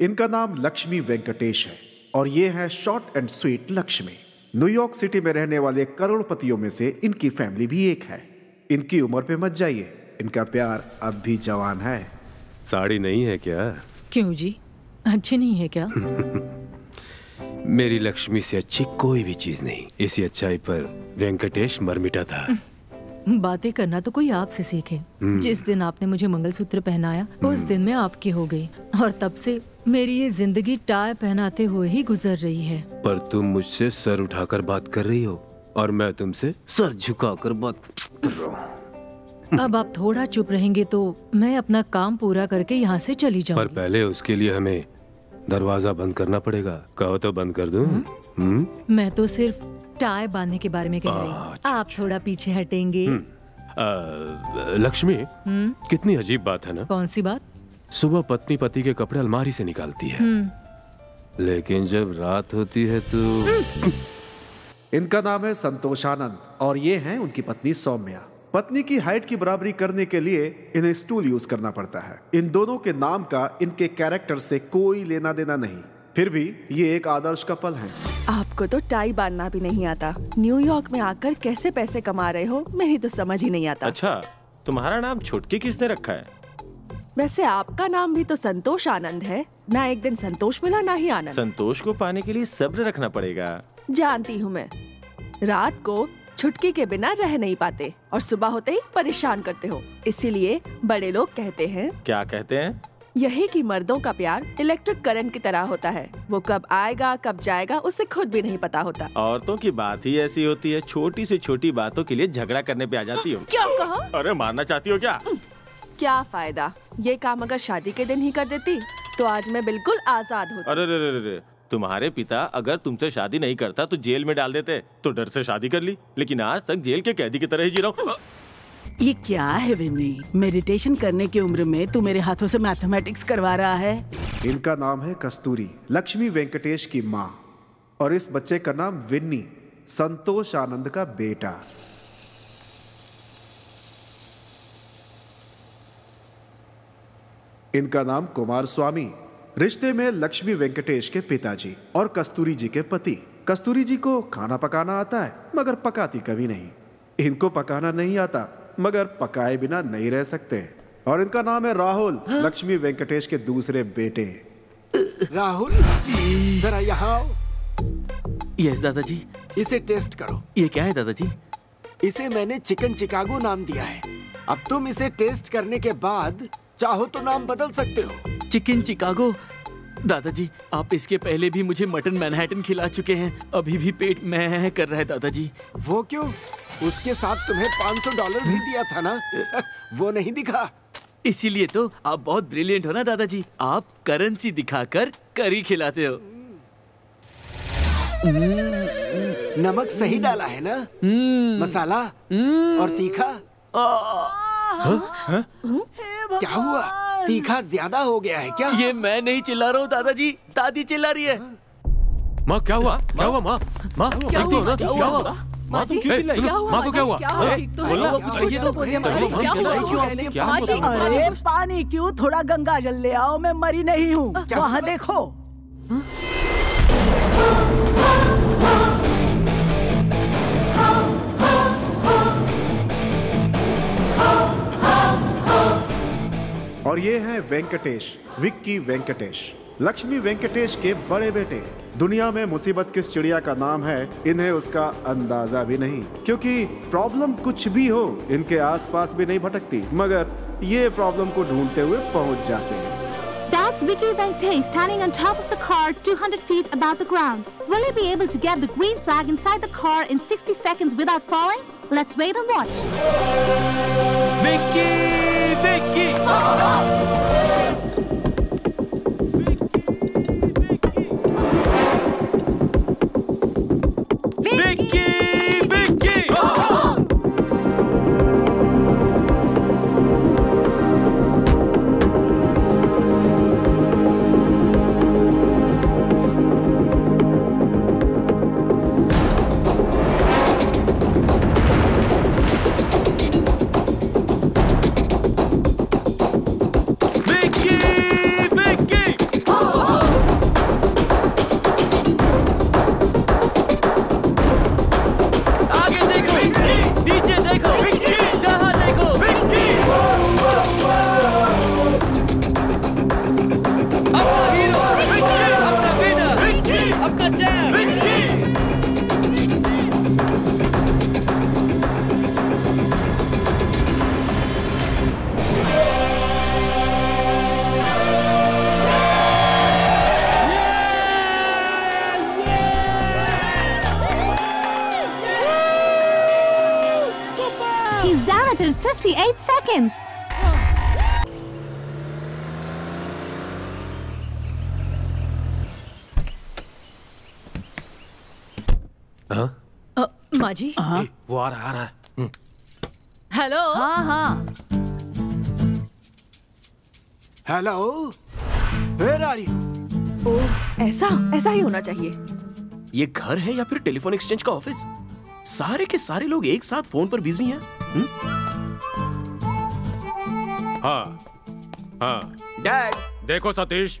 इनका नाम लक्ष्मी वेंकटेश है और ये है short and sweet Lakshmi. New York city में रहने वाले करोड़पतियों में से इनकी फैमिली भी एक है। इनकी उम्र पे मत जाइए। इनका प्यार अब भी जवान है। साड़ी नहीं है क्या? क्यों जी? अच्छी नहीं है क्या? मेरी लक्ष्मी से अच्छी कोई भी चीज़ नहीं। इसी अच्छाई पर वेंकटेश मरमिटा था। बातें करना तो कोई आपसे सीखे। जिस दिन आपने मुझे मंगलसूत्र पहनाया उस दिन मैं आपकी हो गई। और तब से मेरी ये ज़िंदगी टाय पहनाते हुए ही गुजर रही है। पर तुम मुझसे सर उठाकर बात कर रही हो और मैं तुमसे सर झुकाकर बात कर रहा हूँ। अब आप थोड़ा चुप रहेंगे तो मैं अपना काम पूरा करके यहाँ से चली पर पहले उसके लिए हमें दरवाज़ा बंद करना पड़ेगा। कहो तो बंद कर दूँ? हम्म? मैं तो सिर्फ़ टाई बांधने के बारे में कह रही हूँ। आप थोड़ा पीछे हटेंगे। लक्ष्मी कितनी अजीब बात है ना? कौन सी बात? सुबह पत्नी पति के कपड़े अलमारी से निकालती है। लेकिन जब रात होती है तो इनका नाम है संतोषानंद और ये हैं उनकी पत्नी सौम्या। पत्नी की हाइट की बराबरी करने के लिए इन्हें स्टूल यूज़ करना पड़ता है। इन दोनों के नाम का इनके कैरेक्टर से कोई लेना देना नहीं। फिर भी ये एक आदर्श कपल है। आपको तो टाई बांधना भी नहीं आता। न्यूयॉर्क में आकर कैसे पैसे कमा रहे हो? मेरी तो समझ ही नहीं आता। अच्छा तुम्हारा नाम छुटकी किसने रखा है? वैसे आपका नाम भी तो संतोष आनंद है। ना एक दिन संतोष मिला ना ही आनंद। संतोष को पाने के लिए सब्र रखना पड़ेगा। जानती हूँ मैं। रात को छुटकी के बिना रह नहीं पाते और सुबह होते ही परेशान करते हो। इसीलिए बड़े लोग कहते हैं क्या कहते हैं? यही कि मर्दों का प्यार इलेक्ट्रिक करंट की तरह होता है। वो कब आएगा कब जाएगा उसे खुद भी नहीं पता होता। औरतों की बात ही ऐसी होती है छोटी से छोटी बातों के लिए झगड़ा करने पे आ जाती हो। क्या कहा? अरे मारना चाहती हो क्या? क्या फ़ायदा? ये काम अगर शादी के दिन ही कर देती तो आज मैं बिल्कुल आज़ाद होती। अरे रे रे रे रे तुम्हारे पिता अगर तुमसे शादी नहीं करता तो जेल में डाल देते तो डर से शादी कर ली। लेकिन आज तक जेल के कैदी की तरह ही जी रहा हूँ। ये क्या है विन्नी? मेडिटेशन करने की उम्र में तू मेरे हाथों से मैथमेटिक्स करवा रहा है। इनका नाम है कस्तूरी लक्ष्मी वेंकटेश की माँ। और इस बच्चे का नाम विन्नी संतोष आनंद का बेटा। इनका नाम कुमार स्वामी रिश्ते में लक्ष्मी वेंकटेश के पिताजी और कस्तूरी जी के पति। कस्तूरी जी को खाना पकाना आता है मगर पकाती कभी नहीं। इनको पकाना नहीं आता मगर पकाए बिना नहीं रह सकते। और इनका नाम है राहुल हा? लक्ष्मी वेंकटेश के दूसरे बेटे। राहुल जरा यहाँ यस दादाजी। इसे टेस्ट करो। ये क्या है दादाजी? इसे मैंने चिकन चिकागो नाम दिया है। अब तुम इसे टेस्ट करने के बाद चाहो तो नाम बदल सकते हो। चिकन चिकागो दादाजी आप इसके पहले भी मुझे मटन मैनहट्टन खिला चुके हैं। अभी भी पेट में कर रहा है दादाजी। वो क्यों? उसके साथ तुम्हें 500 डॉलर भी दिया था ना? वो नहीं दिखा। इसीलिए तो आप बहुत ब्रिलियंट हो ना दादाजी। आप करेंसी दिखाकर करी खिलाते हो। नमक सही डाला है ना? मसाला और तीखा? क्या हुआ? तीखा ज़्यादा हो गया है क्या? ये मैं नहीं चिल्ला रहा हूँ दादाजी। दादी चिल्ला रही है। माँ क्या हुआ? क्या हुआ माँ? माँ क्या हुआ? ना क्या हुआ? हुआ? माँ तुम क्यों चिल्लाई क्या हुआ? माँ को क्या हुआ? क्या हुआ? ठीक तो है। बोलो, कुछ ये तो बोलिए माँ क्या हुआ? क्यों? क्या हुआ? अरे पानी क्यों? थोड़ा गंगा जल ले आओ मैं मरी नहीं हूँ। वहाँ देखो। और ये हैं वेंकटेश विक्की वेंकटेश लक्ष्मी वेंकटेश के बड़े बेटे दुनिया में मुसीबत किस चिड़िया का नाम है इन्हें उसका अंदाज़ा भी नहीं क्योंकि प्रॉब्लम कुछ भी हो इनके आसपास भी नहीं भटकती मगर ये प्रॉब्लम को ढूंढते हुए पहुँच जाते हैं That's Vicky Venkatesh standing on top of the car 200 feet above the ground. Will he be able to get the green flag inside the car in 60 seconds without falling? Let's wait and watch. Vicky Vicky Vicky अ, जी ए, वो आ रहा आ रहा है। Hello. हाँ हाँ। Hello. Where are you? ओ ऐसा ऐसा ही होना चाहिए। ये घर है या फिर टेलीफोन एक्सचेंज का ऑफ़िस? सारे के सारे लोग एक साथ फ़ोन पर बिज़ी हैं। हम्म? हाँ हाँ। डैड देखो सतीश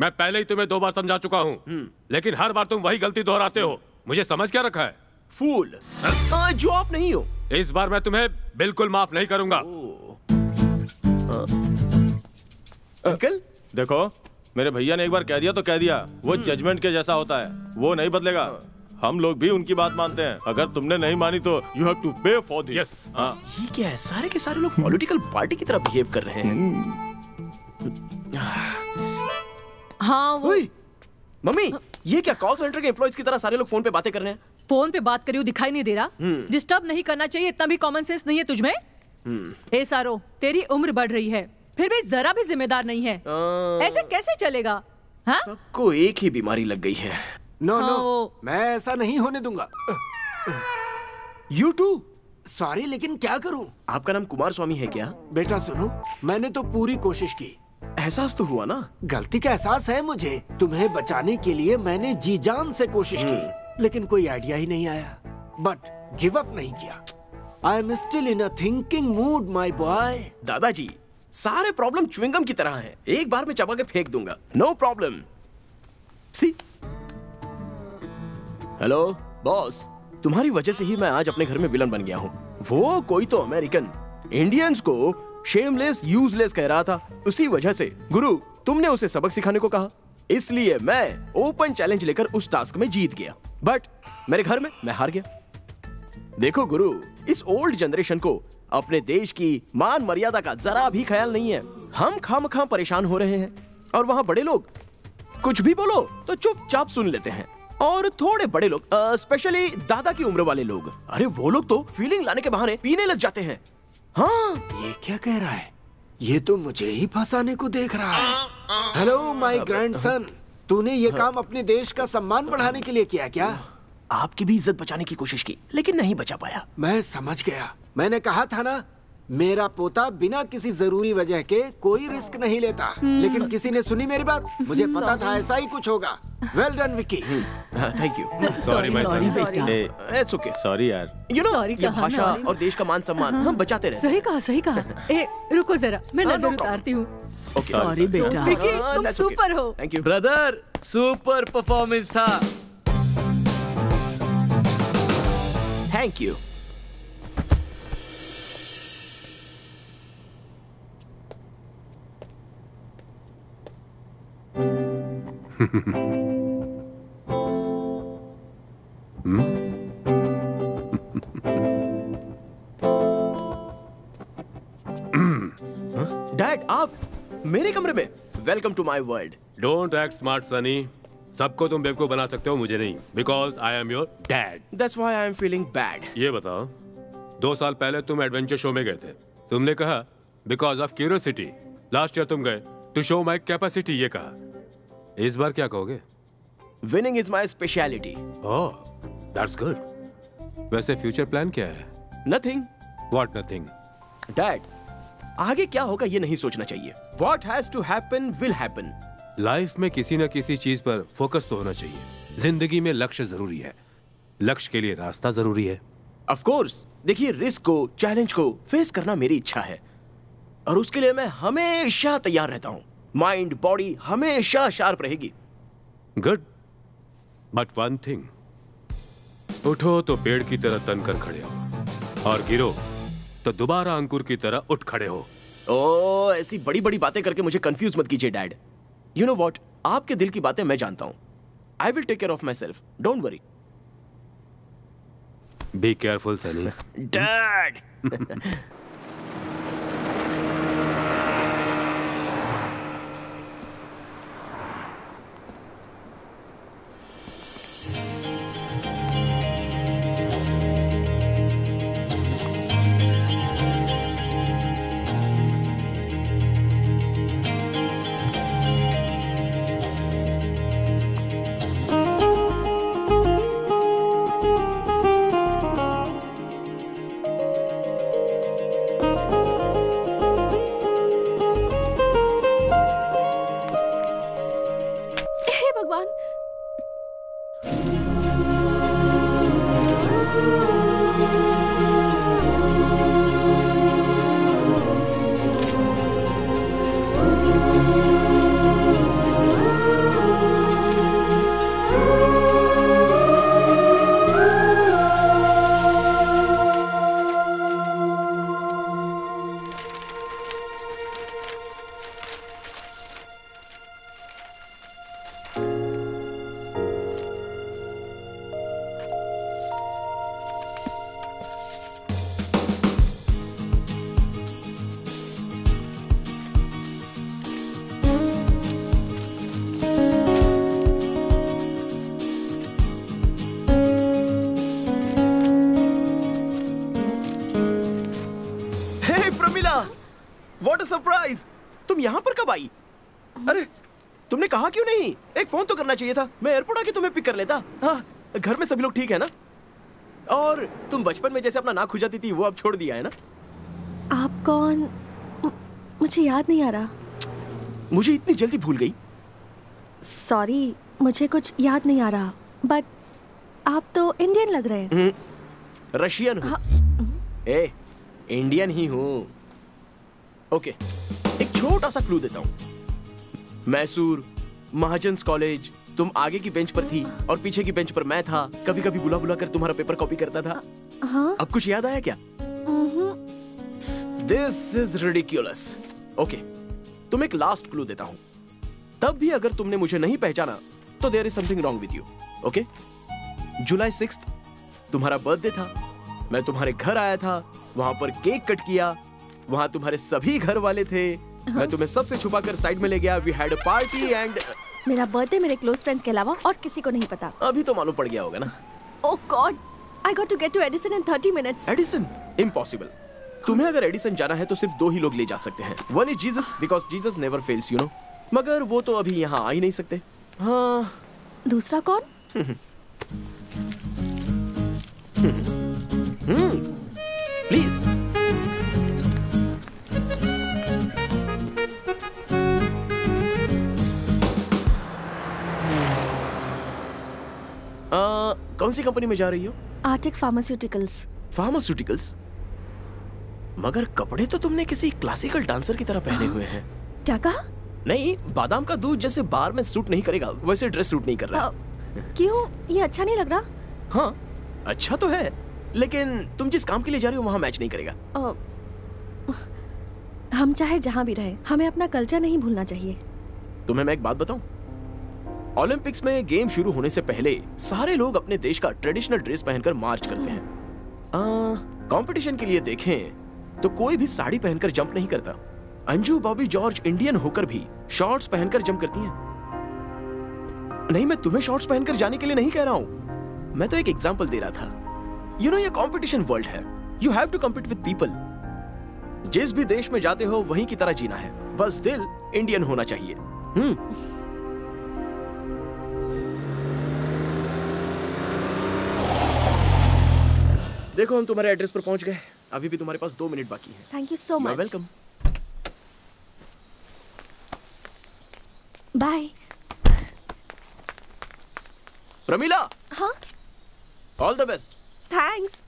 मैं पहले ही तुम्हें दो बार समझा चुका हूँ। लेकिन हर बार तुम वही गलती दोहराते हो। मुझे समझ क्या रखा है? फूल। हाँ, जो आप नहीं हो। इस बार मैं तुम्हें बिल्कुल माफ़ नहीं करूँगा। अंकल? देखो मेरे भैया ने एक बार कह दिया तो कह दिया। वो जजमेंट के जैसा होता है। वो नहीं बदलेगा। हम लोग भी उनकी बात मानते हैं। अगर तुमने नहीं मानी तो you have to pay for this Yes. हाँ। ये क्या है? सारे के सारे लोग पॉलिटिकल पार्टी की तरह बिहेव कर रहे हैं। हाँ वो मम्मी ये क्या कॉल सेंटर के एम्प्लॉयज़ की तरह सारे लोग फ़ोन पे बातें कर रहे हैं? फ़ोन पे बात करी दिखाई नहीं दे रहा। डिस्टर्ब नहीं करना चाहिए इतना भी कॉमन सेंस नहीं है तुझमें ए सारो तेरी उम्र बढ़ रही है फिर भी जरा भी जिम्मेदार नहीं है। ऐसे कैसे चलेगा? हाँ? सबको एक ही बीमारी लग गई है। नो हाँ, नो वो- मैं ऐसा नहीं होने दूँगा। यू टू सॉरी लेकिन क्या करूँ? आपका नाम कुमार स्वामी है क्या? बेटा सुनो मैंने तो पूरी कोशिश की। एहसास तो हुआ ना? गलती का एहसास है मुझे। तुम्हें बचाने के लिए मैंने जी जान से कोशिश की लेकिन कोई आइडिया ही नहीं आया। बट गिव अप नहीं किया। I am still in thinking mood my boy दादाजी सारे प्रॉब्लम च्युइंगम की तरह हैं। एक बार में चबा के फेंक दूँगा। No problem see hello boss तुम्हारी वजह से ही मैं आज अपने घर में विलन बन गया हूँ। वो कोई तो अमेरिकन इंडियंस को शेमलेस यूजलेस कह रहा था। उसी वजह से, गुरु, तुमने उसे सबक सिखाने को कहा। इसलिए मैं ओपन चैलेंज लेकर उस टास्क में जीत गया। बट मेरे घर में मैं हार गया। देखो, गुरु, इस ओल्ड जनरेशन को अपने देश की मान मर्यादा का जरा भी ख्याल नहीं है। हम खाम खाम परेशान हो रहे हैं। और वहाँ बड़े लोग, कुछ भी बोलो तो चुपचाप सुन लेते हैं। और थोड़े बड़े लोग स्पेशली दादा की उम्र वाले लोग। अरे, वो लोग तो फीलिंग लाने के बहाने पीने लग जाते हैं। हाँ। ये क्या कह रहा है? ये तो मुझे ही फंसाने को देख रहा है। हेलो माय ग्रैंडसन तूने ये काम अपने देश का सम्मान बढ़ाने के लिए किया क्या? आपकी भी इज़्ज़त बचाने की कोशिश की लेकिन नहीं बचा पाया। मैं समझ गया। मैंने कहा था ना मेरा पोता बिना किसी ज़रूरी वजह के कोई रिस्क नहीं लेता। लेकिन किसी ने सुनी मेरी बात? मुझे पता था ऐसा ही कुछ होगा। Well done Vicky thank you sorry my sorry son it's okay sorry यार। यू नो ये भाषा और देश का मान सम्मान हम बचाते रहते सही कहा सही कहा। ए रुको जरा मैं हाँ, नज़र उतारती हूँ। सॉरी बेटा। विकी तुम सुपर हो। Thank you brother super performance था। थैंक यू डैड आप मेरे कमरे में। Welcome to my world don't act smart Sunny सबको तुम बेवकूफ़ बना सकते हो मुझे नहीं। Because I am your dad that's why I am feeling bad ये बताओ दो साल पहले तुम एडवेंचर शो में गए थे। तुमने कहा because of curiosity last year तुम गए टू शो माई कैपेसिटी ये कहा। इस बार क्या कहोगे? Winning is my speciality that's good वैसे फ्यूचर प्लान क्या है? नथिंग व्हाट नथिंग डैड आगे क्या होगा ये नहीं सोचना चाहिए। What has to happen will happen life में किसी न किसी चीज़ पर फोकस तो होना चाहिए। ज़िंदगी में लक्ष्य ज़रूरी है। लक्ष्य के लिए रास्ता ज़रूरी है। ऑफ़ कोर्स देखिए रिस्क को चैलेंज को फेस करना मेरी इच्छा है। और उसके लिए मैं हमेशा तैयार रहता हूँ। माइंड बॉडी हमेशा शार्प रहेगी। गुड बट वन थिंग उठो तो पेड़ की तरह तन कर खड़े हो। और गिरो तो दोबारा अंकुर की तरह उठ खड़े हो। ओ ऐसी बड़ी बड़ी बातें करके मुझे कंफ्यूज मत कीजिए डैड यू नो वॉट आपके दिल की बातें मैं जानता हूँ। I will take care of my self don't worry be careful Sunny dad कब आई? अरे तुमने कहा क्यों नहीं? एक फ़ोन तो करना चाहिए था। मैं एयरपोर्ट आके तुम्हें पिक कर लेता। हाँ घर में सभी लोग ठीक है ना? और तुम बचपन में जैसे अपना नाक खुजाती थी वो अब छोड़ दिया है ना? आप कौन? मुझे याद नहीं आ रहा। मुझे इतनी जल्दी भूल गई। सॉरी मुझे कुछ याद नहीं आ रहा। बट आप तो इंडियन लग रहे हैं। रशियन हूँ। ए इंडियन ही हूँ। ओके। एक छोटा सा क्लू देता हूँ। मैसूर महाजन कॉलेज तुम आगे की बेंच पर थी और पीछे की बेंच पर मैं था। कभी कभी बुला बुला कर तुम्हारा पेपर कॉपी करता था। हाँ। अब कुछ याद आया क्या? दिस इज़ रिडिक्यूलस ओके तुम एक लास्ट क्लू देता हूँ। तब भी अगर तुमने मुझे नहीं पहचाना तो there is something wrong with you okay? July six तुम्हारा बर्थडे था। मैं तुम्हारे घर आया था। वहाँ पर केक कट किया। वहाँ तुम्हारे सभी घर वाले थे मैं तुम्हें सबसे छुपा कर साइड में ले गया। वी हैड पार्टी एंड मेरा बर्थडे मेरे क्लोज फ्रेंड्स के अलावा और किसी को नहीं पता। अभी तो मालूम पड़ गया होगा ना। ओह God I got to get to Edison in 30 minutes Edison impossible तुम्हें अगर एडिसन जाना है तो सिर्फ़ दो ही लोग ले जा सकते हैं। One is Jesus because Jesus never fails you know मगर वो तो अभी यहाँ आ ही नहीं सकते। हाँ। दूसरा कौन? प्लीज़ कौन सी कंपनी में जा रही हो? आर्टिक फार्मास्यूटिकल्स फार्मास्यूटिकल्स मगर कपड़े तो तुमने किसी क्लासिकल डांसर की तरह पहने हुए हैं। क्या कहा? नहीं बादाम का दूध जैसे बार में सूट नहीं करेगा वैसे ड्रेस सूट नहीं कर रहा क्यों? ये अच्छा नहीं लग रहा? हाँ अच्छा तो है लेकिन तुम जिस काम के लिए जा रही हो वहाँ मैच नहीं करेगा। अ, हम चाहे जहाँ भी रहे हमें अपना कल्चर नहीं भूलना चाहिए। तुम्हें मैं एक बात बताऊँ? ओलंपिक्स में गेम शुरू होने से पहले सारे लोग अपने देश का ट्रेडिशनल ड्रेस पहनकर मार्च करते हैं। कंपटीशन के लिए देखें तो कोई भी साड़ी पहनकर जंप नहीं करता। अंजू, बॉबी, जॉर्ज, इंडियन होकर भी शॉर्ट्स पहनकर जंप करती हैं। नहीं, मैं तुम्हें शॉर्ट्स पहनकर जाने के लिए नहीं कह रहा हूँ। मैं तो एक एग्जांपल दे रहा था। यू नो ये कंपटीशन वर्ल्ड है। You have to compete with people जिस भी देश में जाते हो, वहीं की तरह जीना है। बस दिल इंडियन होना चाहिए। हम्म। देखो हम तुम्हारे एड्रेस पर पहुँच गए। अभी भी तुम्हारे पास दो मिनट बाकी है। Thank you so much welcome bye Pramila हाँ ऑल द बेस्ट थैंक्स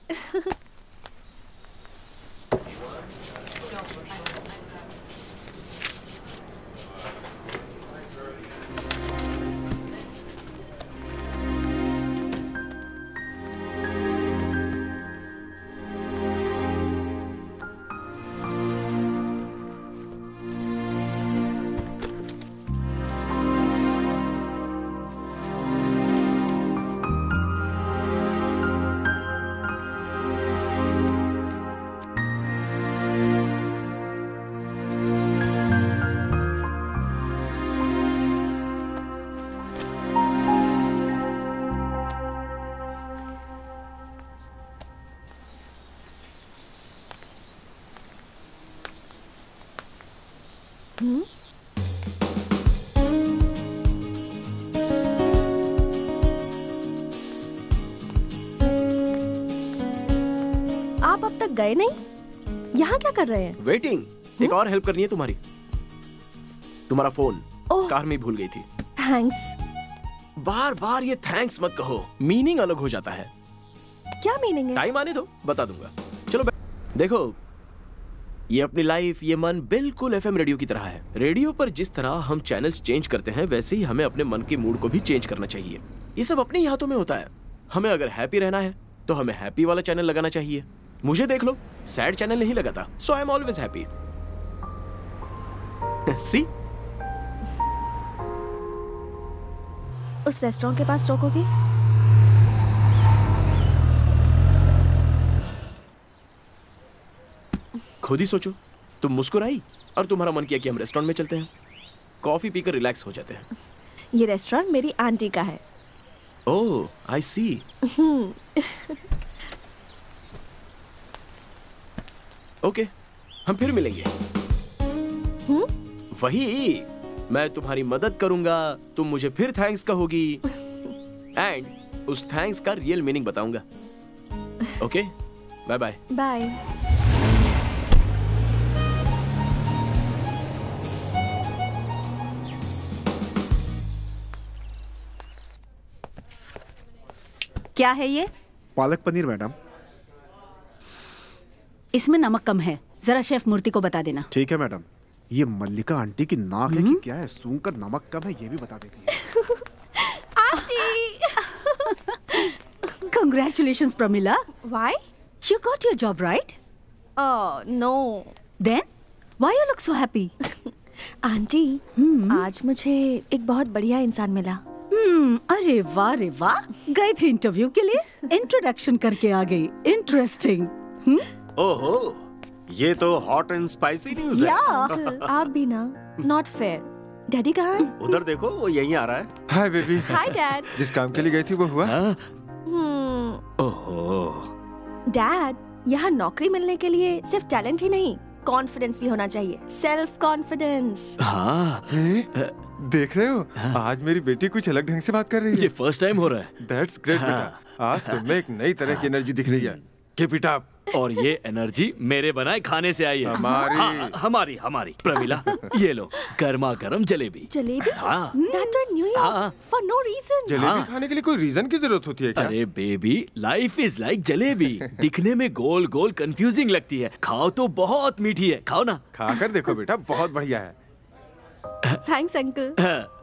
गए नहीं। यहाँ क्या कर रहे हैं? वेटिंग एक और हेल्प करनी है तुम्हारी। तुम्हारा फ़ोन ओह। कार में भूल गई थी। थैंक्स बार बार ये थैंक्स मत कहो। मीनिंग अलग हो जाता है। क्या मीनिंग है? टाइम आने दो बता दूँगा। चलो देखो ये अपनी लाइफ ये मन बिल्कुल एफएम रेडियो की तरह है। रेडियो पर जिस तरह हम चैनल्स चेंज करते हैं वैसे ही हमें अपने मन के मूड को भी चेंज करना चाहिए। ये सब अपने ही हाथों में होता है। हमें अगर हैप्पी रहना है तो हमें हैप्पी वाला चैनल लगाना चाहिए। मुझे देख लो। सैड चैनल नहीं लगाता so I am always happy see उस रेस्टोरेंट के पास रोकोगे? खुद ही सोचो। तुम मुस्कुराई और तुम्हारा मन किया कि हम रेस्टोरेंट में चलते हैं। कॉफ़ी पीकर रिलैक्स हो जाते हैं। ये रेस्टोरेंट मेरी आंटी का है। ओह आई सी ओके हम फिर मिलेंगे। हुँ? वही मैं तुम्हारी मदद करूँगा तुम मुझे फिर थैंक्स कहोगी। एंड उस थैंक्स का रियल मीनिंग बताऊँगा। ओके बाय बाय बाय क्या है ये? पालक पनीर मैडम। इसमें नमक कम है। जरा शेफ मूर्ति को बता देना। ठीक है मैडम। ये मल्लिका आंटी की नाक है कि क्या है? सूंघ कर नमक कम है ये भी बता देती है। Congratulations, Pramila. Why? You got your job, right? Oh, no. Then, why you look so happy? Aunty आज मुझे एक बहुत बढ़िया इंसान मिला। हम्म, अरे वाह रे वाह। गए थे इंटरव्यू के लिए। इंट्रोडक्शन करके आ गई। इंटरेस्टिंग ओहो ये तो हॉट एंड स्पाइसी न्यूज़ है। अंकल आप भी ना नॉट फेयर डैडी कहाँ है? उधर देखो वो यहीं आ रहा है। हाय बेबी हाय डैड जिस काम के लिए गई थी वो हुआ? ओहो। डैड यहाँ नौकरी मिलने के लिए सिर्फ़ टैलेंट ही नहीं कॉन्फिडेंस भी होना चाहिए। सेल्फ कॉन्फिडेंस हाँ? देख रहे हो? हाँ? आज मेरी बेटी कुछ अलग ढंग से बात कर रही है। ये फ़र्स्ट टाइम हो रहा है। दैट्स ग्रेट हाँ? बेटा आज तुम में एक नई तरह की एनर्जी दिख रही है। कीप इट अप और ये एनर्जी मेरे बनाए खाने से आई है। हमारी। हाँ, हमारी हमारी। प्रमिला ये लो गर्मा गर्म जलेबी। जलेबी? हाँ। हाँ। फॉर नो रीजन जलेबी हाँ। खाने के लिए कोई रीजन की ज़रूरत होती है क्या? अरे baby life is like jalebi. दिखने में गोल गोल कंफ्यूजिंग लगती है। खाओ तो बहुत मीठी है। खाओ ना। खाकर देखो बेटा बहुत बढ़िया है। थैंक्स अंकल हाँ,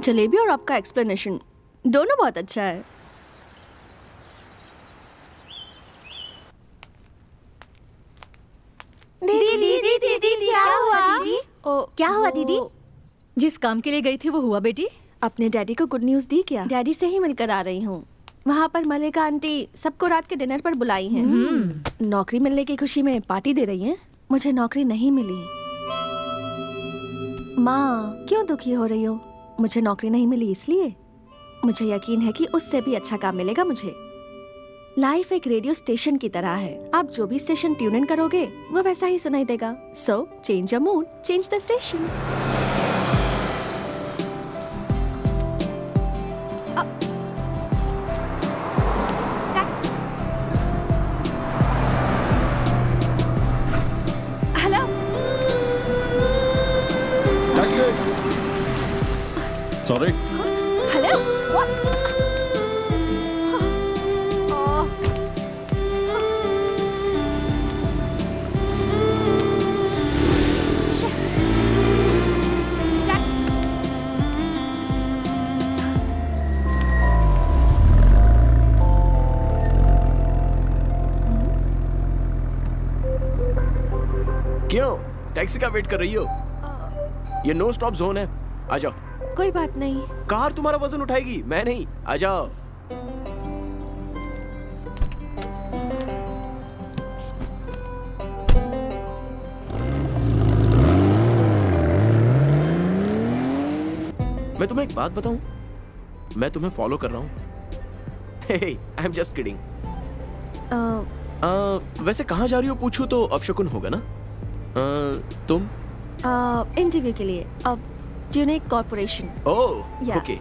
जलेबी और आपका एक्सप्लेनेशन दोनों बहुत अच्छा है। दीदी दीदी दीदी क्या हुआ ओ क्या हुआ दीदी? जिस काम के लिए गई थी वो हुआ बेटी? अपने डैडी को गुड न्यूज़ दी क्या? डैडी से ही मिलकर आ रही हूँ। वहाँ पर मलिका आंटी सबको रात के डिनर पर बुलाई हैं। नौकरी मिलने की खुशी में पार्टी दे रही हैं। मुझे नौकरी नहीं मिली। माँ क्यों दुखी हो रही हो? मुझे नौकरी नहीं मिली इसलिए। मुझे यकीन है कि उससे भी अच्छा काम मिलेगा मुझे। लाइफ एक रेडियो स्टेशन की तरह है। आप जो भी स्टेशन ट्यून इन करोगे वो वैसा ही सुनाई देगा। So change a mood change the station hello sorry taxi का वेट कर रही हो? ये नो स्टॉप जोन है। आ जाओ। कोई बात नहीं। कार तुम्हारा वज़न उठाएगी मैं नहीं। आ जाओ। मैं तुम्हें एक बात बताऊँ? मैं तुम्हें फॉलो कर रहा हूँ। आई एम जस्ट किडिंग वैसे कहाँ जा रही हो पूछूँ तो अपशकुन होगा ना? तुम? इंटरव्यू के लिए अब ट्यूनिक कॉर्पोरेशन ओह ओके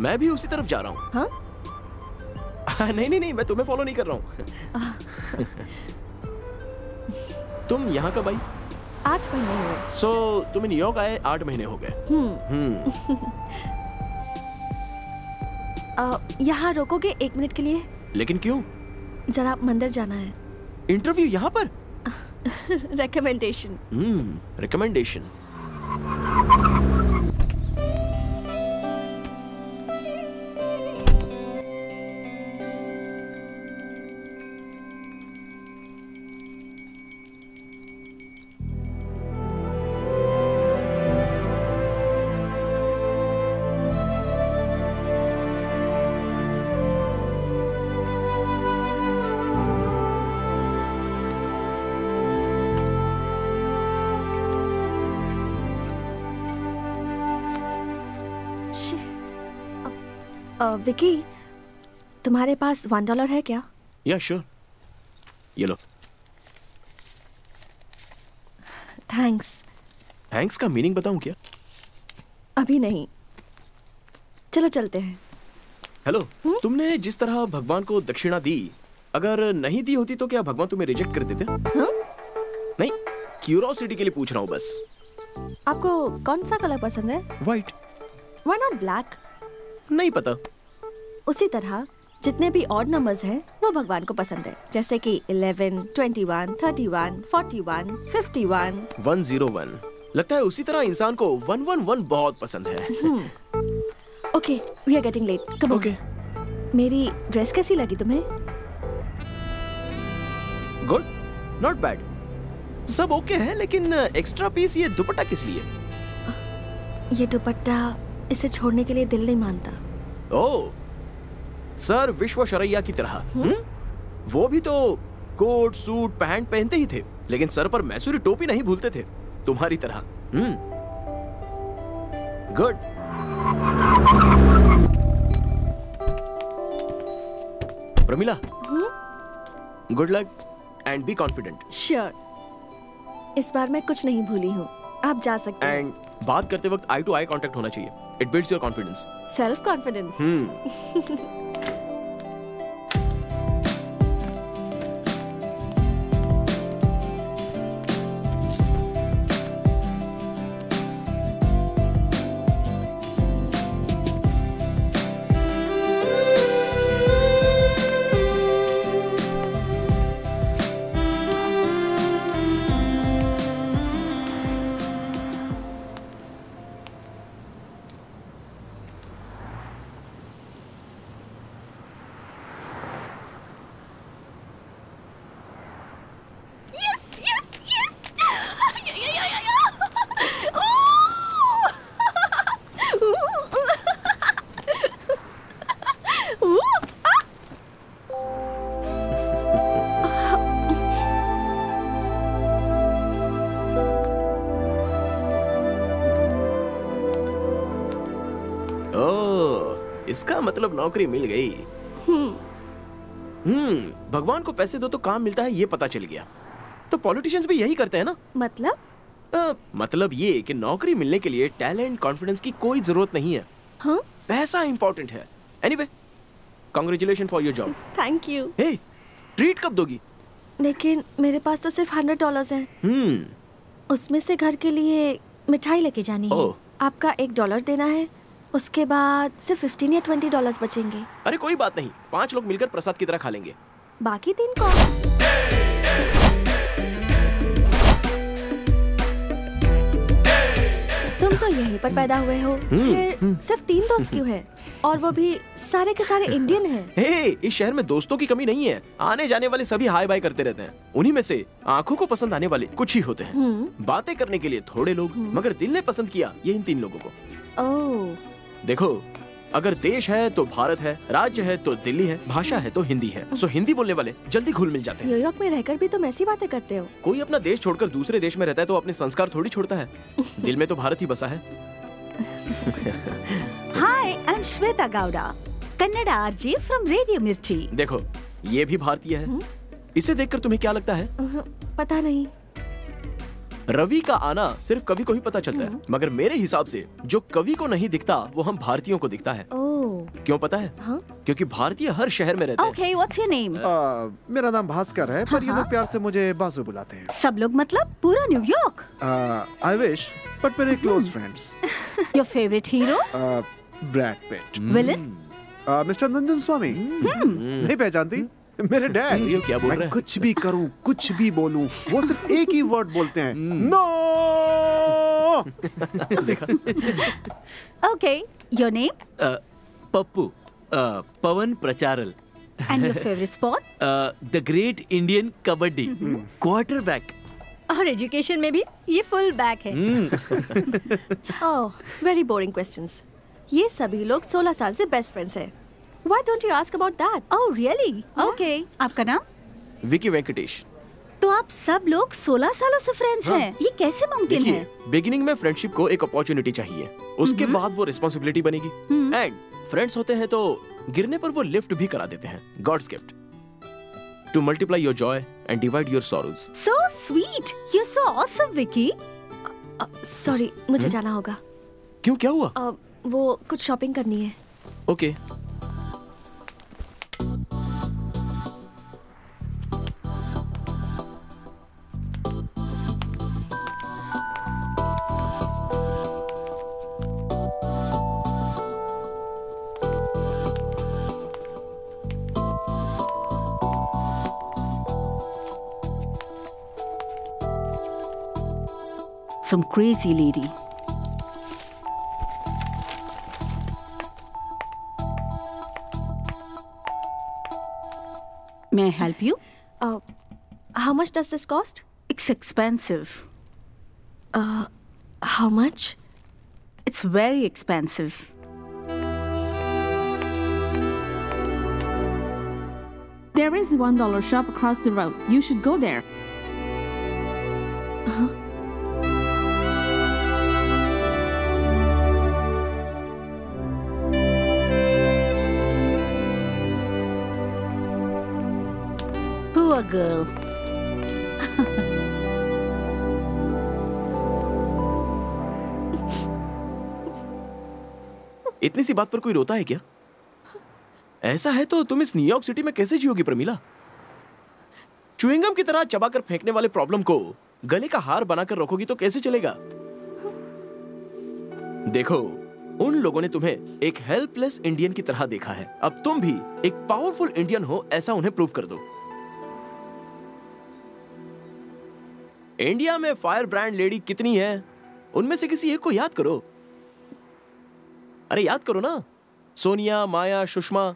मैं भी उसी तरफ़ जा रहा हूँ। हाँ? नहीं नहीं नहीं मैं तुम्हें फॉलो नहीं कर रहा हूँ। तुम यहाँ कब आई? आठ महीने हुए। सो so, तुम न्यूयॉर्क आए आठ महीने हो गए। हम्म। हम्म। यहाँ रोकोगे एक मिनट के लिए? लेकिन क्यों? जरा मंदिर जाना है। इंटरव्यू यहाँ पर? recommendation. Hmm, recommendation. विकी तुम्हारे पास वन डॉलर है क्या? या श्योर ये लो। थैंक्स थैंक्स का मीनिंग बताऊँ क्या? अभी नहीं। चलो चलते हैं। हेलो तुमने जिस तरह भगवान को दक्षिणा दी अगर नहीं दी होती तो क्या भगवान तुम्हें रिजेक्ट कर देते? नहीं क्यूरोसिटी के लिए पूछ रहा हूँ बस। आपको कौन सा कलर पसंद है? व्हाइट व्हाई नॉट ब्लैक नहीं पता। उसी तरह जितने भी ऑड नंबर्स हैं वो भगवान को पसंद है। जैसे कि 11, 21, 31, 41, 51 101 लगता है उसी तरह इंसान को 111 बहुत पसंद है। Okay we are getting late come okay मेरी ड्रेस कैसी लगी तुम्हें? गुड नॉट बैड सब ओके okay है लेकिन एक्स्ट्रा पीस ये दुपट्टा किस लिए? ये दुपट्टा इसे छोड़ने के लिए दिल नहीं मानता। ओ सर विश्व शरैया की तरह। हम्म? वो भी तो कोट सूट पैंट पहनते ही थे लेकिन सर पर मैसूरी टोपी नहीं भूलते थे। तुम्हारी तरह। Good Pramila. Good luck and be confident sure इस बार मैं कुछ नहीं भूली हूँ। आप जा सकते हैं। एंड बात करते वक्त आई टू आई कांटेक्ट होना चाहिए। It builds your confidence self confidence नौकरी मिल गई। हम्म। भगवान को पैसे दो तो काम मिलता है ये पता चल गया। तो पॉलिटिशियंस भी यही करते हैं ना? मतलब? अ, मतलब ये कि नौकरी मिलने के लिए टैलेंट कॉन्फिडेंस की कोई ज़रूरत नहीं है। हाँ? पैसा इंपॉर्टेंट है। Anyway congratulation for your job thank you hey treat कब दोगी? लेकिन मेरे पास तो सिर्फ़ हंड्रेड डॉलर्स हैं। हम्म। उसमें से घर के लिए मिठाई लेके जानी है। आपका एक डॉलर देना है। उसके बाद सिर्फ़ फिफ्टीन या ट्वेंटी डॉलर्स बचेंगे। अरे कोई बात नहीं पाँच लोग मिलकर प्रसाद की तरह खा लेंगे। बाकी तीन कौन? तुम तो यहीं पर पैदा हुए हो। फिर सिर्फ़ तीन दोस्त क्यों हैं? और वो भी सारे के सारे इंडियन हैं। हे इस शहर में दोस्तों की कमी नहीं है। आने जाने वाले सभी हाय बाय करते रहते हैं। उन्हीं में से आँखों को पसंद आने वाले कुछ ही होते हैं। हम्म। बातें करने के लिए थोड़े लोग मगर दिल ने पसंद किया ये इन तीन लोगों को। ओह देखो अगर देश है तो भारत है राज्य है तो दिल्ली है भाषा है तो हिंदी है। सो हिंदी बोलने वाले जल्दी घुल मिल जाते हैं। न्यूयॉर्क में रहकर भी तुम ऐसी बातें करते हो। कोई अपना देश छोड़कर दूसरे देश में रहता है तो अपने संस्कार थोड़ी छोड़ता है। दिल में तो भारत ही बसा है। I'm Shweta Gowda, Kannada RJ from Radio Mirchi. देखो ये भी भारतीय है। इसे देखकर तुम्हें क्या लगता है? पता नहीं। रवि का आना सिर्फ़ कवि को ही पता चलता है। मगर मेरे हिसाब से जो कवि को नहीं दिखता वो हम भारतीयों को दिखता है। क्यों पता है? हाँ। क्योंकि भारतीय हर शहर में रहते हैं। Okay, what's your name? आ, मेरा नाम भास्कर है पर ये लोग प्यार से मुझे बाजू बुलाते हैं। सब लोग मतलब पूरा New York I wish but मेरे close friends your favourite hero Brad Pitt villain mister Nandan Swami. नहीं पहचानती? मेरे डैड। ये क्या बोल मैं रहा है? कुछ भी करूँ कुछ भी बोलूँ वो सिर्फ़ एक ही वर्ड बोलते हैं no okay your name Pappu Pawan प्रचारल। And your favourite spot the great Indian kabaddi. Quarter back और एजुकेशन में भी ये फुल बैक है। ओह वेरी बोरिंग क्वेश्चंस ये सभी लोग 16 साल से बेस्ट फ्रेंड्स हैं। Why don't you ask about that oh really okay आपका नाम? विकी वेंकटेश। तो आप सब लोग 16 सालों से फ्रेंड्स हैं। ये कैसे मुमकिन है? बिगिनिंग में फ्रेंडशिप को एक अपॉर्चुनिटी चाहिए। उसके बाद वो रिस्पॉन्सिबिलिटी बनेगी। एंड फ्रेंड्स होते हैं तो गिरने पर वो लिफ्ट भी करा देते हैं। God's gift to multiply your joy and divide your sorrows. So sweet. You're so awesome, Vicky. Sorry मुझे जाना होगा। क्यों? क्या हुआ? अ, वो कुछ शॉपिंग करनी है। Okay Some crazy lady. May I help you? Uh, how much does this cost? It's expensive. Uh, how much? It's very expensive. There is a one dollar shop across the road. You should go there. Poor girl. इतनी सी बात पर कोई रोता है क्या? ऐसा है तो तुम इस न्यूयॉर्क सिटी में कैसे जियोगी प्रमीला? च्युइंगम की तरह चबाकर फेंकने वाले प्रॉब्लम को गले का हार बनाकर रखोगी तो कैसे चलेगा? देखो, उन लोगों ने तुम्हें एक हेल्पलेस इंडियन की तरह देखा है। अब तुम भी एक पावरफुल इंडियन हो, ऐसा उन्हें प्रूव कर दो। इंडिया में फायर ब्रांड लेडी कितनी है उनमें से किसी एक को याद करो अरे याद करो ना Sonia Maya Sushma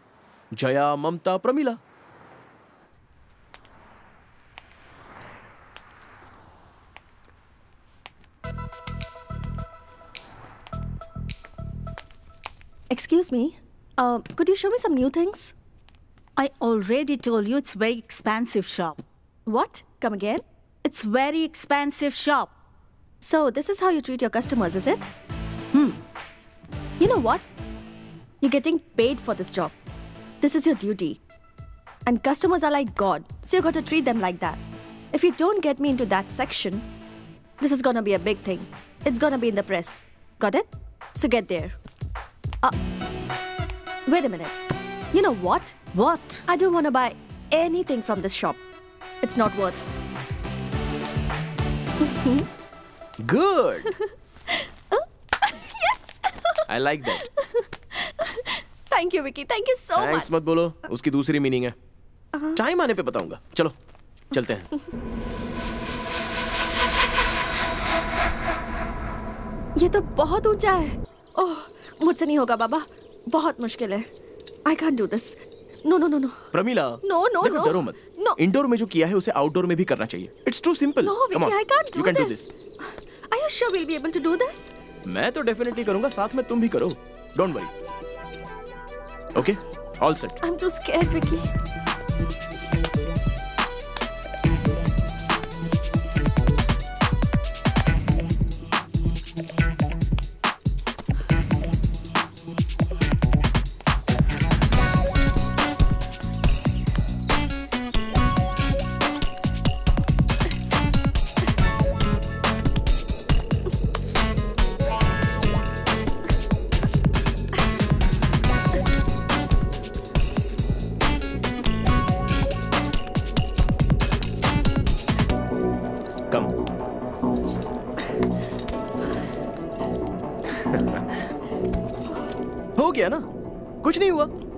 Jaya Mamata Pramila Excuse me. Uh, could you show me some new things? I already told you it's very expensive shop. What? Come again? It's very expensive shop. So this is how you treat your customers, is it? Hmm. You know what? You're getting paid for this job. This is your duty. And customers are like God, so you got to treat them like that. If you don't get me into that section, this is gonna be a big thing. It's gonna be in the press. Got it? So get there. Uh, wait a minute. You know what? What? I don't wanna buy anything from this shop. It's not worth. Good I like that Thank you, Vicky. Thank you so thanks much. मत बोलो। उसकी दूसरी meaning है। Time आने पे बताऊँगा। चलो चलते हैं। ये तो बहुत ऊँचा है। ओह मुझसे नहीं होगा बाबा। बहुत मुश्किल है। I can't do this no no no no Pramila no no no डरो मत। नो इंडोर में जो किया है उसे आउटडोर में भी करना चाहिए। It's too simple no Vicky I can't do you can do this I am sure will be able to do this मैं तो डेफिनेटली करूँगा साथ में तुम भी करो। Don't worry okay all set I am too scared Vicky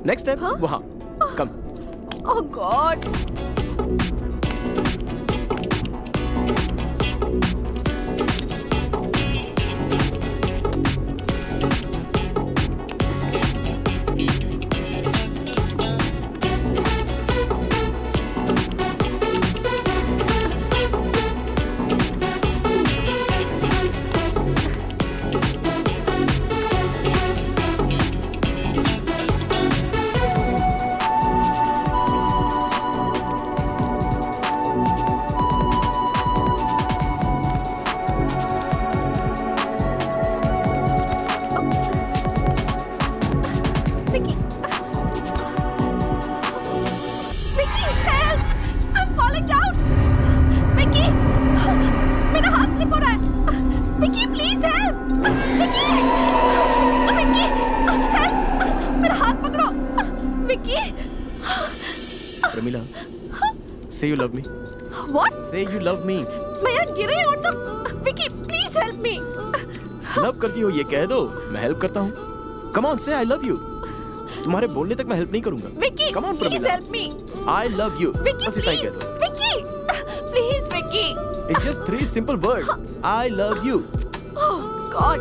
नहीं हुआ नेक्स्ट टाइम वहाँ कम ओह Vicky Pramila say you love me what say you love me मैं यहाँ गिरे और तुम Vicky please help me love करती हो ये कह दो। मैं हेल्प करता हूँ। कम ऑन से आई लव यू तुम्हारे बोलने तक मैं हेल्प नहीं करूँगा। Vicky come on please Pramila help me I love you बस इतना ही कह दो। Vicky please Vicky it's just three simple words I love you oh God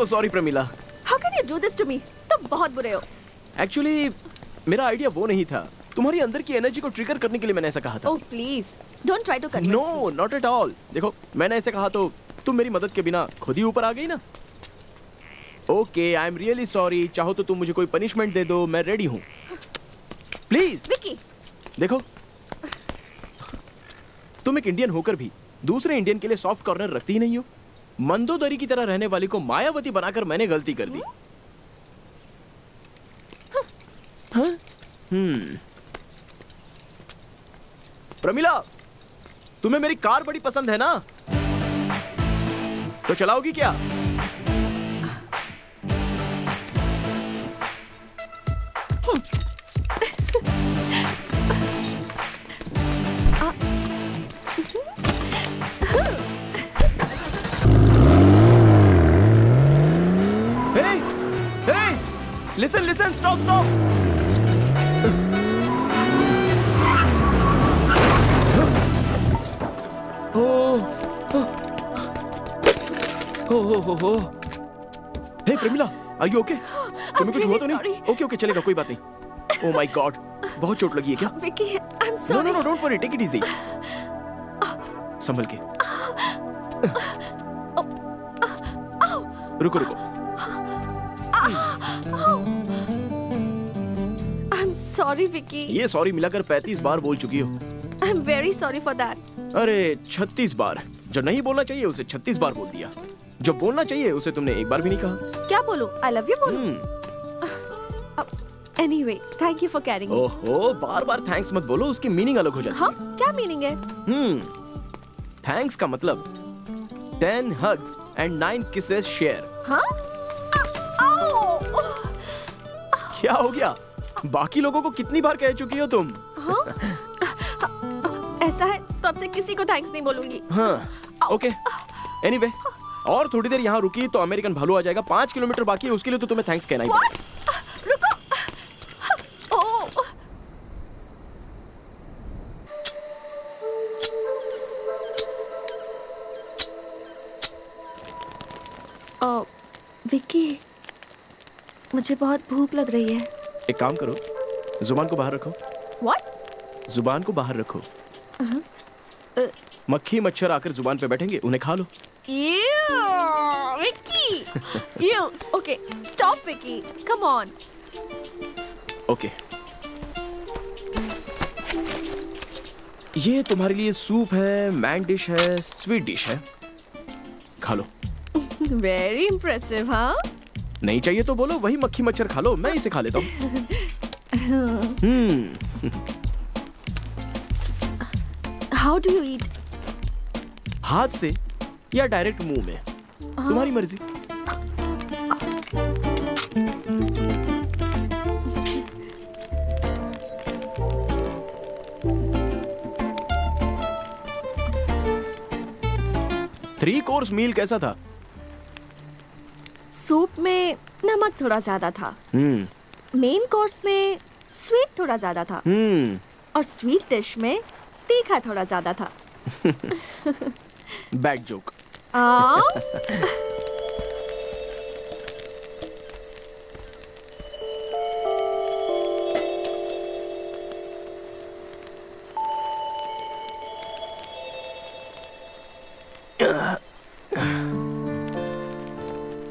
so sorry Pramila how can you do this to me तुम बहुत बुरे हो। Actually मेरा आइडिया वो नहीं था। तुम्हारी अंदर की एनर्जी को ट्रिगर करने के लिए मैंने ऐसा कहा था। ओह please don't try to convince no not at all देखो मैंने ऐसे कहा तो तुम मेरी मदद के बिना खुद ही ऊपर आ गई ना? Okay I am really sorry चाहो तो तुम मुझे कोई पनिशमेंट दे दो मैं रेडी हूँ। प्लीज़ विकी देखो तुम एक इंडियन होकर भी दूसरे इंडियन के लिए सॉफ्ट कॉर्नर रखती ही नहीं हो। मंदोदरी की तरह रहने वाली को मायावती बनाकर मैंने गलती कर दी हाँ? हम्म प्रमिला तुम्हें मेरी कार बड़ी पसंद है ना तो चलाओगी क्या Hey! Listen, listen, stop, stop! Oh, oh, oh, oh. Hey, Premila, are you okay? तुम्हें कुछ हुआ तो नहीं? ओके ओके चलेगा कोई बात नहीं. Oh my God, बहुत चोट लगी है क्या? Vicky I am No no no, don't worry, take it easy. संभल के. रुको रुको. सॉरी विकी ये सॉरी मिलाकर 35 बार बोल चुकी हो. I am very sorry for that अरे 36 बार. जो नहीं बोलना चाहिए उसे 36 बार बोल दिया. जो बोलना चाहिए उसे तुमने एक बार भी नहीं कहा. क्या बोलूँ? आई लव यू बोलूँ? Anyway thank you for caring ओहो बार बार थैंक्स मत बोलो उसकी मीनिंग अलग हो जाती है। हाँ क्या मीनिंग है? हम्म। थैंक्स का मतलब ten hugs and nine kisses share हाँ? क्या हो गया? बाकी लोगों को कितनी बार कह चुकी हो तुम? ऐसा है तो अब से किसी को थैंक्स नहीं बोलूँगी। हाँ ओके एनीवे और थोड़ी देर यहाँ रुकी तो अमेरिकन भालू आ जाएगा। पाँच किलोमीटर बाकी है उसके लिए तो तुम्हें थैंक्स कहना ही पड़ेगा। रुको। ओह ओ, विक्की मुझे बहुत भूख लग रही है। एक काम करो ज़ुबान को बाहर रखो। व्हाट ज़ुबान को बाहर रखो। मक्खी मच्छर आकर ज़ुबान पे बैठेंगे उन्हें खा लो। Okay stop Vicky come on okay ये तुम्हारे लिए सूप है मैन डिश है स्वीट डिश है। खा लो। वेरी इंप्रेसिव हाँ नहीं चाहिए तो बोलो वही मक्खी मच्छर खा लो मैं इसे खा लेता हूँ। हाउ डू यू ईट हाथ से या डायरेक्ट मुँह में? तुम्हारी मर्ज़ी। थ्री कोर्स मील कैसा था? सूप में नमक थोड़ा ज़्यादा था। हम्म। मेन कोर्स में स्वीट थोड़ा ज़्यादा था। हम्म। और स्वीट डिश में तीखा थोड़ा ज़्यादा था। Bad joke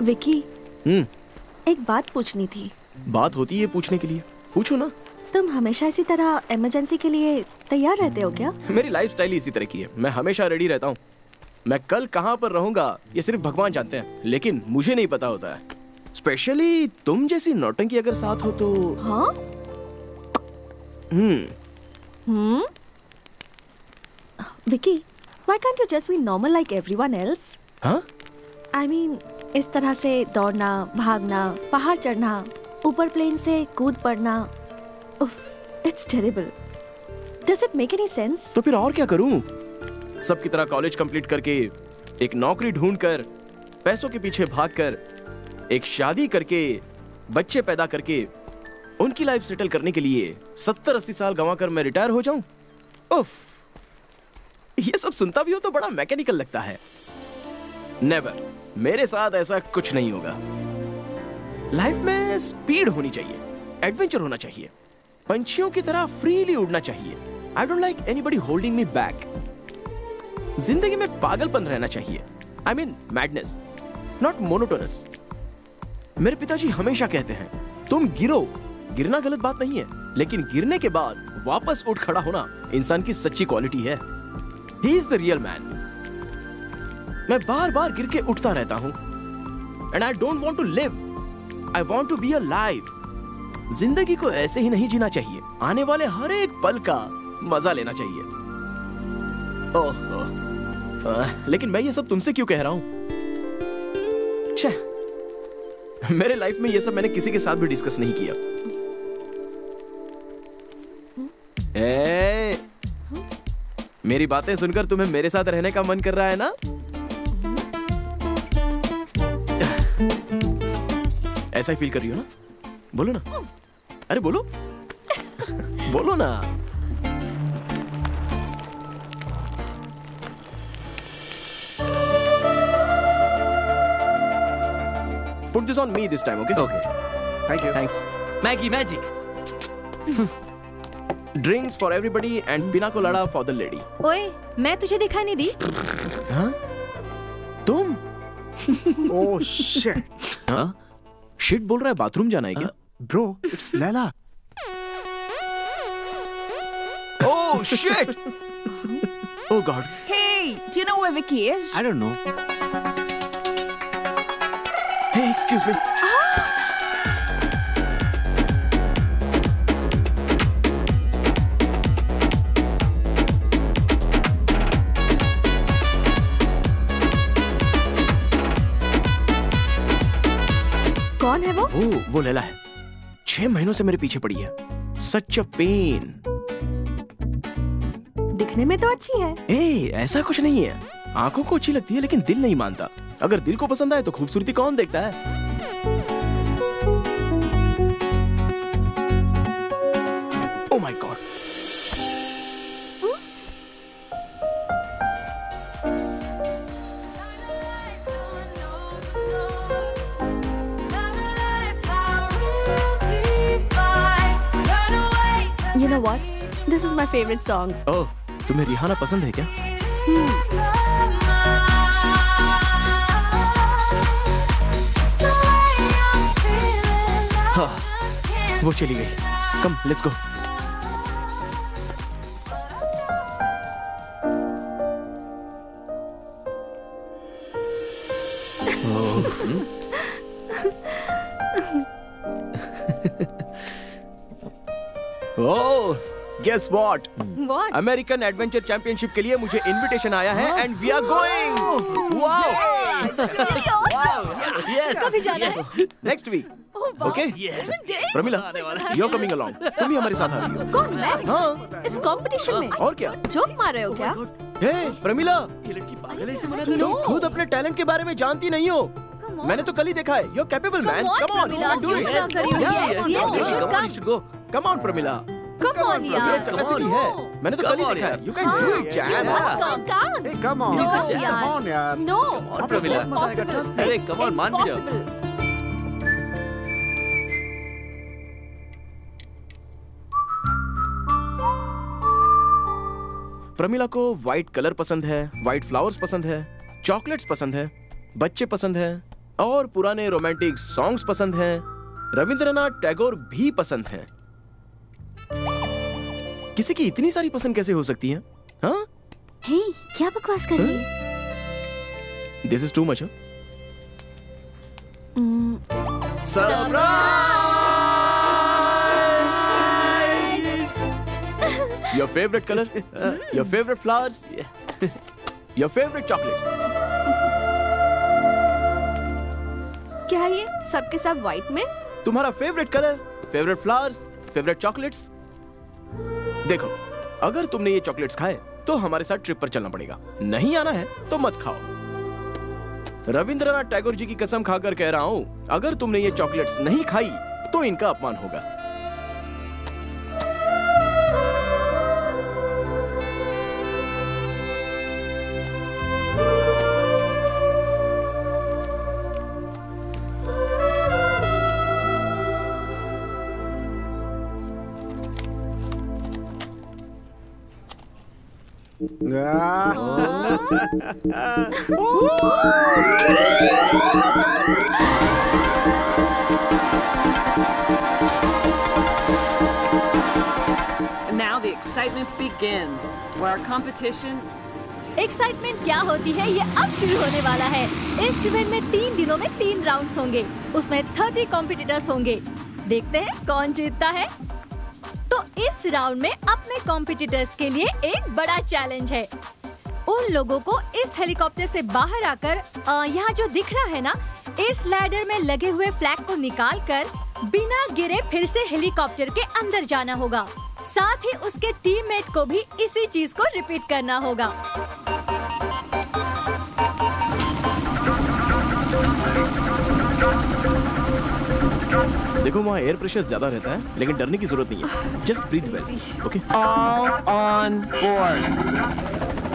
Vicky. हम्म। एक बात पूछनी थी। बात होती है पूछने के लिए। पूछो ना। तुम हमेशा इसी तरह इमरजेंसी के लिए तैयार रहते हो क्या? मेरी लाइफ स्टाइल इसी तरह की है। मैं हमेशा रेडी रहता हूँ। मैं कल कहाँ पर रहूँगा ये सिर्फ़ भगवान जानते हैं। लेकिन मुझे नहीं पता होता है। स्पेशली तुम जैसी नौटंकी अगर साथ हो तो हाँ? हम्म। हम्म? Vicky why can't you just be normal like everyone else हाँ? आई मीन इस तरह से दौड़ना, भागना, पहाड़ चढ़ना, ऊपर प्लेन से कूद पड़ना it's terrible does it make any sense तो फिर और क्या करूँ? सबकी तरह कॉलेज कंप्लीट करके एक नौकरी ढूंढकर, पैसों के पीछे भागकर, एक शादी करके, बच्चे पैदा करके, उनकी लाइफ सेटल करने के लिए सत्तर अस्सी साल गंवाकर मैं रिटायर हो जाऊँ? उफ, ये सब सुनता भी हो तो बड़ा मैकेनिकल लगता है। नेवर मेरे साथ ऐसा कुछ नहीं होगा। लाइफ में स्पीड होनी चाहिए। एडवेंचर होना चाहिए। पंछियों की तरह फ्रीली उड़ना चाहिए। I don't like anybody holding me back ज़िंदगी में पागलपन रहना चाहिए। I mean madness not monotonous मेरे पिताजी हमेशा कहते हैं, तुम गिरो। गिरना गलत बात नहीं है, लेकिन गिरने के बाद वापस उठ खड़ा होना इंसान की सच्ची क्वालिटी है। He is the real man मैं बार बार गिर के उठता रहता हूँ। And I don't want to live I want to be alive ज़िंदगी को ऐसे ही नहीं जीना चाहिए। आने वाले हर एक पल का मज़ा लेना चाहिए। ओह। लेकिन मैं ये सब तुमसे क्यों कह रहा हूँ? मेरे लाइफ में ये सब मैंने किसी के साथ भी डिस्कस नहीं किया। ए, मेरी बातें सुनकर तुम्हें मेरे साथ रहने का मन कर रहा है ना? ऐसा ही फील कर रही हो ना बोलो ना अरे बोलो बोलो ना Put this on me this time, okay? Okay. Thank you. Thanks. Maggie magic. Drinks for everybody and pina colada for the lady. ओए मैं तुझे दिखाई नहीं दी हाँ? तुम? Oh shit. हाँ? Shit बोल रहा है बाथरूम जाना है क्या? Bro it's Laila Oh shit! oh god. Hey, do you know where Vicky is? I don't know. Hey, excuse me. कौन है वो? वो वो लैला है। छह महीनों से मेरे पीछे पड़ी है। सच अ पेन दिखने में तो अच्छी है। ए ऐसा कुछ नहीं है। आँखों को अच्छी लगती है लेकिन दिल नहीं मानता। अगर दिल को पसंद आए तो खूबसूरती कौन देखता है? This सॉन्ग ओह तुम्हें रिहाना पसंद है क्या? हाँ, वो चली गई। Come let's go guess what What? American adventure championship के लिए मुझे इनविटेशन आया है and we are going wow कभी जाना है? Next week okay Pramila you are coming along तुम भी हमारे साथ आ रही हो। कौन मैं हाँ। इस कंपटीशन में? और क्या? जोक मार रहे हो क्या? हे प्रमिला तुम खुद अपने टैलेंट के बारे में जानती नहीं हो। मैंने तो कल ही देखा है। You are capable man come on do हो? Yes, yes, you should come. Come on Pramila Come on, यार. कैपेसिटी है मैंने तो कल ही देखा है you can do it You जैम must come. Can't. Hey, come on. No, come यार. on, यार. No. और प्रमिला अरे कम ऑन मान भी जाओ प्रमिला को व्हाइट कलर पसंद है व्हाइट फ्लावर्स पसंद है चॉकलेट्स पसंद है बच्चे पसंद है और पुराने रोमांटिक सॉन्ग्स पसंद हैं रविंद्रनाथ टैगोर भी पसंद हैं किसी की इतनी सारी पसंद कैसे हो सकती है? हाँ? हे क्या बकवास कर रही है? This is too much Your favorite color? Uh, your favorite flowers? your favorite chocolates? क्या ये सबके सब व्हाइट में? तुम्हारा favourite colour favourite flowers favourite chocolates देखो, अगर तुमने ये चॉकलेट्स खाए तो हमारे साथ ट्रिप पर चलना पड़ेगा। नहीं आना है तो मत खाओ। रविंद्रनाथ टैगोर जी की कसम खाकर कह रहा हूँ, अगर तुमने ये चॉकलेट्स नहीं खाई तो इनका अपमान होगा। And now the excitement begins, where our competition excitement क्या होती है? ये अब शुरू होने वाला है। इस इवेंट में तीन दिनों में तीन राउंड्स होंगे। उसमें थर्टी कॉम्पिटिटर्स होंगे। देखते हैं कौन जीतता है। तो इस राउंड में अपने कॉम्पिटिटर्स के लिए एक बड़ा चैलेंज है। उन लोगों को इस हेलीकॉप्टर से बाहर आकर यहाँ जो दिख रहा है ना, इस लैडर में लगे हुए फ्लैग को निकाल कर बिना गिरे फिर से हेलीकॉप्टर के अंदर जाना होगा। साथ ही उसके टीममेट को भी इसी चीज़ को रिपीट करना होगा। देखो, वहाँ एयर प्रेशर ज़्यादा रहता है, लेकिन डरने की ज़रूरत नहीं है। Just breathe well okay on on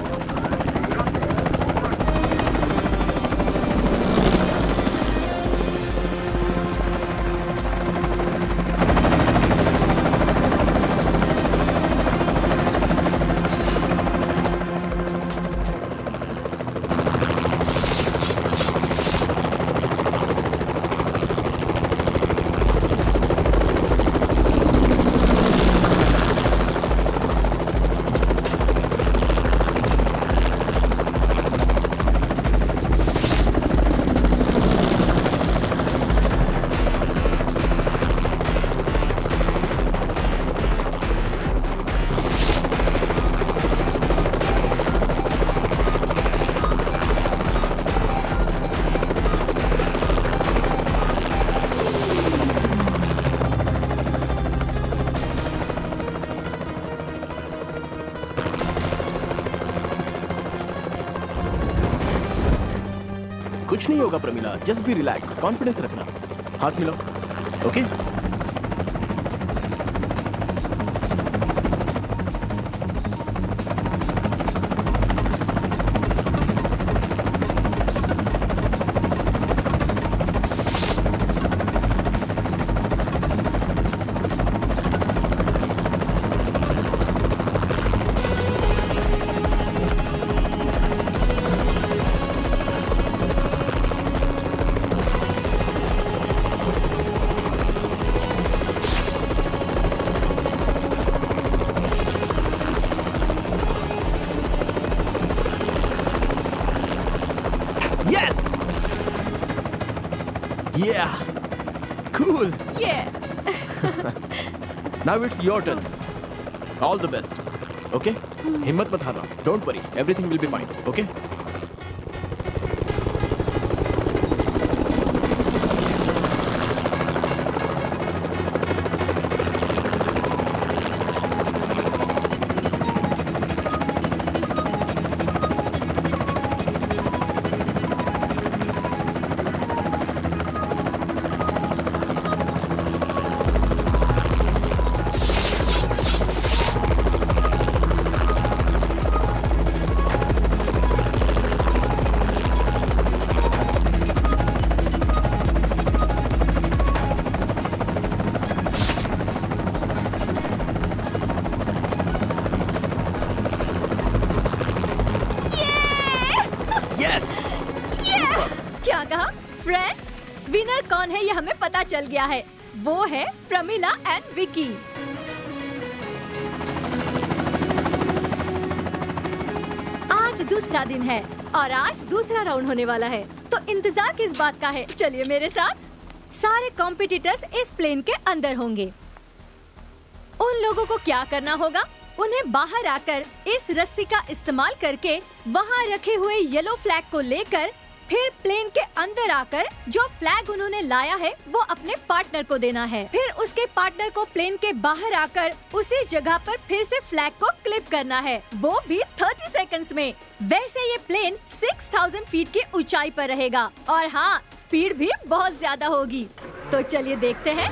होगा Pramila. Just be relax confidence रखना। हाथ मिलाओ। Okay Yes! Now it's your turn. All the best. Okay? Hmm. Himmat mat. Don't worry. Everything will be fine. Okay? चल गया है। वो है Pramila and Vicky. आज दूसरा दिन है और आज दूसरा राउंड होने वाला है। तो इंतज़ार किस बात का है? चलिए मेरे साथ। सारे कॉम्पिटिटर्स इस प्लेन के अंदर होंगे। उन लोगों को क्या करना होगा? उन्हें बाहर आकर इस रस्सी का इस्तेमाल करके वहाँ रखे हुए येलो फ्लैग को लेकर फिर प्लेन के अंदर आकर जो फ्लैग उन्होंने लाया है वो अपने पार्टनर को देना है। फिर उसके पार्टनर को प्लेन के बाहर आकर उसी जगह पर फिर से फ्लैग को क्लिप करना है। वो भी 30 सेकंड्स में। वैसे ये प्लेन 6000 फीट की ऊंचाई पर रहेगा। और हाँ स्पीड भी बहुत ज़्यादा होगी। तो चलिए देखते हैं।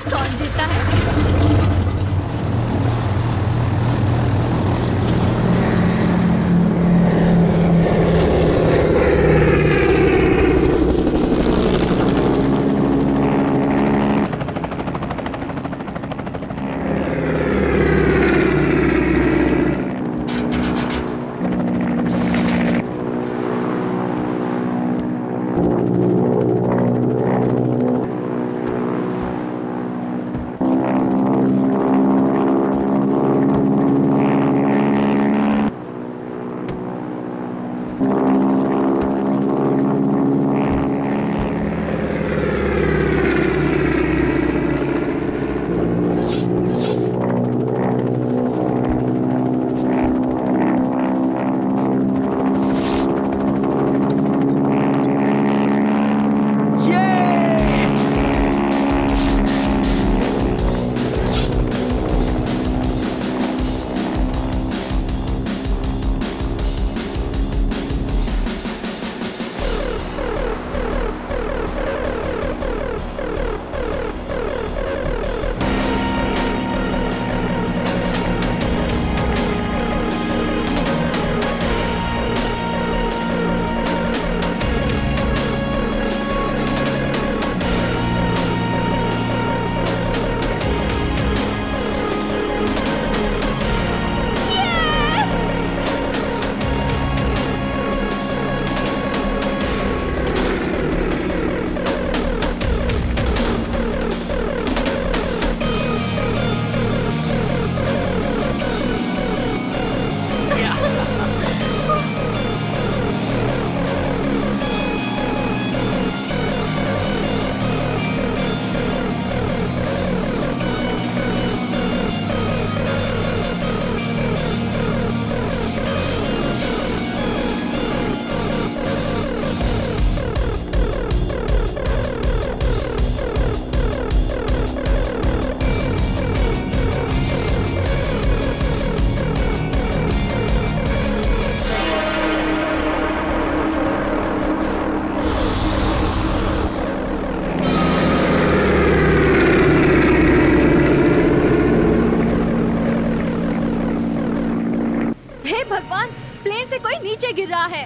गिर रहा है।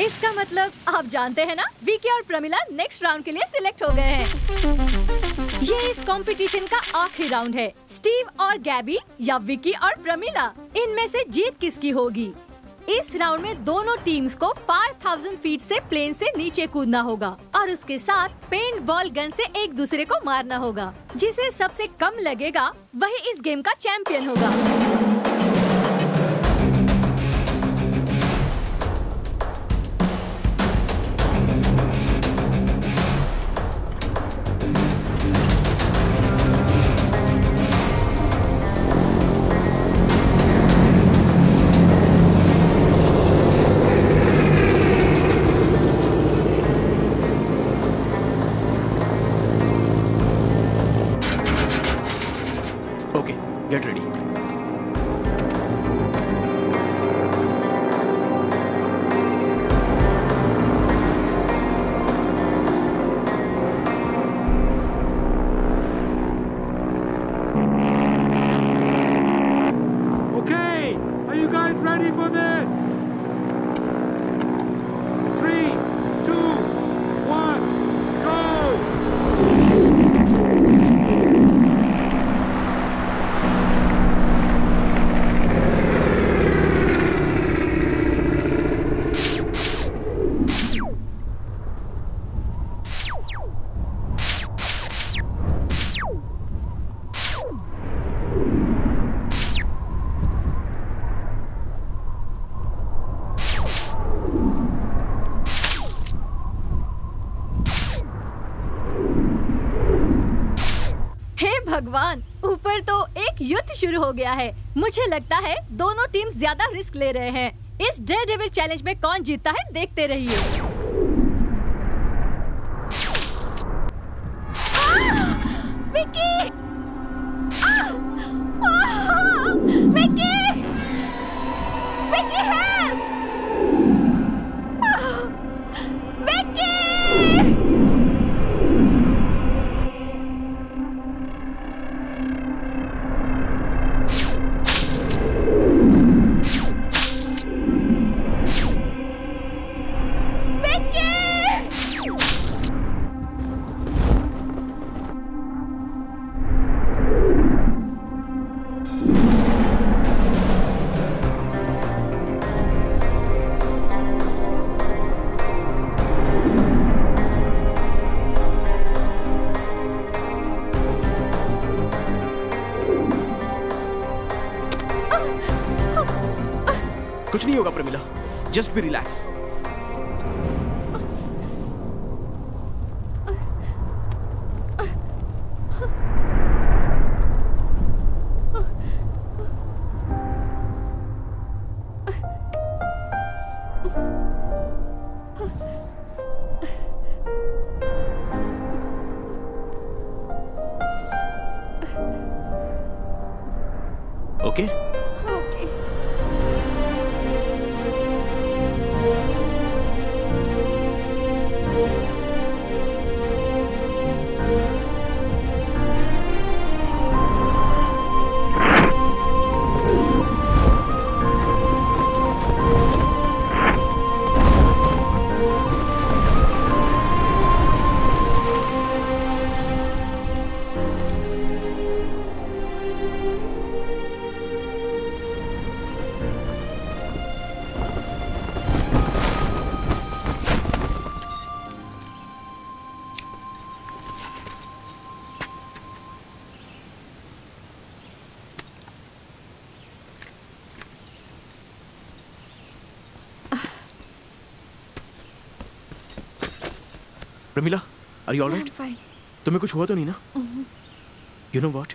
इसका मतलब आप जानते हैं ना? विकी और प्रमिला नेक्स्ट राउंड के लिए सिलेक्ट हो गए हैं। ये इस कंपटीशन का आखिरी राउंड है। स्टीव और गैबी या विकी और प्रमिला इनमें से जीत किसकी होगी? इस राउंड में दोनों टीम्स को 5000 फीट से प्लेन से नीचे कूदना होगा और उसके साथ पेंट बॉल गन से एक दूसरे को मारना होगा। जिसे सबसे कम लगेगा, वही इस गेम का चैंपियन होगा। भगवान, ऊपर तो एक युद्ध शुरू हो गया है। मुझे लगता है दोनों टीम ज़्यादा रिस्क ले रहे हैं। इस डेयर डेविल चैलेंज में कौन जीतता है, देखते रहिए। Are you alright fine. तुम्हें कुछ हुआ तो नहीं ना? यू नो व्हाट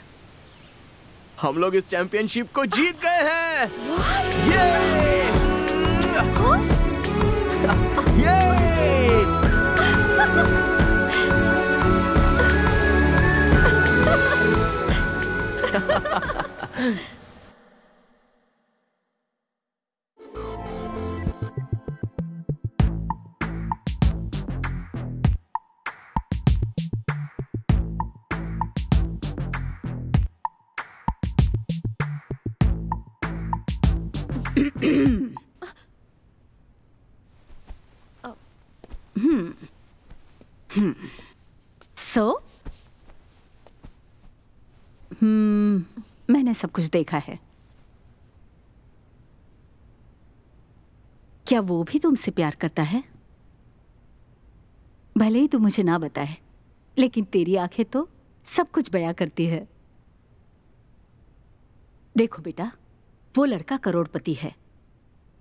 हम लोग इस चैंपियनशिप को जीत गए हैं। हम्म सब कुछ देखा है। क्या वो भी तुमसे प्यार करता है? भले ही तू मुझे ना बताए, लेकिन तेरी आँखें तो सब कुछ बयां करती है। देखो बेटा, वो लड़का करोड़पति है,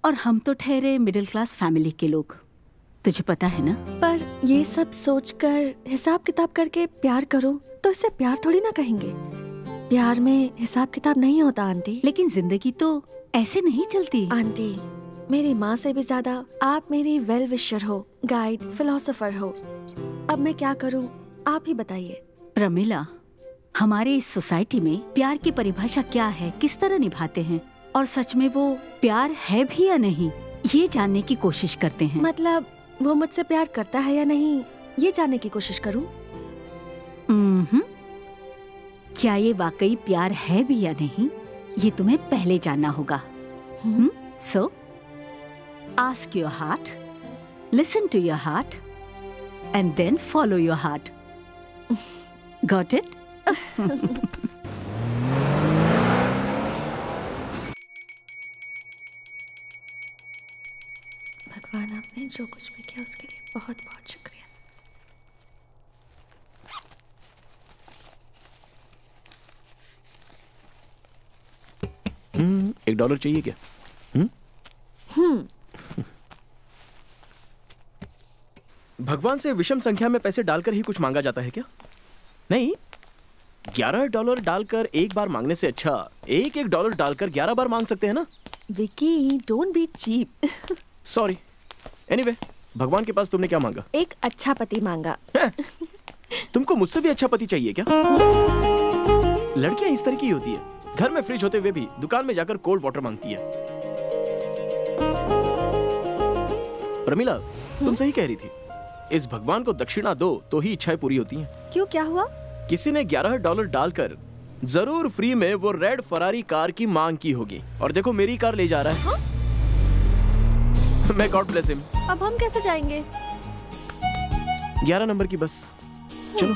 और हम तो ठहरे मिडिल क्लास फैमिली के लोग। तुझे पता है ना? पर ये सब सोचकर हिसाब किताब करके प्यार करो तो इसे प्यार थोड़ी ना कहेंगे। प्यार में हिसाब किताब नहीं होता आंटी। लेकिन ज़िंदगी तो ऐसे नहीं चलती। आंटी मेरी माँ से भी ज़्यादा आप मेरी वेल विशर हो गाइड फिलोसोफर हो। अब मैं क्या करूँ? आप ही बताइए। प्रमिला हमारे इस सोसाइटी में प्यार की परिभाषा क्या है? किस तरह निभाते हैं? और सच में वो प्यार है भी या नहीं? ये जानने की कोशिश करते हैं। मतलब वो मुझसे प्यार करता है या नहीं ये जानने की कोशिश करूँ? हम्म क्या ये वाकई प्यार है भी या नहीं? ये तुम्हें पहले जानना होगा। So ask your heart listen to your heart and then follow your heart got it भगवान आपने जो कुछ भी किया उसके लिए बहुत बहुत शुक्रिया हम्म, एक डॉलर चाहिए क्या? हम्म? हम्म। भगवान से विषम संख्या में पैसे डालकर ही कुछ मांगा जाता है क्या? नहीं। ग्यारह डॉलर डालकर एक बार मांगने से अच्छा एक एक डॉलर डालकर ग्यारह बार मांग सकते हैं ना? Vicky don't be cheap sorry anyway भगवान के पास तुमने क्या मांगा? एक अच्छा पति मांगा। तुमको मुझसे भी अच्छा पति चाहिए क्या? लड़कियाँ इस तरह की होती है। घर में फ्रिज होते हुए भी दुकान में जाकर कोल्ड वाटर मांगती है। प्रमिला तुम सही कह रही थी। इस भगवान को दक्षिणा दो तो ही इच्छाएँ पूरी होती हैं। क्यों क्या हुआ? किसी ने 11 डॉलर डालकर ज़रूर फ्री में वो रेड फरारी कार की मांग की होगी। और देखो मेरी कार ले जा रहा है। हा? मैं गॉड ब्लेस हिम अब हम कैसे जाएँगे? 11 नंबर की बस। चलो।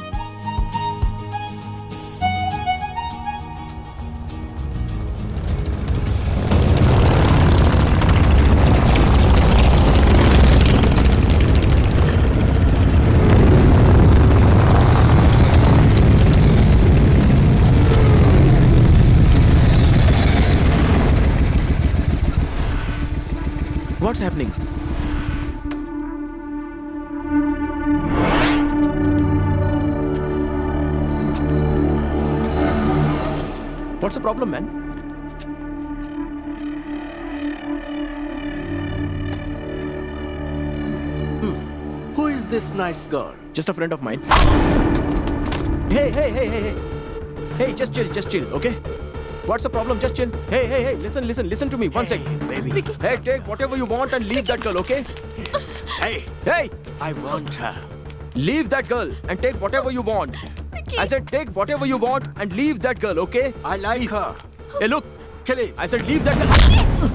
What's happening? What's the problem, man? Hmm. Who is this nice girl? Just a friend of mine. Hey, hey, hey, hey, hey. Hey, just chill, just chill, okay? What's the problem? Just chill. Hey, hey, hey, listen, listen, listen to me. One sec. baby. Hey, take whatever you want and leave that girl, okay? Hey, Hey, I want her. leave that girl and take whatever you want. I said take whatever you want and leave that girl, okay? I like her. Hey, look. Kill him. I said leave that girl.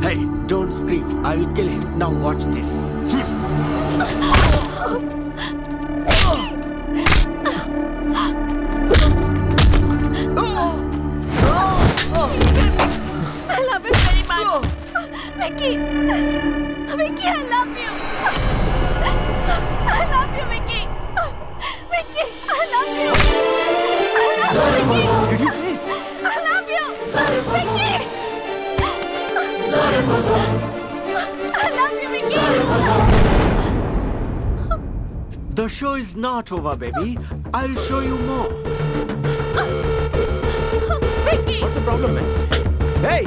Hey, don't scream. I will kill him. Now watch this. Vicky. Vicky, I love you. I love you, Vicky. Vicky, I love you. I love you. Did you say? I love you. Sorry, Vicky. Sorry, Fasa! I love you, Vicky. The show is not over, baby. I'll show you more. Vicky. What's the problem, man? Hey,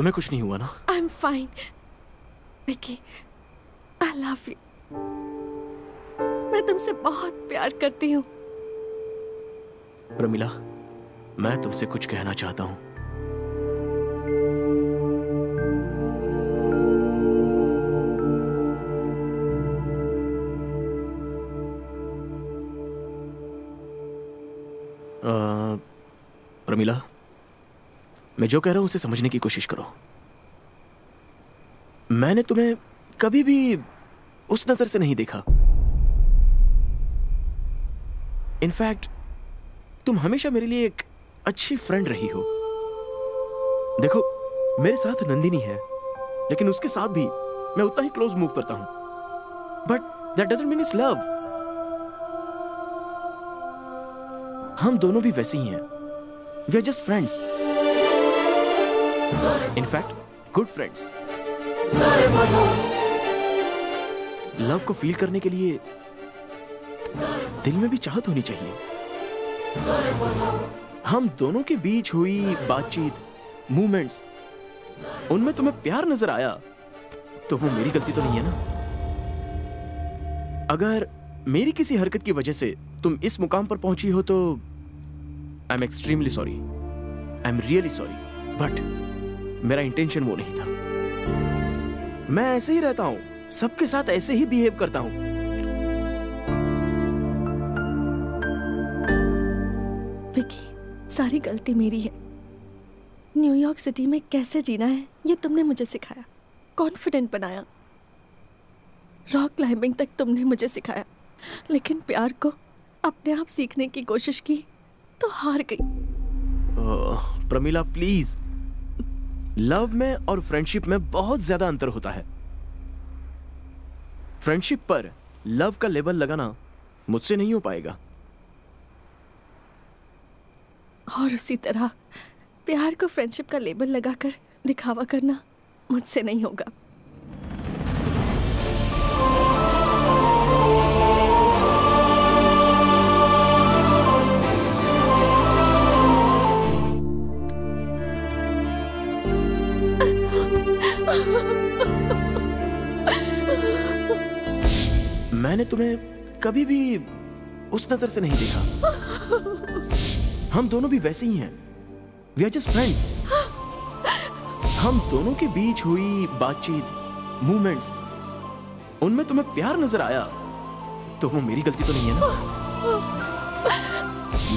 तुम्हें कुछ नहीं हुआ ना? I am fine Vicky I love you मैं तुमसे बहुत प्यार करती हूँ। प्रमिला मैं तुमसे कुछ कहना चाहता हूँ। मैं जो कह रहा हूँ उसे समझने की कोशिश करो। मैंने तुम्हें कभी भी उस नज़र से नहीं देखा। इनफैक्ट तुम हमेशा मेरे लिए एक अच्छी फ्रेंड रही हो। देखो, मेरे साथ नंदिनी है, लेकिन उसके साथ भी मैं उतना ही क्लोज मूव करता हूँ। But that doesn't mean it's love हम दोनों भी वैसे ही हैं। We are just friends in fact good friends love को फील करने के लिए दिल में भी चाहत होनी चाहिए। हम दोनों के बीच हुई बातचीत मूवमेंट्स उनमें तुम्हें प्यार नज़र आया तो वो मेरी गलती तो नहीं है ना? अगर मेरी किसी हरकत की वजह से तुम इस मुकाम पर पहुँची हो तो I am extremely sorry I am really sorry but मेरा इंटेंशन वो नहीं था। मैं ऐसे ही रहता हूँ सबके साथ ऐसे ही बिहेव करता हूँ। विकी सारी गलती मेरी है। न्यूयॉर्क सिटी में कैसे जीना है ये तुमने मुझे सिखाया। कॉन्फिडेंट बनाया। रॉक क्लाइंबिंग तक तुमने मुझे सिखाया। लेकिन प्यार को अपने आप सीखने की कोशिश की तो हार गई। प्रमिला प्लीज़ लव में और फ्रेंडशिप में बहुत ज़्यादा अंतर होता है। फ्रेंडशिप पर लव का लेवल लगाना मुझसे नहीं हो पाएगा। और उसी तरह प्यार को फ्रेंडशिप का लेबल लगाकर दिखावा करना मुझसे नहीं होगा। मैंने तुम्हें कभी भी उस नज़र से नहीं देखा। हम दोनों भी वैसे ही हैं। वी आर जस्ट फ्रेंड्स हम दोनों के बीच हुई बातचीत मूवमेंट्स उनमें तुम्हें प्यार नज़र आया तो वो मेरी गलती तो नहीं है ना?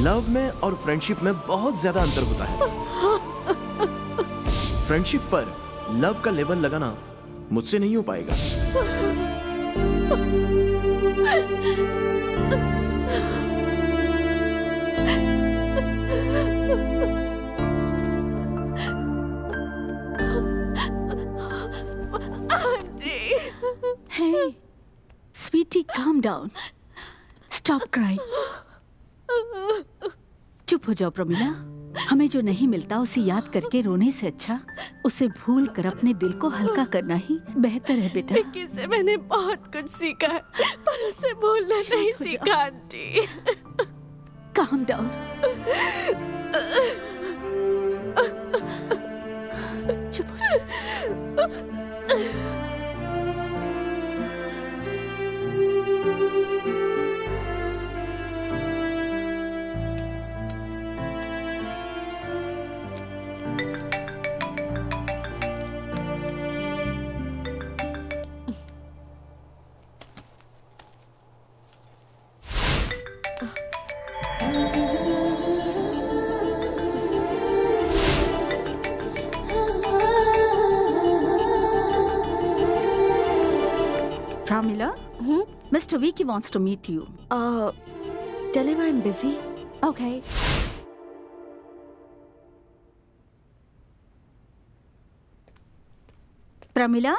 लव में और फ्रेंडशिप में बहुत ज़्यादा अंतर होता है। फ्रेंडशिप पर लव का लेवल लगाना मुझसे नहीं हो पाएगा। Auntie. Hey, sweetie, calm down. Stop crying. चुप हो जाओ प्रमिला। हमें जो नहीं मिलता उसे याद करके रोने से अच्छा उसे भूल कर अपने दिल को हल्का करना ही बेहतर है बेटा। विक्की से मैंने बहुत कुछ सीखा है पर उसे भूलना नहीं सीखा आंटी। काम डाउन चुप हो जाओ। Mr. Vicky wants to meet you. Uh, tell him I'm busy. Okay. Pramila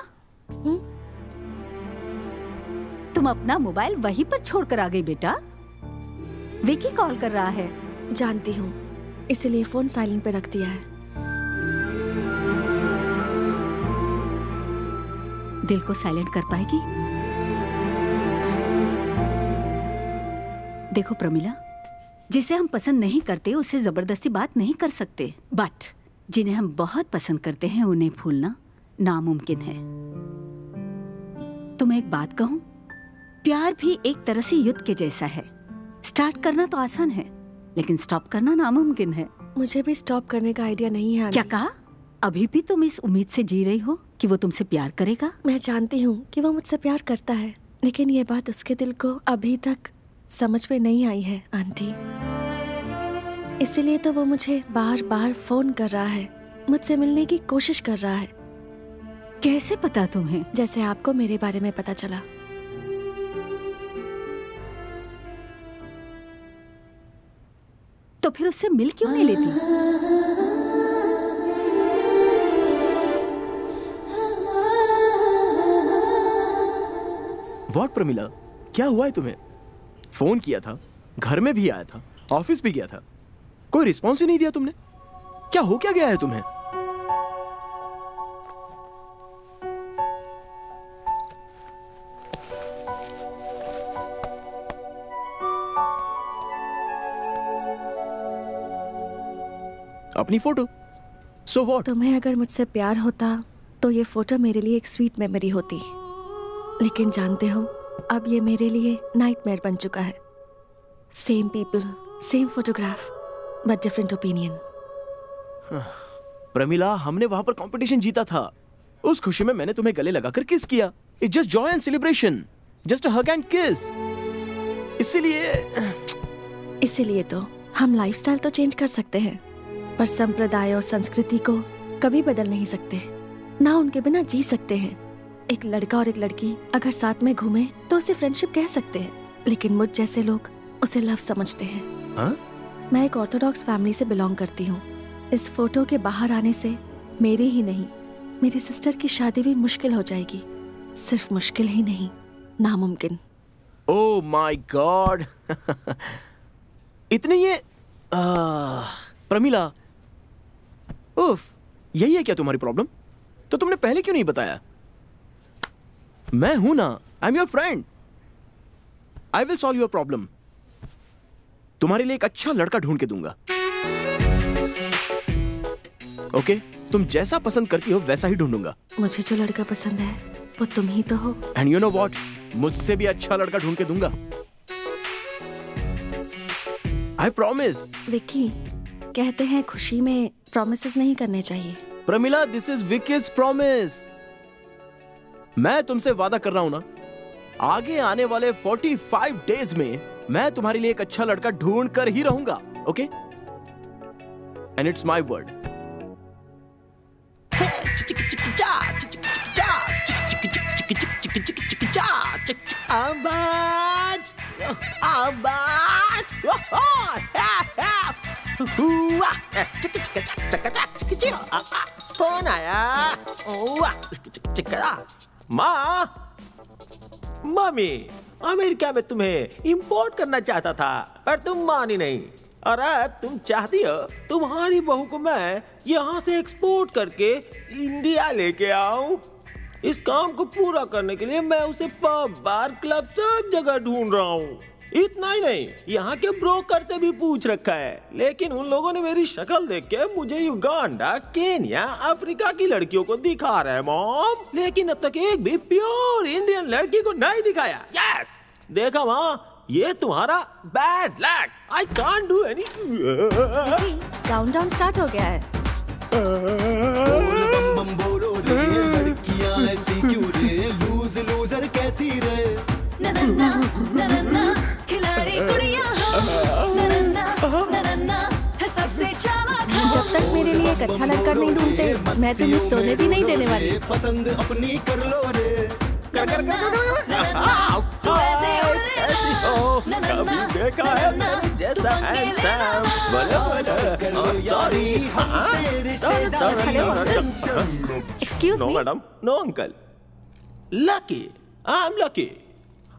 तुम अपना मोबाइल वहीं पर छोड़कर आ गई बेटा विकी कॉल कर रहा है जानती हूँ इसलिए फ़ोन साइलेंट पे रख दिया है दिल को साइलेंट कर पाएगी देखो प्रमिला जिसे हम पसंद नहीं करते उसे ज़बरदस्ती बात नहीं कर सकते। बट जिन्हें हम बहुत पसंद करते हैं उन्हें भूलना नामुमकिन है। तुम्हें एक बात कहूँ प्यार भी एक तरह से युद्ध के जैसा है। स्टार्ट करना तो आसान है लेकिन स्टॉप करना नामुमकिन है। मुझे भी स्टॉप करने का आइडिया नहीं है क्या कहा? अभी भी तुम इस उम्मीद से जी रही हो कि वो तुमसे प्यार करेगा? मैं जानती हूँ कि वो मुझसे प्यार करता है लेकिन ये बात उसके दिल को अभी तक समझ में नहीं आई है आंटी। इसीलिए तो वो मुझे बार बार फ़ोन कर रहा है मुझसे मिलने की कोशिश कर रहा है। कैसे पता तुम्हें? जैसे आपको मेरे बारे में पता चला। तो फिर उससे मिल क्यों नहीं लेती? वॉट प्रमिला क्या हुआ है तुम्हें? फ़ोन किया था, घर में भी आया था, ऑफ़िस भी गया था। कोई रिस्पॉन्स ही नहीं दिया तुमने? क्या हो क्या गया है तुम्हें? अपनी फ़ोटो सो so वॉट तुम्हें अगर मुझसे प्यार होता तो ये फ़ोटो मेरे लिए एक स्वीट मेमोरी होती। लेकिन जानते हो अब ये मेरे लिए नाइटमेयर बन चुका है। Same people same photograph but different opinion Pramila हमने वहाँ पर कंपटीशन जीता था। उस खुशी में मैंने तुम्हें गले लगाकर किस किया। It just joy and celebration just hug and kiss इसीलिए इसीलिए तो हम लाइफस्टाइल तो चेंज कर सकते हैं पर संप्रदाय और संस्कृति को कभी बदल नहीं सकते। ना उनके बिना जी सकते हैं। एक लड़का और एक लड़की अगर साथ में घूमे तो उसे फ्रेंडशिप कह सकते हैं लेकिन मुझ जैसे लोग उसे लव समझते हैं। हाँ? मैं एक ऑर्थोडॉक्स फैमिली से बिलोंग करती हूँ। इस फ़ोटो के बाहर आने से मेरी ही नहीं मेरी सिस्टर की शादी भी मुश्किल हो जाएगी। सिर्फ़ मुश्किल ही नहीं नामुमकिन। ओ माय गॉड इतने ये प्रमिला। उफ यही है क्या तुम्हारी प्रॉब्लम तो तुमने पहले क्यों नहीं बताया? मैं हूँ ना I am your friend I will solve your problem तुम्हारे लिए एक अच्छा लड़का ढूंढ के दूँगा. Okay okay? तुम जैसा पसंद करती हो वैसा ही ढूंढूँगा. मुझे जो लड़का पसंद है वो तुम ही तो हो. एंड यू नो वॉट मुझसे भी अच्छा लड़का ढूंढ के दूँगा. आई प्रॉमिस विक्की कहते हैं खुशी में प्रोमिस नहीं करने चाहिए. Pramila this is Vicky's promise मैं तुमसे वादा कर रहा हूँ ना आगे आने वाले 45 डेज़ में मैं तुम्हारे लिए एक अच्छा लड़का ढूंढ कर ही रहूँगा okay and it's my word आबाद कौन आया माँ, मम्मी, अमेरिका में तुम्हें इंपोर्ट करना चाहता था, पर तुम मानी नहीं। और अब तुम चाहती हो, तुम्हारी बहू को मैं यहाँ से एक्सपोर्ट करके इंडिया लेके आऊँ। इस काम को पूरा करने के लिए मैं उसे पब बार क्लब सब जगह ढूंढ रहा हूँ। इतना ही नहीं यहाँ के ब्रोकर से भी पूछ रखा है। लेकिन उन लोगों ने मेरी शक्ल देख के मुझे युगांडा केनिया अफ्रीका की लड़कियों को दिखा रहे मॉम। लेकिन अब तक एक भी प्योर इंडियन लड़की को नहीं दिखाया। यस देखा माँ ये तुम्हारा bad luck I can't do any down down start हो गया है। लड़कियाँ ऐसी क्यों रे लूज लूजर कहती रे ननन्ना ननन्ना खिलाड़ी कुड़ियाँ ननन्ना जब तक मेरे लिए एक अच्छा लड़का नहीं ढूंढते मैं तुम्हें सोने भी नहीं देने वाली। पसंद अपनी कर लो रे। कर कर तू ऐसे उड़ रे कभी देखा है मेरे जैसा हैंडसम बोलो बोलो। Sorry Excuse no me? madam no uncle lucky i'm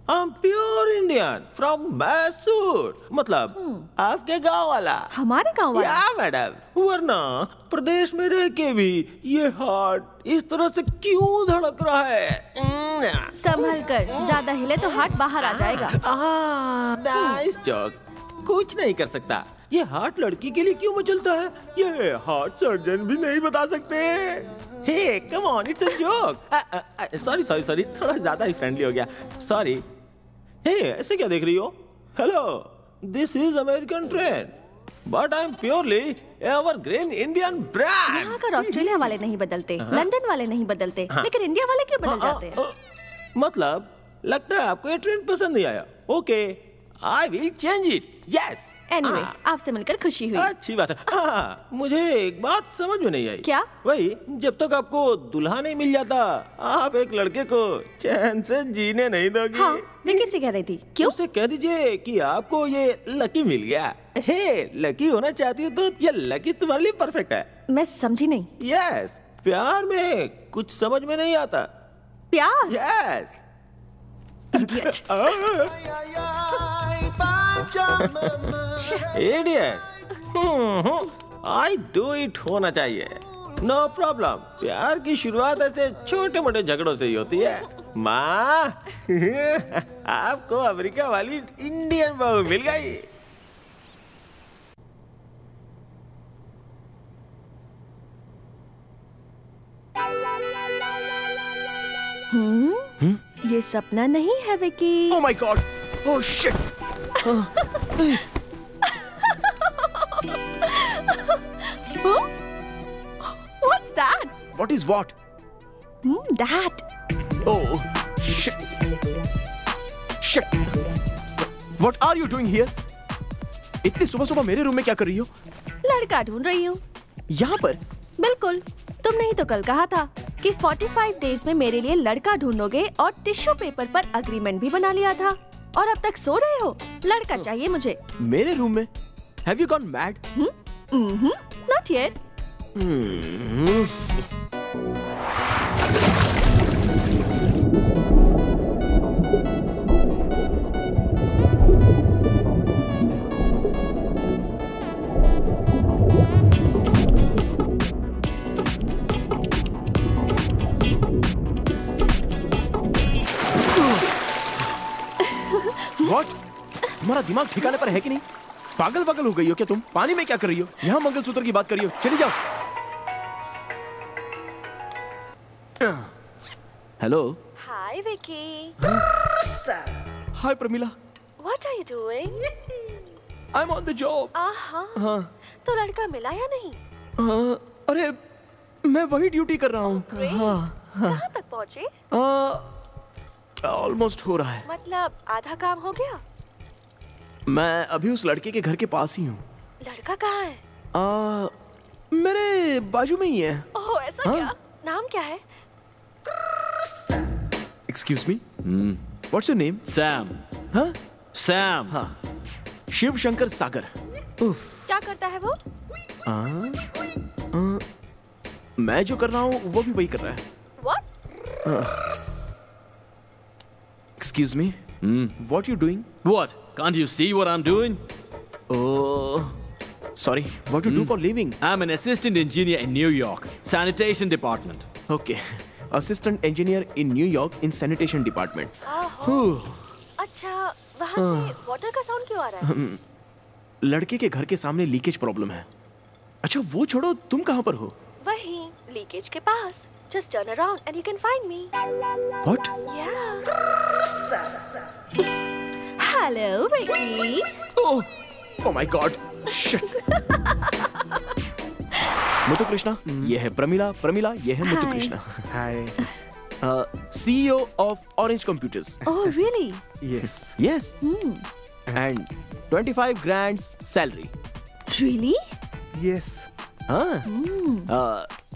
lucky I'm pure Indian from Mysore मतलब आपके गाँव वाला। हमारे गाँव वाला? या मैडम। वरना प्रदेश में रह के भी ये हार्ट इस तरह से क्यों धड़क रहा है? संभल कर ज़्यादा हिले तो हार्ट बाहर आ जाएगा। नाइस जोक कुछ नहीं कर सकता। ये हार्ट लड़की के लिए क्यों मचलता है? ये हार्ट सर्जन भी नहीं बता सकते। Hey come on it's a joke sorry sorry sorry थोड़ा ज़्यादा ही फ्रेंडली हो गया। सॉरी हे ऐसे क्या देख रही हो hello this is American train but I am purely evergreen Indian brand यहाँ का ऑस्ट्रेलिया वाले नहीं बदलते हाँ? लंदन वाले नहीं बदलते हाँ। लेकिन इंडिया वाले क्यों बदल हाँ, जाते हैं मतलब लगता है आपको ये ट्रेन पसंद नहीं आया okay I will change it yes anyway आपसे मिलकर खुशी हुई। अच्छी बात है। हाँ, मुझे एक बात समझ में नहीं आई। क्या? वही जब तक आपको दुल्हा नहीं मिल जाता आप एक लड़के को चैन से जीने नहीं दोगी। हाँ विकी से कह रही थी? क्यों? उससे कह दीजिए कि आपको ये लकी मिल गया। हे लकी होना चाहती हो तो ये लकी तुम्हारे लिए परफेक्ट है। मैं समझी नहीं। यस प्यार में कुछ समझ में नहीं आता। प्यार? Yes idiot I do it होना चाहिए। नो no प्रॉब्लम प्यार की शुरुआत ऐसे छोटे मोटे झगड़ों से ही होती है। माँ आपको अमेरिका वाली इंडियन बहू मिल गई। हम्म ये सपना नहीं है विकी। ओह my God oh shit What's that? What is what? Hmm, that. Oh, shit. Shit. What are you doing here? इतनी सुबह सुबह मेरे रूम में क्या कर रही हो लड़का ढूंढ रही हूँ यहाँ पर बिल्कुल तुमने ही तो कल कहा था कि 45 डेज़ में मेरे लिए लड़का ढूंढोगे और टिश्यू पेपर पर अग्रीमेंट भी बना लिया था और अब तक सो रहे हो? लड़का चाहिए मुझे। मेरे रूम में? Have you gone mad not yet what तुम्हारा दिमाग ठिकाने पर है कि नहीं? पागल पागल हो गई हो क्या तुम? पानी में क्या कर रही हो? यहाँ मंगलसूत्र की बात कर रही हो। चली जाओ। Hello hi Vicky hi Pramila what are you doing I am on the job aha हाँ तो लड़का मिला या नहीं? हाँ, अरे मैं वही ड्यूटी कर रहा हूँ। हाँ कहाँ तक पहुँचे? ऑलमोस्ट हो रहा है। मतलब आधा काम हो गया? मैं अभी उस लड़के के घर के पास ही हूँ। लड़का कहाँ है? आ, मेरे बाजू में ही है। ओह ऐसा हाँ? क्या? नाम क्या है? Excuse me what's your name Sam हाँ? सैम हाँ। शिव शंकर सागर। उफ क्या करता है वो? आ, आ, मैं जो कर रहा हूँ वो भी वही कर रहा है। What excuse me what you doing What? Can't you see what I'm doing? Oh, sorry. What do you mm. do for living? I'm an assistant engineer in New York, sanitation department. Okay, assistant engineer in New York in sanitation department. अच्छा वहाँ से water का sound क्यों आ रहा है हम्म, लड़के के घर के सामने लीकेज प्रॉब्लम है अच्छा वो छोड़ो तुम कहाँ पर हो वहीं लीकेज के पास just turn around and you can find me What? Hello Vicky Oh, oh my God. Shit. Muthu Krishna ये है प्रमिला प्रमिला ये है Muthu Hi. Krishna hi CEO of Orange Computers oh really yes yes and 25 grand salary really yes हाँ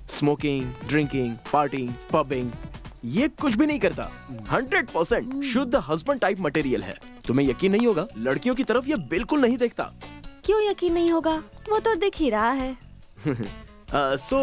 smoking drinking parting pubbing ये कुछ भी नहीं करता। 100% परसेंट शुद्ध हस्बैंड टाइप मटेरियल है। तुम्हें यकीन नहीं होगा लड़कियों की तरफ़ ये बिल्कुल नहीं देखता। क्यों यकीन नहीं होगा? वो तो दिख ही रहा है। So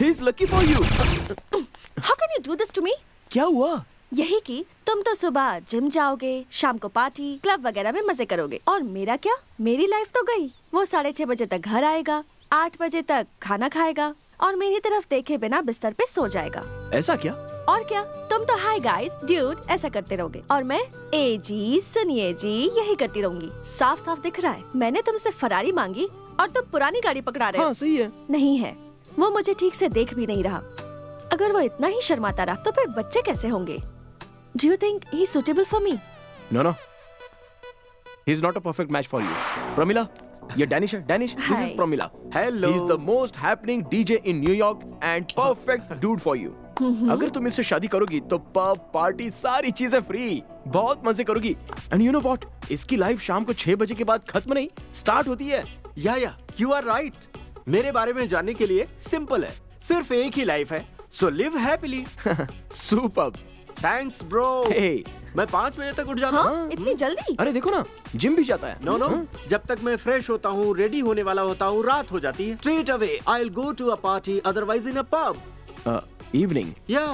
he is lucky for you how can you do this to me क्या हुआ? यही कि तुम तो सुबह जिम जाओगे शाम को पार्टी क्लब वगैरह में मज़े करोगे। और मेरा क्या? मेरी लाइफ तो गई। वो साढ़े छह बजे तक घर आएगा आठ बजे तक खाना खाएगा और मेरी तरफ़ देखे बिना बिस्तर पे सो जाएगा। ऐसा क्या? और क्या? तुम तो हाय गाइस ड्यूड ऐसा करते रहोगे। और मैं ए जी सुनिए जी यही करती रहूँगी। साफ़ साफ़ दिख रहा है। मैंने तुमसे फरारी मांगी और तुम पुरानी गाड़ी पकड़ा रहे हो। हाँ सही है। नहीं है। वो मुझे ठीक से देख भी नहीं रहा। अगर वो इतना ही शर्माता रहा तो फिर बच्चे कैसे होंगे? Do you think he suitable for me no no he is not a perfect match for you Pramila ये डैनिश है Danish this is Pramila hello he is the most happening DJ in New York and perfect dude for you. अगर तुम इससे शादी करोगी तो pub party सारी चीज़ें फ्री बहुत मज़े करोगी. एंड यू नो व्हाट इसकी लाइफ शाम को छह बजे के बाद खत्म नहीं स्टार्ट होती है. या या यू आर राइट मेरे बारे में जानने के लिए सिंपल है. सिर्फ़ एक ही लाइफ है. So live happily super thanks bro Hey. मैं पाँच बजे तक उठ जाता हाँ? हूँ। इतनी जल्दी? अरे देखो ना जिम भी जाता है। नो नो जब तक मैं फ्रेश होता हूँ रेडी होने वाला होता हूँ रात हो जाती है। Straight away I go to a party otherwise in a pub evening या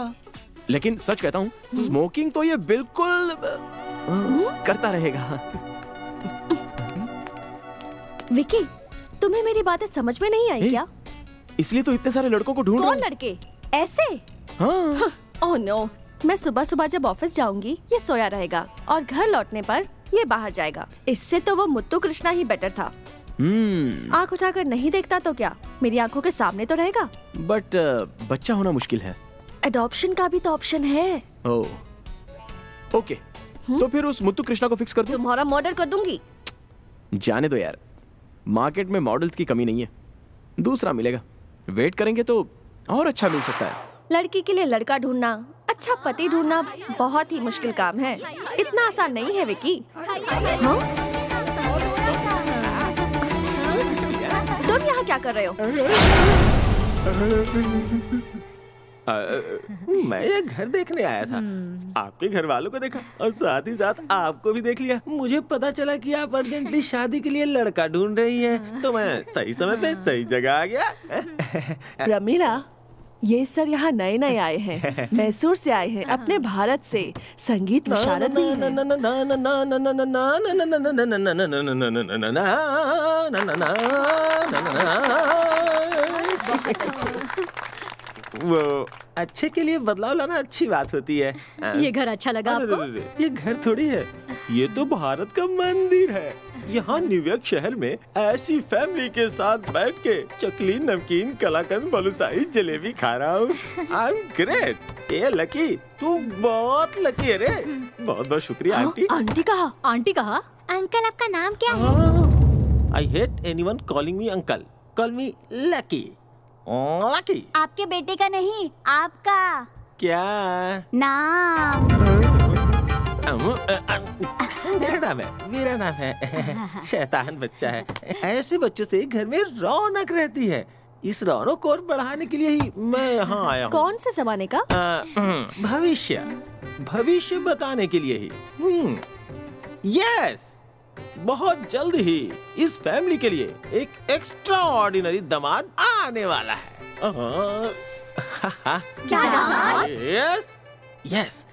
लेकिन सच कहता हूँ स्मोकिंग तो ये बिल्कुल करता रहेगा। विकी तुम्हें मेरी बातें समझ में नहीं आई क्या? इसलिए तो इतने सारे लड़कों को ढूंढ कौन लड़के? ऐसे? हाँ। ओह नो मैं सुबह सुबह जब ऑफ़िस जाऊँगी ये सोया रहेगा और घर लौटने पर ये बाहर जाएगा। इससे तो वो मुत्तू कृष्णा ही बेटर था। हम्म। आँख उठाकर नहीं देखता तो क्या? मेरी आँखों के सामने तो रहेगा। बट uh, बच्चा होना मुश्किल है। एडॉप्शन का भी तो ऑप्शन है। ओह ओके तो फिर उस मुत्तू कृष्णा को फिक्स कर दो? तुम्हारा मॉडल कर दूँगी। जाने दो यार। मार्केट में मॉडल्स की कमी नहीं है। दूसरा मिलेगा। वेट करेंगे तो और अच्छा मिल सकता है। लड़की के लिए लड़का ढूंढना अच्छा पति ढूंढना बहुत ही मुश्किल काम है। इतना आसान नहीं है विकी। हाँ? तुम यहाँ क्या कर रहे हो? अ, मैं ये घर देखने आया था। आपके घर वालों को देखा और साथ ही साथ आपको भी देख लिया। मुझे पता चला कि आप अर्जेंटली शादी के लिए लड़का ढूंढ रही हैं। तो मैं सही समय पे सही जगह आ गया। रमीला ये सर यहाँ नए नए आए हैं मैसूर से आए हैं अपने भारत से संगीत विशारद भी हैं। वो अच्छे के लिए बदलाव लाना अच्छी बात होती है ये घर अच्छा लगा आपको ये घर थोड़ी है ये तो भारत का मंदिर है यहाँ न्यूयॉर्क शहर में ऐसी फैमिली के साथ बैठ के चकली नमकीन कलाकंद बलुसाई जलेबी खा रहा हूँ। आई एम ग्रेट ये लकी तू बहुत लकी है रे। बहुत बहुत शुक्रिया आंटी। आंटी कहा? आंटी कहा? अंकल आपका नाम क्या है? I hate anyone calling me uncle call me Lucky Lucky आपके बेटे का नहीं आपका क्या? नाम। अ, मेरा नाम है मेरा नाम है शैतान बच्चा है। ऐसे बच्चों से घर में रौनक रहती है। इस रौनक को और बढ़ाने के लिए ही मैं यहाँ आया हूँ। कौन से जमाने का? भविष्य। भविष्य बताने के लिए ही। यस बहुत जल्द ही इस फैमिली के लिए एक एक्स्ट्रा ऑर्डिनरी दामाद आने वाला है। क्या दामाद? यस यस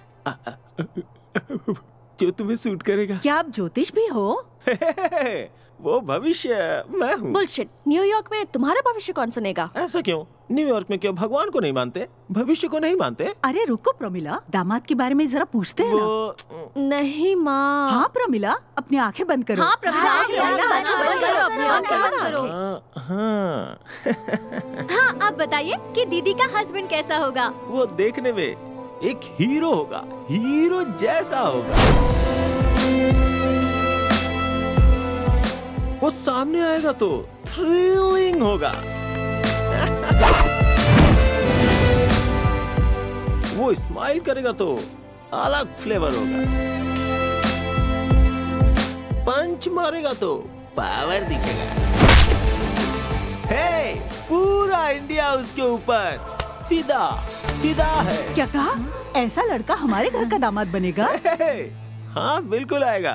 जो तुम्हें सूट करेगा। क्या आप ज्योतिष भी हो? वो भविष्य मैं हूँ। बुलशिट न्यूयॉर्क में तुम्हारा भविष्य कौन सुनेगा? ऐसा क्यों? न्यूयॉर्क में क्यों भगवान को नहीं मानते? भविष्य को नहीं मानते? अरे रुको प्रमिला दामाद के बारे में जरा पूछते हैं ना। नहीं माँ। हाँ प्रमिला अपनी आँखें बंद करो। हाँ प्रमिला आँखें बंद करो, बंद करो, करो, अपनी आँखें बंद करो। करो हाँ। आप बताइए कि दीदी का हस्बैंड कैसा होगा? वो देखने में एक हीरो होगा, हीरो जैसा होगा। वो सामने आएगा तो थ्रिलिंग होगा। वो स्माइल करेगा तो अलग फ्लेवर होगा। पंच मारेगा तो पावर दिखेगा। हे पूरा इंडिया उसके ऊपर। फिदा फिदा है। क्या कहा? ऐसा लड़का हमारे घर का दामाद बनेगा? हाँ बिल्कुल आएगा।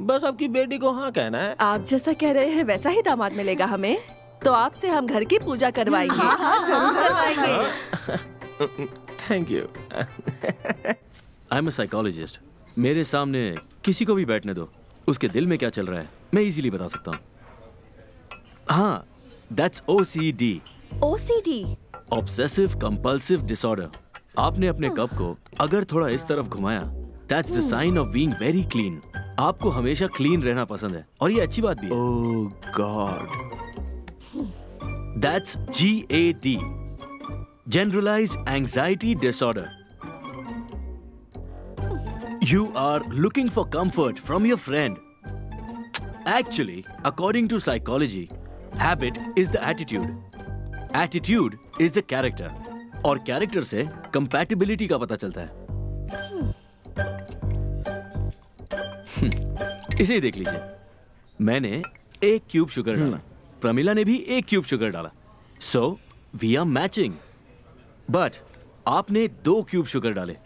बस आपकी बेटी को हाँ कहना है। आप जैसा कह रहे हैं वैसा ही दामाद मिलेगा हमें। तो आपसे हम घर की पूजा करवाएँगे। हाँ, हाँ, ज़रूर करवाएँगे। Thank you I am psychologist मेरे सामने किसी को भी बैठने दो। उसके दिल में क्या चल रहा है मैं इजीली बता सकता हूँ। हाँ that's O C D OCD obsessive compulsive disorder आपने अपने कप को अगर थोड़ा इस तरफ़ घुमाया that's the sign of being very clean आपको हमेशा क्लीन रहना पसंद है और ये अच्छी बात भी है। ओह God that's G A D generalised anxiety disorder You are looking for comfort from your friend. Actually, according to psychology, habit is the attitude. Attitude is the character. और कैरेक्टर से कंपैटिबिलिटी का पता चलता है। हम्म, इसे ही देख लीजिए। मैंने एक क्यूब शुगर डाला। प्रमिला ने भी एक क्यूब शुगर डाला। So we are matching but आपने दो क्यूब शुगर डाले।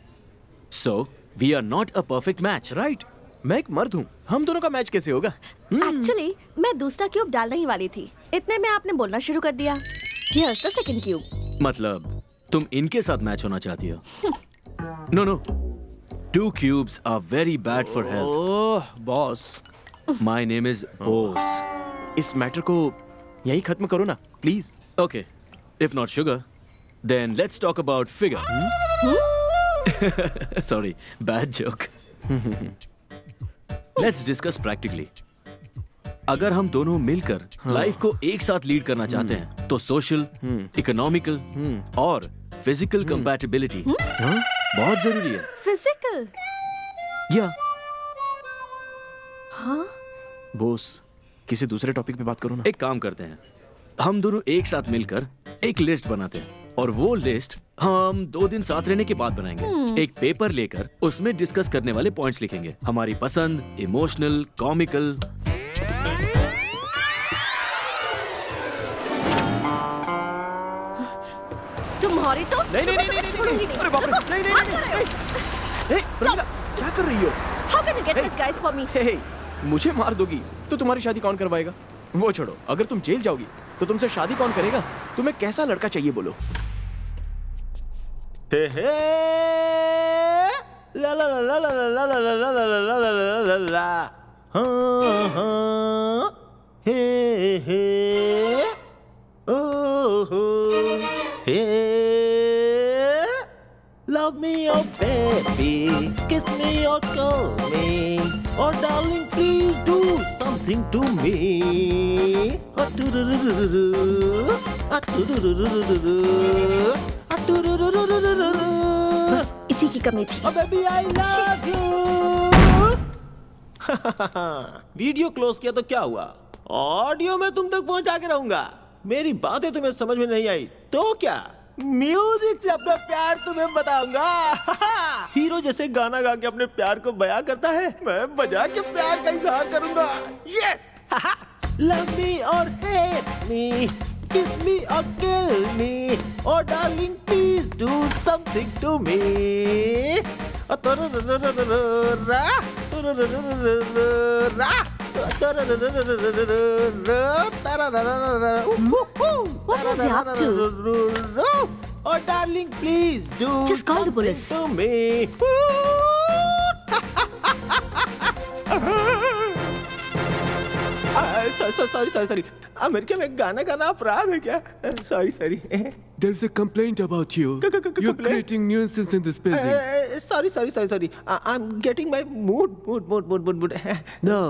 So we are not a perfect match right मैं एक मर्द हूँ। हम दोनों का मैच कैसे होगा? Actually hmm. मैं दूसरा क्यूब डालने ही वाली थी। इतने में आपने बोलना शुरू कर दिया। Here's the second cube. मतलब तुम इनके साथ मैच होना चाहती हो? No no two cubes are very bad for health oh boss my name is Bose इस मैटर को यही खत्म करो ना please okay if not sugar then let's talk about figure sorry bad joke let's discuss practically अगर हम दोनों मिलकर हाँ। लाइफ को एक साथ लीड करना चाहते हैं तो सोशल इकोनॉमिकल और फ़िज़िकल कंपैटिबिलिटी बहुत ज़रूरी है। फ़िज़िकल या। हाँ? बॉस किसी दूसरे टॉपिक पे बात करो ना। एक काम करते हैं हम दोनों एक साथ मिलकर एक लिस्ट बनाते हैं। और वो लिस्ट हम दो दिन साथ रहने के बाद बनाएँगे। हम्म। एक पेपर लेकर उसमें डिस्कस करने वाले पॉइंट्स लिखेंगे। हमारी पसंद इमोशनल कॉमिकल तुम्हारी तो नहीं, नहीं, नहीं, नहीं, छोड़ूँगी नहीं, अरे बाप रे, नहीं, नहीं, नहीं, नहीं। प्रमिला, क्या कर रही हो? How can you get this guys for me? हे, हे, मुझे मार दोगी तो तुम्हारी शादी कौन करवाएगा? वो छोड़ो अगर तुम जेल जाओगी तो तुमसे शादी कौन करेगा तुम्हें कैसा लड़का चाहिए बोलो हे हे ला ला ला ला ला ला ला ला ला ला ला ला ला ला ला हाँ हाँ हे हे ओ हो हे Love me, oh baby, kiss me or call me, oh darling, please do something to me. बस इसी की कमी थी। Baby, I love you. Video close किया तो क्या हुआ? ऑडियो में तुम तक पहुँचा के रहूँगा। मेरी बातें तुम्हें समझ में नहीं आई। तो क्या? म्यूज़िक से अपना प्यार तुम्हें बताऊँगा। हीरो जैसे गाना गा के अपने प्यार को बयां करता है मैं बजा के प्यार का इजहार करूँगा। Yes Love me or hate me, kiss me or kill me. Oh, darling, please do something to me. What What is he up to? Oh, darling, please do. Just call the police. To me. America में गाना गाना अपराध है क्या sorry sorry There's a complaint about you. C -c -c You're creating nuisance in this building. Uh, sorry, sorry, sorry, sorry. I I'm getting my mood, mood, mood, mood, mood, mood. no,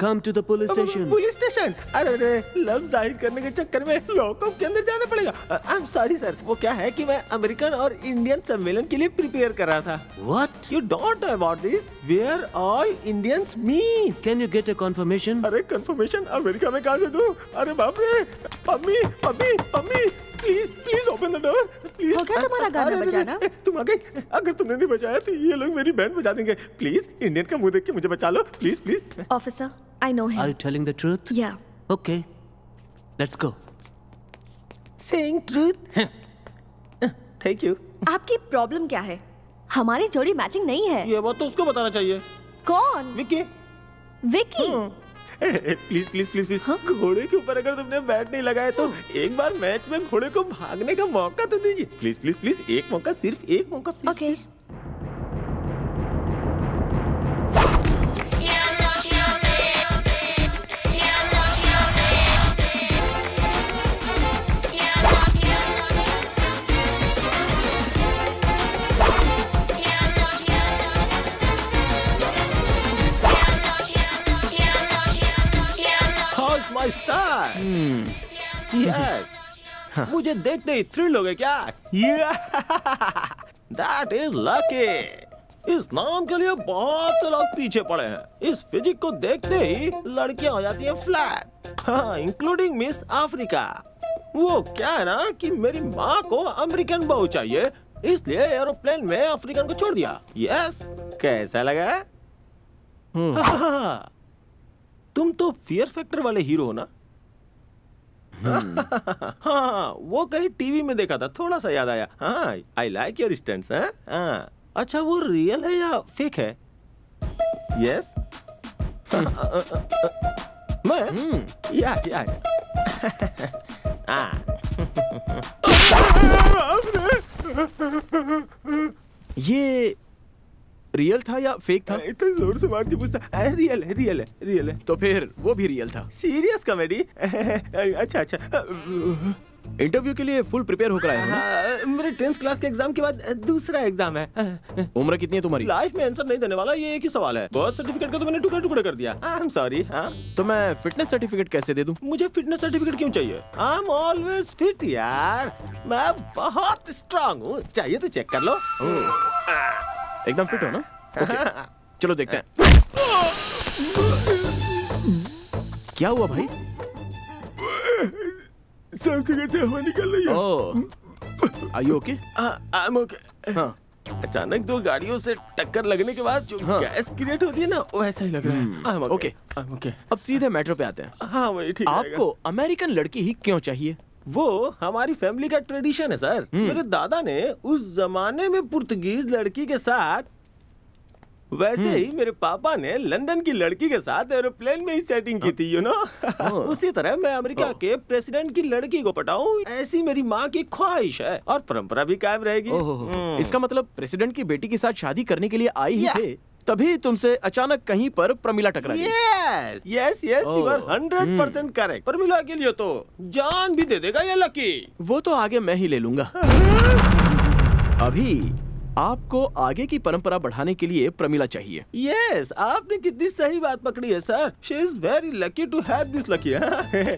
come to the police station. Police station अरे अरे love ज़ाहिर करने के चक्कर में lockup के अंदर जाना पड़ेगा। आई एम सॉरी सर वो क्या है कि मैं अमेरिकन और इंडियन सम्मेलन के लिए प्रिपेयर कर रहा था। What? You don't know about this where all Indians meet Can you get a confirmation? अरे कंफर्मेशन अमेरिका में कहाँ से दूँ? अरे बाप रे! Mummy mummy mummy please please open the door please हो गया तुम्हारा गाना बजाना? तुम आ गई। अगर तुमने नहीं बजाया तो ये लोग मेरी बैंड बजा देंगे। प्लीज़ इंडियन का मुँह देख के मुझे बचा लो। Please please Officer, I know him. Are you telling the truth? Yeah. Okay. Let's go. Saying truth thank you आपकी प्रॉब्लम क्या है? हमारी जोड़ी मैचिंग नहीं है। ये बात तो उसको बताना चाहिए। कौन? Vicky Vicky please please please please घोड़े के ऊपर अगर तुमने बैट नहीं लगाया तो एक बार मैच में घोड़े को भागने का मौका तो दीजिए। प्लीज़ प्लीज़ प्लीज़ एक मौका सिर्फ़ एक मौका सिर्फ़। Okay How's star? Yes. मुझे देखते ही थ्रिल हो गए क्या? दैट इज़ लकी इस नाम के लिए बहुत से लोग पीछे पड़े हैं। इस फिजिक को देखते ही लड़कियाँ हो जाती हैं फ्लैट हाँ इंक्लूडिंग मिस अफ्रीका वो क्या है ना कि मेरी माँ को अमेरिकन बहू चाहिए इसलिए एरोप्लेन में अफ्रीकन को छोड़ दिया। यस कैसा लगा? हाँ। तुम तो फियर फैक्टर वाले हीरो हो ना? हाँ वो कहीं टीवी में देखा था थोड़ा सा याद आया। हाँ आई लाइक योर स्टंट्स हाँ अच्छा वो रियल है या फेक है? यस मैं? या या। हाँ। ये रियल था या फेक था? इतने ज़ोर से मार के पूछता रियल है रियल है रियल है। तो फिर वो भी रियल था। सीरियस कॉमेडी अच्छा अच्छा। इंटरव्यू के लिए फुल प्रिपेयर होकर आया हो हाँ, मेरे टेंथ क्लास के एग्ज़ाम के बाद दूसरा एग्ज़ाम है। उम्र कितनी है तुम्हारी? लाइफ में आंसर नहीं देने वाला ये एक ही सवाल है। बर्थ सर्टिफिकेट का तो मैंने टुकड़े टुकड़े कर दिया। आई एम सॉरी हाँ? तो मैं फिटनेस सर्टिफिकेट कैसे दे दूँ? मुझे फिटनेस सर्टिफिकेट क्यों चाहिए? आई एम ऑलवेज फिट यार। मैं बहुत स्ट्रांग हूँ। चाहिए तो चेक कर लो। एकदम फिट हो ना? ओके। चलो देखते हैं। क्या हुआ भाई? सब जगह से हवा निकल रही है। You okay I am okay हाँ। अचानक दो गाड़ियों से टक्कर लगने के बाद जो हाँ। गैस क्रिएट होती है ना वो ऐसा ही लग रहा है। आई एम ओके ओके अब सीधे मेट्रो पे आते हैं। हाँ वही ठीक आपको अमेरिकन लड़की ही क्यों चाहिए? वो हमारी फैमिली का ट्रेडिशन है सर मेरे दादा ने उस जमाने में पुर्तगीज लड़की के साथ वैसे ही मेरे पापा ने लंदन की लड़की के साथ एरोप्लेन में ही सेटिंग की थी यू नो उसी तरह मैं अमेरिका के प्रेसिडेंट की लड़की को पटाऊं ऐसी मेरी माँ की ख्वाहिश है और परंपरा भी कायम रहेगी। हम्म। इसका मतलब प्रेसिडेंट की बेटी के साथ शादी करने के लिए आई ही. थे? तभी तुमसे अचानक कहीं पर प्रमिला टकरा yes yes yes you are. Hundred percent correct Pramila के लिए तो जान भी दे देगा ये लकी। वो तो आगे मैं ही ले लूँगा। अभी आपको आगे की परंपरा बढ़ाने के लिए प्रमिला चाहिए। यस आपने कितनी सही बात पकड़ी है sir she is very lucky to have this lucky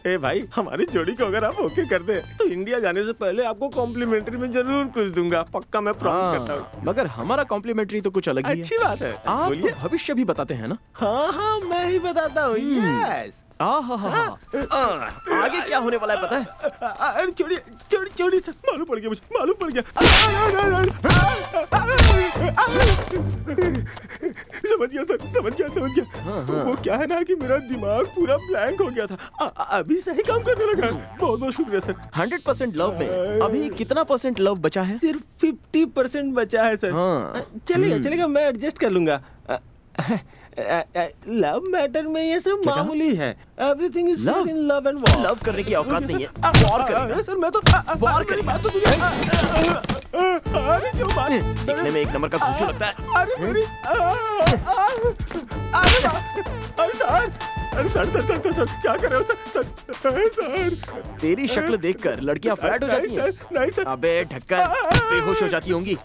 ए भाई हमारी जोड़ी को अगर आप ओके कर दे तो इंडिया जाने से पहले आपको कॉम्प्लीमेंट्री में ज़रूर कुछ दूँगा। पक्का मैं प्रॉमिस हाँ, करता हूँ। मगर हमारा कॉम्प्लीमेंट्री तो कुछ अलग ही है। अच्छी बात है। आप भविष्य भी बताते हैं ना? हाँ हाँ मैं ही बताता हूँ। यस आगे क्या होने वाला है पता है? अरे छोड़िए छोड़ी छोड़ी सर मालूम पड़ गया मुझे मालूम पड़ गया। समझ गया सर समझ गया समझ गया। वो क्या है ना कि मेरा दिमाग पूरा ब्लैंक हो गया था। अभी सही काम करने लगा बहुत बहुत शुक्रिया सर। हंड्रेड परसेंट लव में। अभी कितना परसेंट लव बचा है? सिर्फ़ फिफ्टी परसेंट बचा है सर। हाँ। चलेगा हम्म। चलेगा मैं एडजस्ट कर लूँगा। लव मैटर में ये सब मामूली है everything is Love? In love and war love करने की औकात नहीं है वॉर करेगा सर मैं तो वॉर करी बात तो सुनिए अरे क्यों बात दिखने में एक नंबर का घूंचू लगता है अरे मेरी अरे अरे सर अरे sir sir sir sir sir क्या कर रहे हो सर सर सर तेरी शक्ल देखकर लड़कियाँ फ्लैट हो जाती हैं नहीं सर अबे ढक्कन बेहोश हो जाती होंगी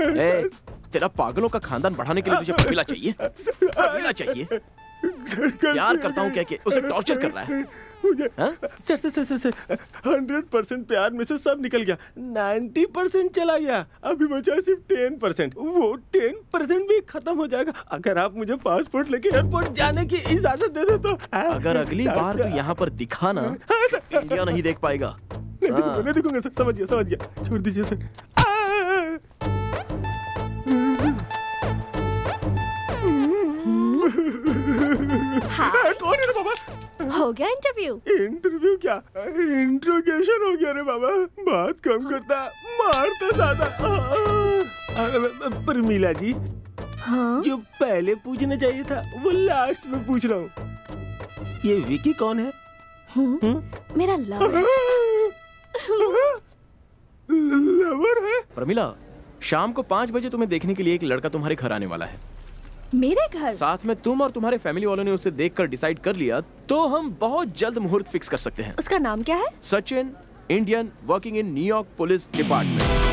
ए, तेरा पागलों का खानदान बढ़ाने के लिए तुझे प्रमिला चाहिए? प्रमिला चाहिए? प्यार करता हूँ क्या कि उसे टॉर्चर कर रहा है? मुझे sir sir sir sir sir hundred percent प्यार में से सब निकल गया। नाइन्टी परसेंट चला गया। अभी बचा सिर्फ़ टेन परसेंट वो टेन परसेंट भी खत्म हो जाएगा। अगर आप मुझे पासपोर्ट लेके एयरपोर्ट जाने की इजाज़त दे दे तो अगर अगली बार तू यहाँ पर दिखा ना इंडिया नहीं देख पाएगा। नहीं दिखूँगा समझ गया समझ गया। छोड़ दीजिए सर। कौन है रे बाबा? हो गया इंटरव्यू इंटरव्यू क्या? इंट्रोगेशन हो गया रे बाबा। बात कम करता मारता ज़्यादा। परमीला जी हाँ। जो पहले पूछना चाहिए था वो लास्ट में पूछ रहा हूँ। ये विकी कौन है? मेरा लव लवर है? प्रमिला शाम को पाँच बजे तुम्हें देखने के लिए एक लड़का तुम्हारे घर आने वाला है। मेरे घर साथ में तुम और तुम्हारे फैमिली वालों ने उसे देखकर डिसाइड कर लिया तो हम बहुत जल्द मुहूर्त फिक्स कर सकते हैं उसका नाम क्या है Sachin Indian working in New York police department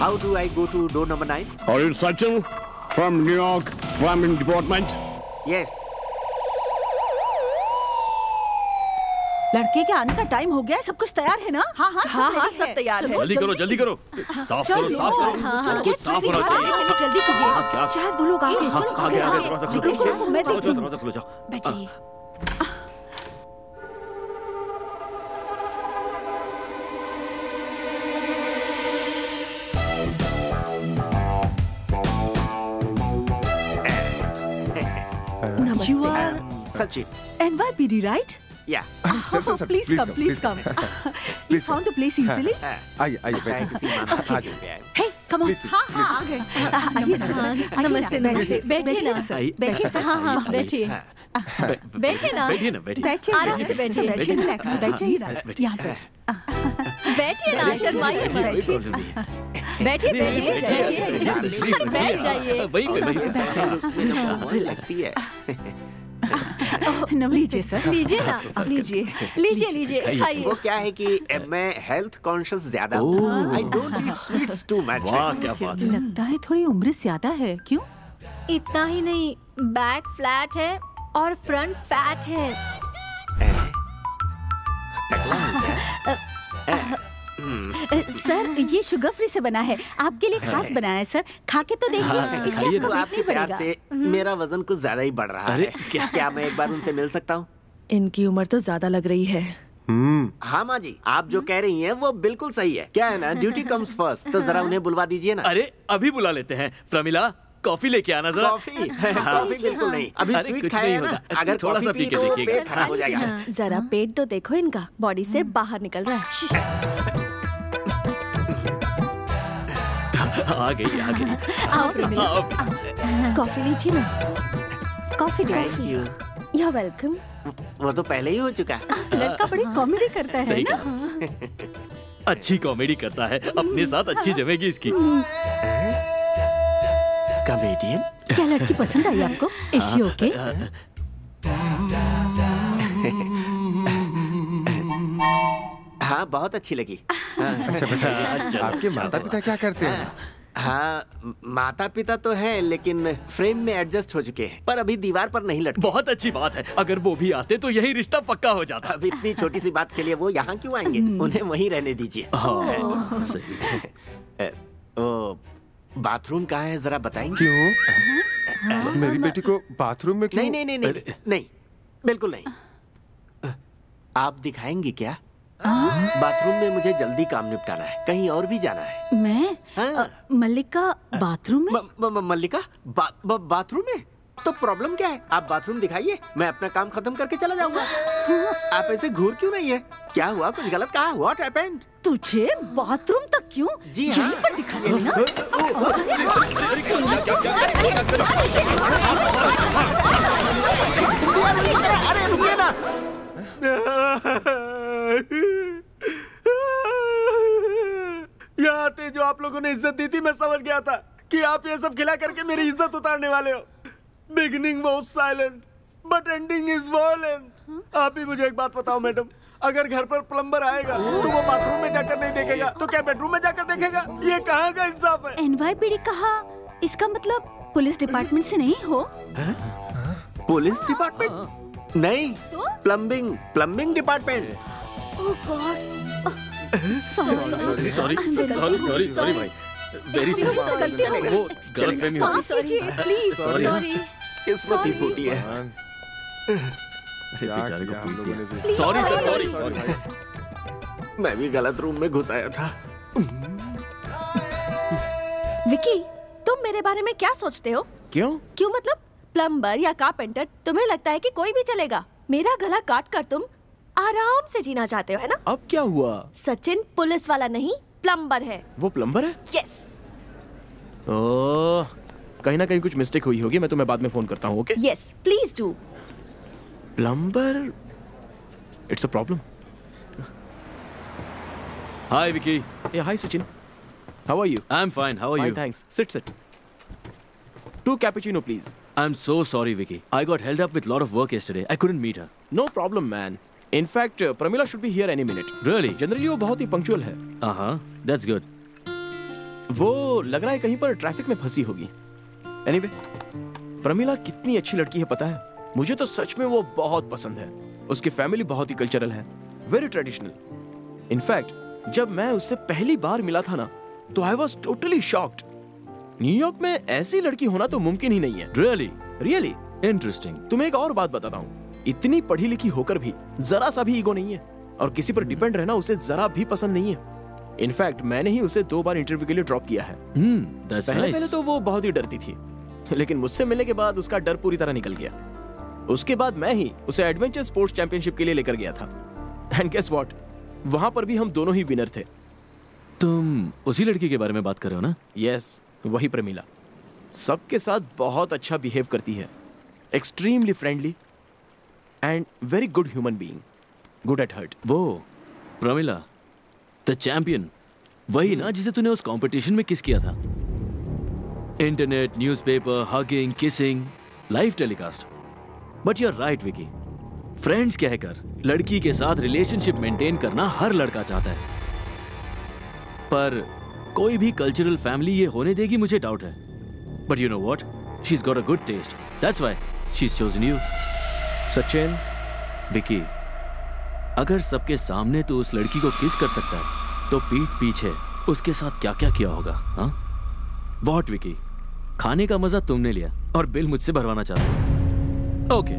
How do I go to door number nine? Are you Sachin from New York Crime Department? Yes. लड़के के आने का टाइम हो गया है सब कुछ तैयार है ना? हाँ हाँ हाँ, हाँ, सब तैयार है। जल्दी करो जल्दी करो। साफ़ करो साफ़ करो। हाँ, सब हाँ, कुछ साफ़ होना चाहिए जल्दी कीजिए हाँ, शायद वो लोग आगे हाँ, चलो, आगे आगे। दरवाज़ा खोलो। मैं जाओ देखती हूँ। दरवाज़ा खोलो जाओ। बैठिए। You are Sachin. NYPD, right? Yeah. Sir sir sir Please come, please come. You found the place easily? आइए आइए Thank you, बैठिए जाइए come on. Please, हाँ हाँ आ गए आइए सर नमस्ते नमस्ते बैठिए ना बैठिए सर हाँ हाँ बैठिए बैठिए ना बैठिए ना बैठिए आराम से बैठिए। बैठिए रिलैक्स बैठिए यहाँ पे बैठिए ना शर्माइए है बैठिए बैठिए बैठिए बैठ जाइए वहीं पे वहीं पे उसमें जब मोहन लगती है लीजिए सर। लीजिए ना लीजिए लीजिए लीजिए खाइए। वो क्या है कि मैं हेल्थ कॉन्शियस ज़्यादा हूँ। I don't eat sweets too much वाह क्या बात है। लगता है थोड़ी उम्र ज़्यादा है क्यों? इतना ही नहीं बैक फ्लैट है और फ्रंट फैट है। सर ये शुगर फ्री से बना है। आपके लिए खास बनाया है सर। खा के तो देखिए हाँ, इससे खाइए आपको आपके प्यार से मेरा वज़न कुछ ज़्यादा ही बढ़ रहा अरे, है। क्या? क्या मैं एक बार उनसे मिल सकता हूँ? इनकी उम्र तो ज़्यादा लग रही है। हाँ माँ जी आप जो कह रही हैं वो बिल्कुल सही है। क्या है ना ड्यूटी कम्स फ़र्स्ट तो जरा उन्हें बुलवा दीजिए ना। अरे अभी बुला लेते हैं। प्रमिला कॉफ़ी लेके आना जरा। कॉफ़ी कॉफ़ी बिल्कुल नहीं। अभी अरे, स्वीट कुछ खाया नहीं होगा। अगर थोड़ा सा पी के तो देखिएगा। खराब हो जाएगा। जरा पेट तो देखो इनका बॉडी से बाहर निकल रहा है। आ गई आ गई। आओ कॉफ़ी लीजिए ना। Coffee thank you you welcome. वो तो पहले ही हो चुका है। लड़का बड़ी कॉमेडी करता है ना? अच्छी कॉमेडी करता है। अपने साथ अच्छी जमेगी इसकी। कॉमेडियन क्या लड़की पसंद आई आपको? इज़ शी ओके हाँ। बहुत अच्छी लगी। अच्छा बताइए आपके माता पिता क्या करते हैं। हाँ माता पिता तो हैं लेकिन फ्रेम में एडजस्ट हो चुके हैं। पर अभी दीवार पर नहीं लटके। बहुत अच्छी बात है। अगर वो भी आते तो यही रिश्ता पक्का हो जाता। अब इतनी छोटी सी बात के लिए वो यहाँ क्यों आएँगे? उन्हें वहीं रहने दीजिए। हाँ सही ओ, बाथरूम कहाँ है जरा बताएँगे? क्यों? मेरी बेटी को बाथरूम में क्यों? नहीं नहीं नहीं नहीं नहीं बिल्कुल नहीं। आप दिखाएँगे क्या? बाथरूम में मुझे जल्दी काम निपटाना है कहीं और भी जाना है। मैं? हाँ। मल्लिका बाथरूम में? म- म- म- मल्लिका बा, ब, बाथरूम में? तो प्रॉब्लम क्या है? आप बाथरूम दिखाइए मैं अपना काम खत्म करके चला जाऊँगा। आप ऐसे घूर क्यों नहीं है? क्या हुआ? कुछ गलत कहा? व्हाट हैपेंड तुझे बाथरूम तक क्यों? जी हाँ। पर दिखा दे ना? अरे रुकिए ना। यहाँ आते जो आप लोगों ने इज़्ज़त दी थी मैं समझ गया था कि आप ये सब खिला करके मेरी इज़्ज़त उतारने वाले हो। Beginning was silent but ending is violent आप ही मुझे एक बात बताओ मैडम। अगर घर पर प्लम्बर आएगा तो वो बाथरूम में जाकर नहीं देखेगा तो क्या बेडरूम में जाकर देखेगा? ये कहाँ का इंसाफ है? एनवाईपीडी कहा इसका मतलब पुलिस डिपार्टमेंट से नहीं हो। पुलिस डिपार्टमेंट नहीं plumbing plumbing department sorry sorry sorry sorry sorry भाई। वेरी सॉरी गलती हो गई। वो गलत हो माफ़ कीजिए सॉरी किस्मत ही फूटी है। बेचारे को हम पीट लोगों ने? दिया सॉरी सर सॉरी सॉरी मैं भी गलत रूम में घुस आया था। विकी तुम मेरे बारे में क्या सोचते हो? क्यों? क्यों मतलब? प्लम्बर या कारपेंटर तुम्हें लगता है कि कोई भी चलेगा। मेरा गला काट कर तुम आराम से जीना चाहते हो है ना? अब क्या हुआ? सचिन पुलिस वाला नहीं प्लम्बर है। वो प्लम्बर है? यस कहीं ना कहीं कुछ मिस्टेक हुई होगी मैं तुम्हें बाद में फ़ोन करता हूँ yes please do plumber it's a problem hi Vicky Sachin how are you I am fine how are you thanks sit sit two cappuccino please I'm so sorry, Vicky. I got held up with a lot of work yesterday. I couldn't meet her. No problem, man. Fact, uh, Pramila should be here any minute. Really? Generally वो बहुत ही punctual है. Uh huh. That's good. वो लग रहा है कहीं पर ट्रैफ़िक में फंसी होगी. एनीवे anyway, प्रमिला कितनी अच्छी लड़की है पता है? मुझे तो सच में वो बहुत पसंद है. उसकी फैमिली बहुत ही कल्चरल है. वेरी ट्रेडिशनल इनफैक्ट जब मैं उससे पहली बार मिला था ना तो I was totally shocked New York में ऐसी लड़की होना तो मुमकिन ही नहीं है. रियली रियली इंटरेस्टिंग तुम्हें एक और बात बताता हूँ. इतनी पढ़ी लिखी होकर भी जरा सा भी ईगो नहीं है और किसी पर डिपेंड रहना उसे जरा भी पसंद नहीं है। इनफैक्ट मैंने ही उसे दो बार इंटरव्यू के लिए ड्रॉप किया है। हम्म पहले पहले तो वो बहुत ही डरती थी लेकिन मुझसे मिलने के बाद उसका डर पूरी तरह निकल गया। उसके बाद मैं ही उसे एडवेंचर स्पोर्ट्स चैंपियनशिप के लिए लेकर गया था। एंड गेस व्हाट वहाँ पर भी हम दोनों ही विनर थे। तुम उसी लड़की के बारे में बात कर रहे हो ना? यस वही प्रमिला। सबके साथ बहुत अच्छा बिहेव करती है। Extremely friendly and very good human being good at heart वो, प्रमिला द चैंपियन वही ना जिसे तूने उस कंपटीशन में किस किया था? Internet newspaper hugging kissing live telecast but you are right Vicky friends कहकर लड़की के साथ रिलेशनशिप मेंटेन करना हर लड़का चाहता है। पर कोई भी कल्चरल फैमिली ये होने देगी, मुझे डाउट है। But you know what she is got a good taste that's why she is chosen you Sachin, Vicky, अगर सबके सामने तो उस लड़की को किस कर सकता है? तो पीठ पीछे, उसके साथ क्या क्या किया होगा हाँ? वॉट विकी, खाने का मज़ा तुमने लिया और बिल मुझसे भरवाना चाहते हो। ओके,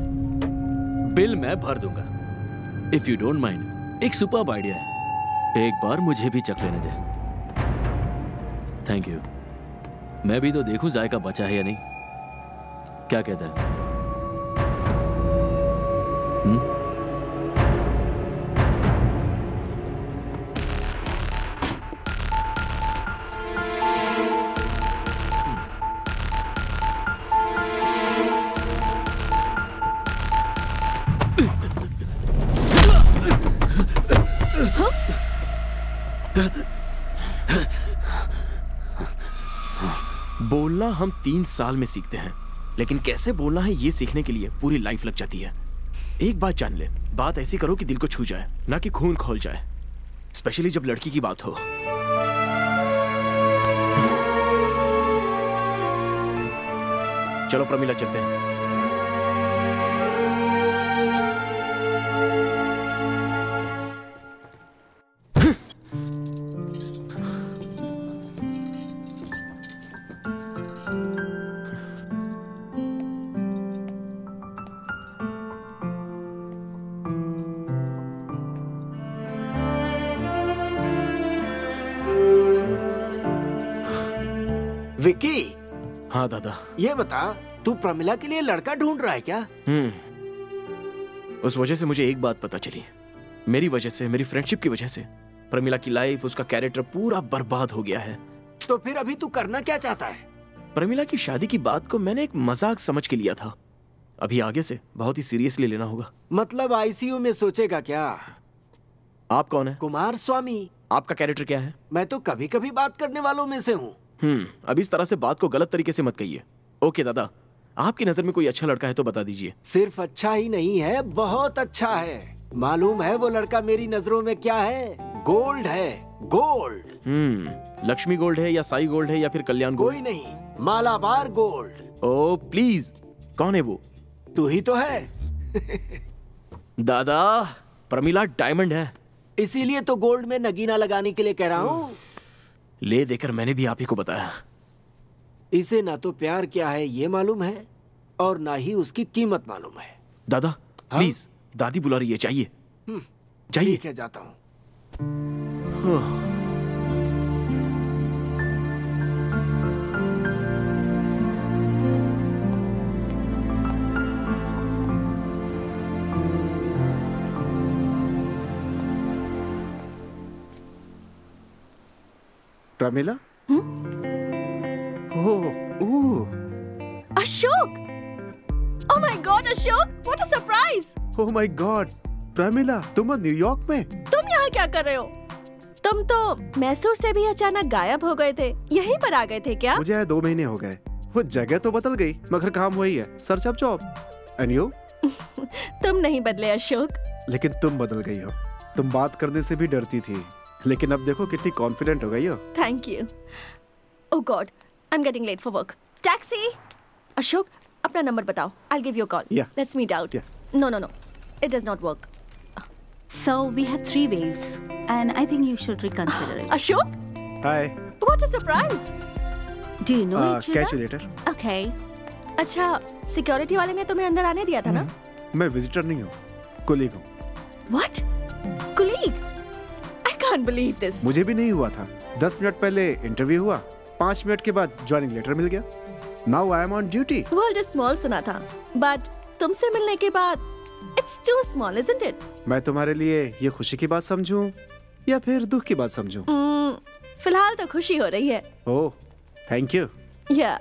बिल मैं भर दूँगा। इफ़ यू डोंट माइंड एक सुपर आइडिया है। एक बार मुझे भी चख लेने दे। थैंक यू मैं भी तो देखूँ जायका बचा है या नहीं। क्या कहता है? हम्म? बोलना हम तीन साल में सीखते हैं, लेकिन कैसे बोलना है ये सीखने के लिए पूरी लाइफ लग जाती है एक बात जान ले। बात ऐसी करो कि दिल को छू जाए, ना कि खून खोल जाए। स्पेशली जब लड़की की बात हो। चलो प्रमिला, चलते हैं। हाँ दादा। ये बता तू प्रमिला के लिए लड़का ढूंढ रहा है क्या? हम्म। उस वजह से मुझे एक बात पता चली। मेरी वजह से मेरी फ्रेंडशिप की वजह से। प्रमिला की लाइफ उसका कैरेक्टर पूरा बर्बाद हो गया है। तो फिर अभी तू करना क्या चाहता है? प्रमिला की शादी की बात को मैंने एक मज़ाक समझ के लिया था। अभी आगे से बहुत ही सीरियसली लेना होगा। मतलब आईसीयू में सोचेगा क्या? आप कौन है? कुमार स्वामी। आपका कैरेक्टर क्या है? मैं तो कभी कभी बात करने वालों में से हूँ। हम्म अब इस तरह से बात को गलत तरीके से मत कहिए। ओके दादा। आपकी नज़र में कोई अच्छा लड़का है तो बता दीजिए। सिर्फ़ अच्छा ही नहीं है बहुत अच्छा है। मालूम है वो लड़का मेरी नज़रों में क्या है? गोल्ड है गोल्ड। हम्म लक्ष्मी गोल्ड है या साई गोल्ड है या फिर कल्याण गोल्ड? कोई नहीं मालाबार गोल्ड। ओ प्लीज़ कौन है वो? तू ही तो है। दादा प्रमिला डायमंड है। इसीलिए तो गोल्ड में नगीना लगाने के लिए कह रहा हूँ। ले देकर मैंने भी आप ही को बताया। इसे ना तो प्यार क्या है ये मालूम है और ना ही उसकी कीमत मालूम है। दादा प्लीज़ दादी बुला रही है चाहिए। हम्म, चाहिए। ठीक है जाता हूँ। Pramila oh oh Ashok oh my God Ashok what a surprise oh my God Pramila तुम न्यूयॉर्क में? तुम यहाँ क्या कर रहे हो? तुम तो मैसूर से भी अचानक गायब हो गए थे। यहीं पर आ गए थे क्या? मुझे दो महीने हो गए। वो जगह तो बदल गई। मगर काम वही है। Search up job and you तुम नहीं बदले अशोक लेकिन तुम बदल गई हो। तुम बात करने से भी डरती थी। लेकिन अब देखो कितनी कॉन्फिडेंट हो गई हो। Thank you oh God I am getting late for work taxi Ashok अपना नंबर बताओ। I give you call let's meet out no no no it does not work So we have three waves, and I think you should reconsider it. Ashok, hi what a surprise! Do you know each catch other? Later Okay. अच्छा security वाले ने तुम्हें अंदर आने दिया था ना? मैं विजिटर नहीं हूँ कुलीग हूँ। What colleague I can't believe this मुझे भी नहीं हुआ था। दस मिनट पहले इंटरव्यू हुआ पाँच मिनट के बाद ज्वाइनिंग लेटर मिल गया। Now I am on duty world small सुना था। बट तुमसे मिलने के बाद it's too small isn't it मैं तुम्हारे लिए ये खुशी की बात समझूं या फिर दुख की बात समझूं? फ़िलहाल तो खुशी हो रही है। ओह थैंक यू या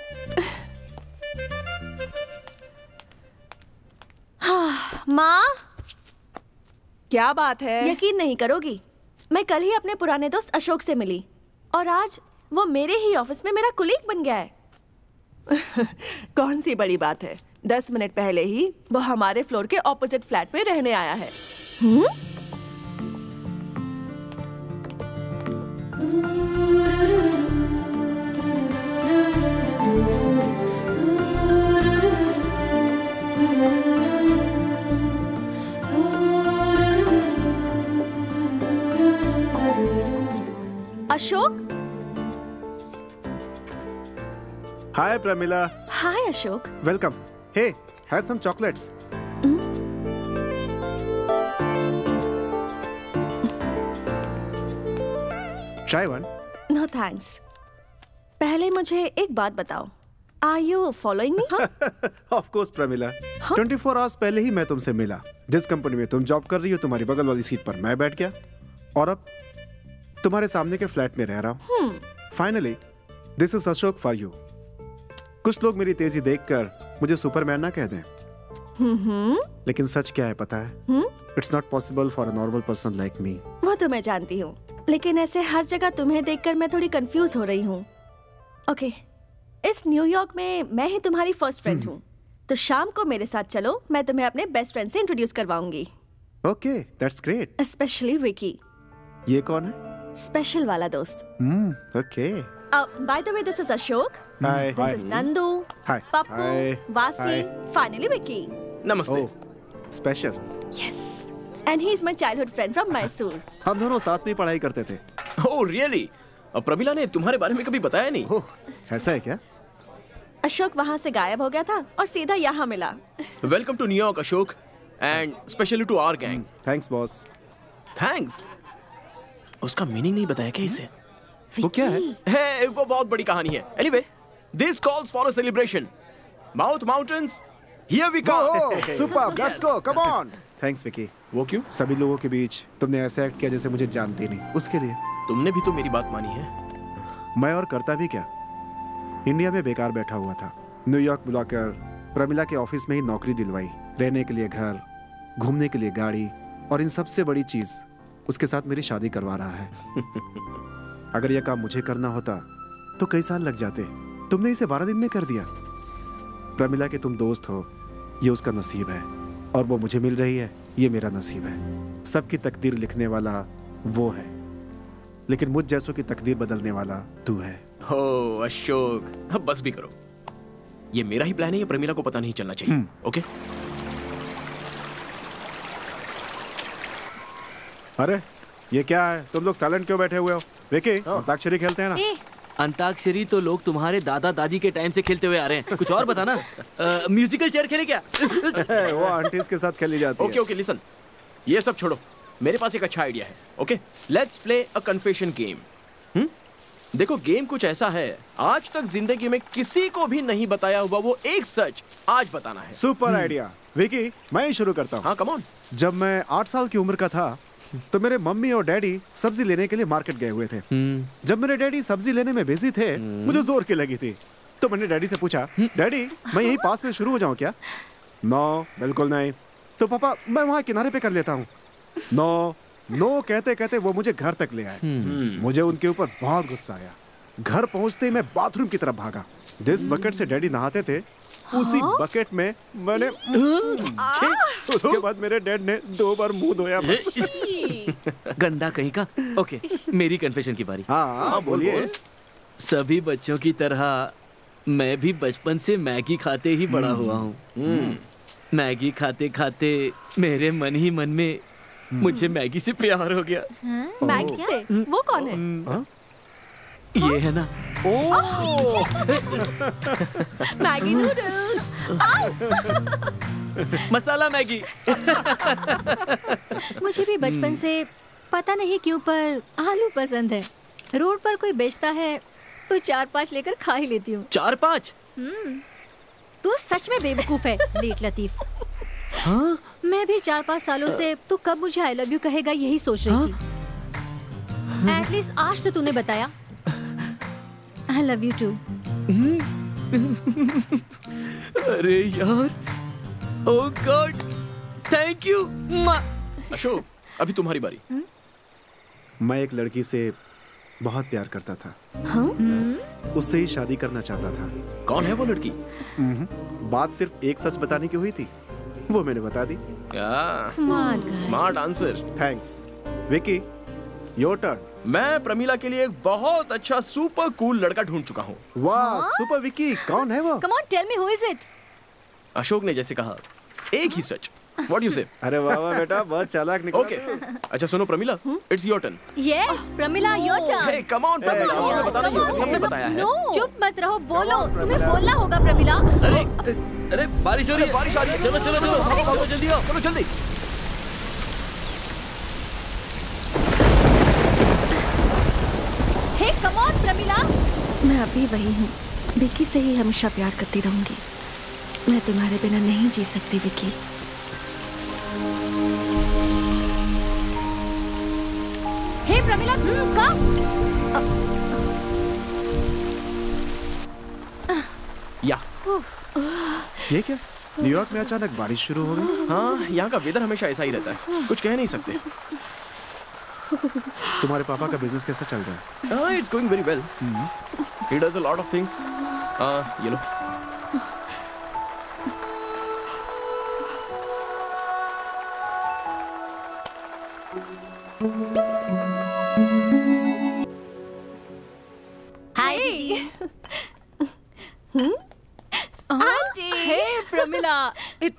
हाँ, माँ? क्या बात है? यकीन नहीं करोगी? मैं कल ही अपने पुराने दोस्त अशोक से मिली। और आज वो मेरे ही ऑफ़िस में मेरा कुलीग बन गया है। कौन सी बड़ी बात है? दस मिनट पहले ही वो हमारे फ्लोर के ऑपोजिट फ्लैट में रहने आया है। हम्म? Ashok? Hi Pramila hi Ashok. Welcome hey have some chocolates try one no thanks पहले मुझे एक बात बताओ। Are you following me of course Pramila 24 hours पहले ही मैं तुमसे मिला। जिस कंपनी में तुम जॉब कर रही हो तुम्हारी बगल वाली सीट पर मैं बैठ गया। और अब तुम्हारे सामने के फ्लैट में रह रहा हूँ। Finally this is Ashok for you कुछ लोग मेरी तेज़ी देखकर मुझे सुपरमैन ना कह दें। हम्म लेकिन सच क्या है पता है? हम्म। It's not possible for a normal person like me वो तो मैं जानती हूँ। लेकिन ऐसे हर जगह तुम्हें देखकर मैं थोड़ी कंफ्यूज हो रही हूँ। ओके okay, इस न्यूयॉर्क में मैं ही तुम्हारी फ़र्स्ट फ्रेंड हूँ। तो शाम को मेरे साथ चलो मैं तुम्हें अपने बेस्ट फ्रेंड से introduce करवाऊँगी। Okay that's great specially Vicky ये कौन है? स्पेशल वाला दोस्त। हम्म okay by the way this is Ashok hi this is Nandu hi Pappu वासी फाइनली विकी नमस्ते special yes and he is my childhood friend from Mysore हम दोनों साथ में पढ़ाई करते थे। ओह रियली अब प्रमिला ने तुम्हारे बारे में कभी बताया नहीं? ओह ऐसा है क्या? अशोक वहाँ से गायब हो गया था और सीधा यहाँ मिला। Welcome to New York Ashok and specially to our gang thanks boss thanks उसका मीनिंग नहीं बताया क्या इसे? वो क्या है? है वो बहुत बड़ी कहानी है। Anyway this calls for a celebration mouth mountains here we come super let's go come on thanks Vicky वो क्यों? सभी लोगों के बीच तुमने ऐसा एक्ट किया जैसे मुझे जानती नहीं। उसके लिए। तुमने भी तो मेरी बात मानी है। मैं और करता भी क्या? इंडिया में बेकार बैठा हुआ था। न्यूयॉर्क बुलाकर प्रमिला के ऑफ़िस में ही नौकरी दिलवाई। रहने के लिए घर घूमने के लिए गाड़ी और इन सबसे बड़ी चीज़ उसके साथ मेरी शादी करवा रहा है। अगर यह काम मुझे करना होता तो कई साल लग जाते। तुमने इसे बारह दिन में कर दिया। प्रमिला के तुम दोस्त हो ये उसका नसीब है और वो मुझे मिल रही है ये मेरा नसीब है। सबकी तकदीर लिखने वाला वो है लेकिन मुझ जैसों की तकदीर बदलने वाला तू है। हो अशोक अब बस भी करो। ये मेरा ही प्लान है ये प्रमिला को पता नहीं चलना चाहिए? ओके? अरे ये क्या है? तुम लोग साइलेंट क्यों बैठे हुए हो? विकी अंताक्षरी खेलते हैं ना? अंताक्षरी तो लोग तुम्हारे दादा दादी के टाइम से खेलते हुए आ रहे हैं। कुछ और बताना? म्यूजिकल चेयर खेले क्या? वो आंटीज के साथ खेली जाती ओके ओके लिसन ये सब छोड़ो। मेरे पास एक अच्छा आइडिया है okay let's play a confession game hmm? देखो गेम कुछ ऐसा है आज तक ज़िंदगी में किसी को भी नहीं बताया हुआ वो एक सच आज बताना है। सुपर आइडिया विकी मैं ही शुरू करता हूँ। हाँ कम जब मैं आठ साल की उम्र का था तो मेरे मम्मी और डैडी सब्ज़ी लेने के लिए मार्केट गए हुए थे। जब मेरे डैडी सब्ज़ी लेने में बिज़ी थे मुझे ज़ोर की लगी थी। तो मैंने डैडी से पूछा डैडी मैं यही पास में शुरू हो जाऊँ क्या? नो बिल्कुल नहीं। तो पापा मैं वहाँ किनारे पे कर लेता हूँ। नो नो कहते कहते वो मुझे घर तक ले आए। मुझे उनके ऊपर बहुत गुस्सा आया। घर पहुँचते ही मैं बाथरूम की तरफ़ भागा। जिस बकेट से डैडी नहाते थे उसी बकेट में मैंने छी, उसके बाद मेरे डैड ने दो बार मुँह धोया गंदा कहीं का? ओके मेरी कन्फेशन की बारी। हाँ बोलिए। सभी बच्चों की तरह मैं भी बचपन से मैगी खाते ही बड़ा हुआ हूँ। मैगी खाते खाते मेरे मन ही मन में मुझे मैगी से प्यार हो गया। मैगी से? वो कौन है? ये है ना? Maggi noodles. मसाला मैगी। मुझे भी बचपन से पता नहीं क्यों पर आलू पसंद है। रोड पर कोई बेचता है तो चार पाँच लेकर खा ही लेती हूँ। चार पाँच हम्म, तू सच में बेवकूफ़ है लेट लतीफ। हाँ? मैं भी चार पाँच सालों से तू कब मुझे आई लव यू कहेगा यही सोच रही थी। एटलीस्ट आज तो तूने बताया। आई लव यू टू अरे यार। Oh God thank you Ashok अभी तुम्हारी बारी। मैं एक लड़की से बहुत प्यार करता था। उससे ही शादी करना चाहता था। कौन है वो लड़की? बात सिर्फ़ एक सच बताने की हुई थी। वो मैंने बता दी। Guy. Smart answer thanks Vicky your turn मैं प्रमीला के लिए एक बहुत अच्छा सुपर कूल लड़का ढूंढ चुका हूँ। वाह सुपर विकी कौन है वो? Come on tell me who is it Ashok ने जैसे कहा एक ही सच। व्हाट यू से अरे वाह वाह बेटा बहुत चालाक निकला ओके okay. अच्छा सुनो Pramila it's your turn yes Pramila your turn Hey, come on, Pramila, आपने बता होगा, सबने बताया है। चुप मत रहो बोलो तुम्हें बोलना होगा प्रमिला। अरे अरे बारिश हो रही है बारिश आ रही है चलो चलो चलो चलो जल्दी आओ चलो जल्दी हे कम ऑन प्रमिला मैं अभी वही हूँ। विकी से ही हमेशा प्यार करती रहूँगी। मैं तुम्हारे बिना नहीं जी सकती विकी हे प्रमिला कम या। ये क्या? न्यूयॉर्क में अचानक बारिश शुरू हो गई? हाँ यहाँ का वेदर हमेशा ऐसा ही रहता है। कुछ कह नहीं सकते। तुम्हारे पापा का बिज़नेस कैसा चल रहा है? It's going very well he does a lot of things ये लो।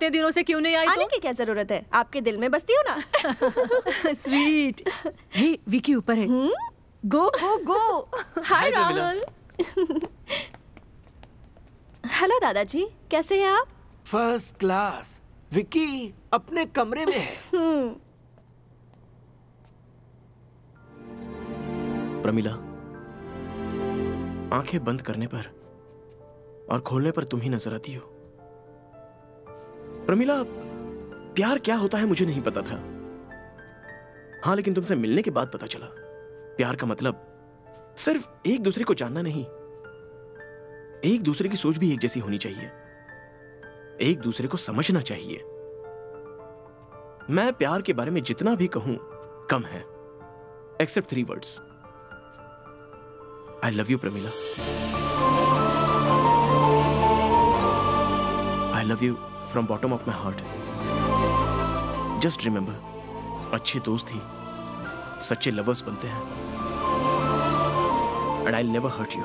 इतने दिनों से क्यों नहीं आई आने तो? की क्या ज़रूरत है? आपके दिल में बसती हो ना? स्वीट हे विकी ऊपर है। गो गो गो हाय राहुल हेलो दादाजी कैसे हैं आप? फ़र्स्ट क्लास विकी अपने कमरे में है। प्रमिला आँखें बंद करने पर और खोलने पर तुम ही नज़र आती हो। प्रमिला, प्यार क्या होता है मुझे नहीं पता था। हाँ लेकिन तुमसे मिलने के बाद पता चला। प्यार का मतलब सिर्फ़ एक दूसरे को जानना नहीं। एक दूसरे की सोच भी एक जैसी होनी चाहिए। एक दूसरे को समझना चाहिए। मैं प्यार के बारे में जितना भी कहूँ, कम है। Except three words I love you Pramila I love you from bottom of my heart just remember अच्छे दोस्त ही सच्चे लवर्स बनते हैं। And I never hurt you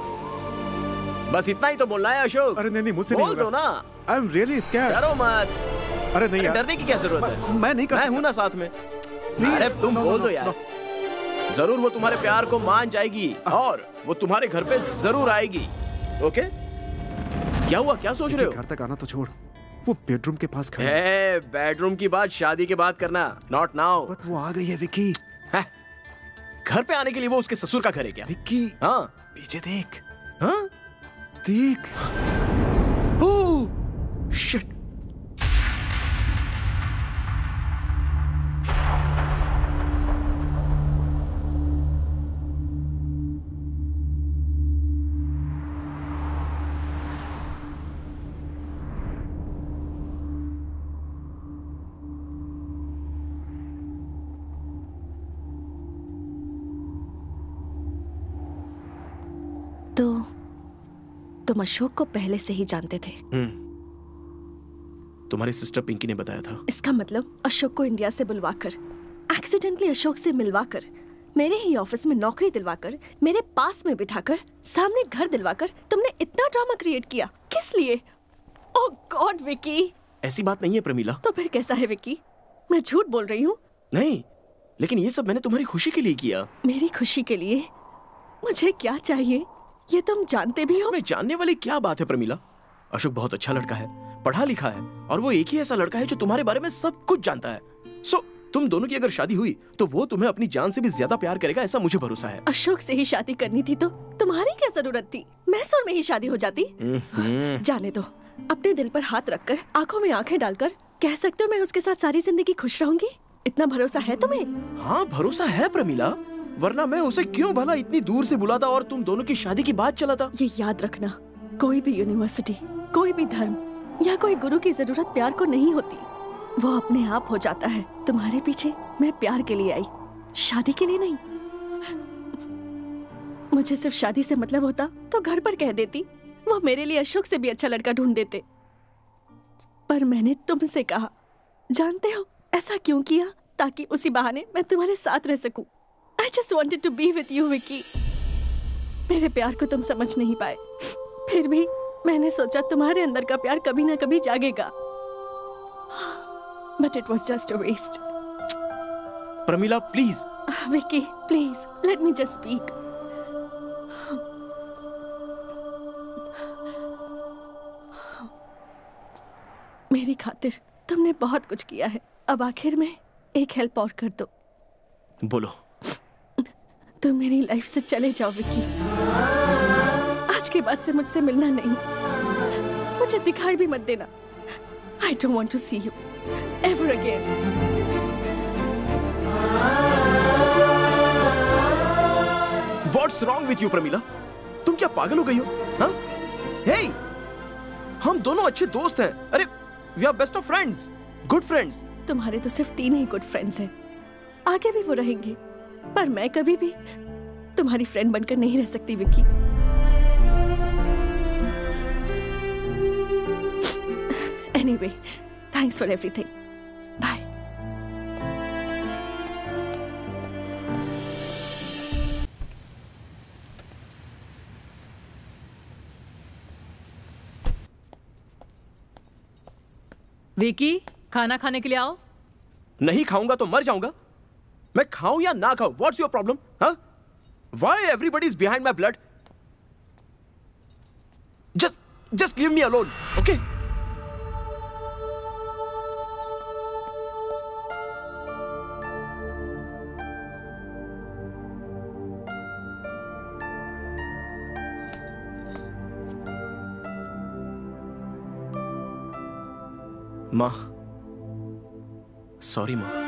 बस इतना ही तो बोलना है अशोक। अरे नहीं नहीं मुझसे बोल नहीं दो ना। आई एम रियली स्कैर्ड डरो मत। अरे नहीं डरने की क्या ज़रूरत है? मैं नहीं कर मैं हूँ ना साथ में। अरे तुम no, बोल no, दो यार। ज़रूर वो तुम्हारे प्यार को मान जाएगी और वो तुम्हारे घर पे ज़रूर आएगी। ओके? क्या हुआ? क्या सोच रहे हो? घर तक आना तो छोड़। वो बेडरूम के पास खड़ा है। बेडरूम की बात शादी के बाद करना नॉट नाउ बट वो आ गई है विक्की। घर पे आने के लिए वो उसके ससुर का घर है क्या? विक्की हाँ। पीछे देख। हाँ? देख। शिट तुम अशोक को पहले से ही जानते थे। हम्म। तुम्हारी सिस्टर पिंकी ने बताया था। इसका मतलब अशोक को इंडिया से बुलवाकर एक्सीडेंटली अशोक से मिलवाकर मेरे ही ऑफ़िस में नौकरी दिलवाकर मेरे पास में बिठाकर सामने घर दिलवाकर तुमने इतना ड्रामा क्रिएट किया। किस लिए? ओह गॉड विकी ऐसी बात नहीं है प्रमीला। तो फिर कैसा है विकी मैं झूठ बोल रही हूँ? नहीं लेकिन ये सब मैंने तुम्हारी खुशी के लिए किया। मेरी खुशी के लिए? मुझे क्या चाहिए? ये तुम जानते भी हो? इसमें जानने वाली क्या बात है प्रमीला? अशोक बहुत अच्छा लड़का है पढ़ा लिखा है और वो एक ही ऐसा लड़का है जो तुम्हारे बारे में सब कुछ जानता है। सो तुम दोनों की अगर शादी हुई तो वो तुम्हें अपनी जान से भी ज़्यादा प्यार करेगा ऐसा मुझे भरोसा है। अशोक से ही शादी करनी थी तो तुम्हारी क्या ज़रूरत थी? मैसूर में ही शादी हो जाती। हम्म, जाने दो। अपने दिल पर हाथ रखकर आँखों में आँखें डालकर कह सकते हो मैं उसके साथ सारी ज़िंदगी खुश रहूँगी? इतना भरोसा है तुम्हें? हाँ भरोसा है प्रमीला। वरना मैं उसे क्यों भला इतनी दूर से बुलाता और तुम दोनों की शादी की बात चलाता? ये याद रखना, कोई भी यूनिवर्सिटी कोई भी धर्म, या कोई गुरु की ज़रूरत प्यार को नहीं होती, वो अपने आप हो जाता है। तुम्हारे पीछे मैं प्यार के लिए आई, शादी के लिए नहीं। मुझे सिर्फ़ शादी से मतलब होता तो घर पर कह देती, वो मेरे लिए अशोक से भी अच्छा लड़का ढूंढ देते। पर मैंने तुमसे कहा, जानते हो ऐसा क्यों किया ताकि उसी बहाने मैं तुम्हारे साथ रह सकूँ? I just wanted to be with you Vicky मेरे प्यार को तुम समझ नहीं पाए। फिर भी मैंने सोचा तुम्हारे अंदर का प्यार कभी ना कभी जागेगा। But it was just a waste Pramila please Vicky please let me just speak मेरी खातिर तुमने बहुत कुछ किया है। अब आखिर में एक हेल्प और कर दो। बोलो। तुम मेरी लाइफ से चले जाओ विकी आज के बाद से मुझसे मिलना नहीं। मुझे दिखाई भी मत देना। I don't want to see you ever again what's wrong with you Pramila तुम क्या पागल हो गई हो हाँ? हे हम दोनों अच्छे दोस्त हैं। अरे we are best of friends good friends तुम्हारे तो सिर्फ़ तीन ही गुड फ्रेंड्स हैं। आगे भी वो रहेंगे। पर मैं कभी भी तुम्हारी फ्रेंड बनकर नहीं रह सकती Vicky. Anyway thanks for everything bye Vicky खाना खाने के लिए आओ। नहीं खाऊँगा तो मर जाऊँगा। मैं खाऊं या ना खाऊं? व्हाट्स योर प्रॉब्लम हाँ why everybody is behind my blood just just leave me alone okay माँ सॉरी माँ।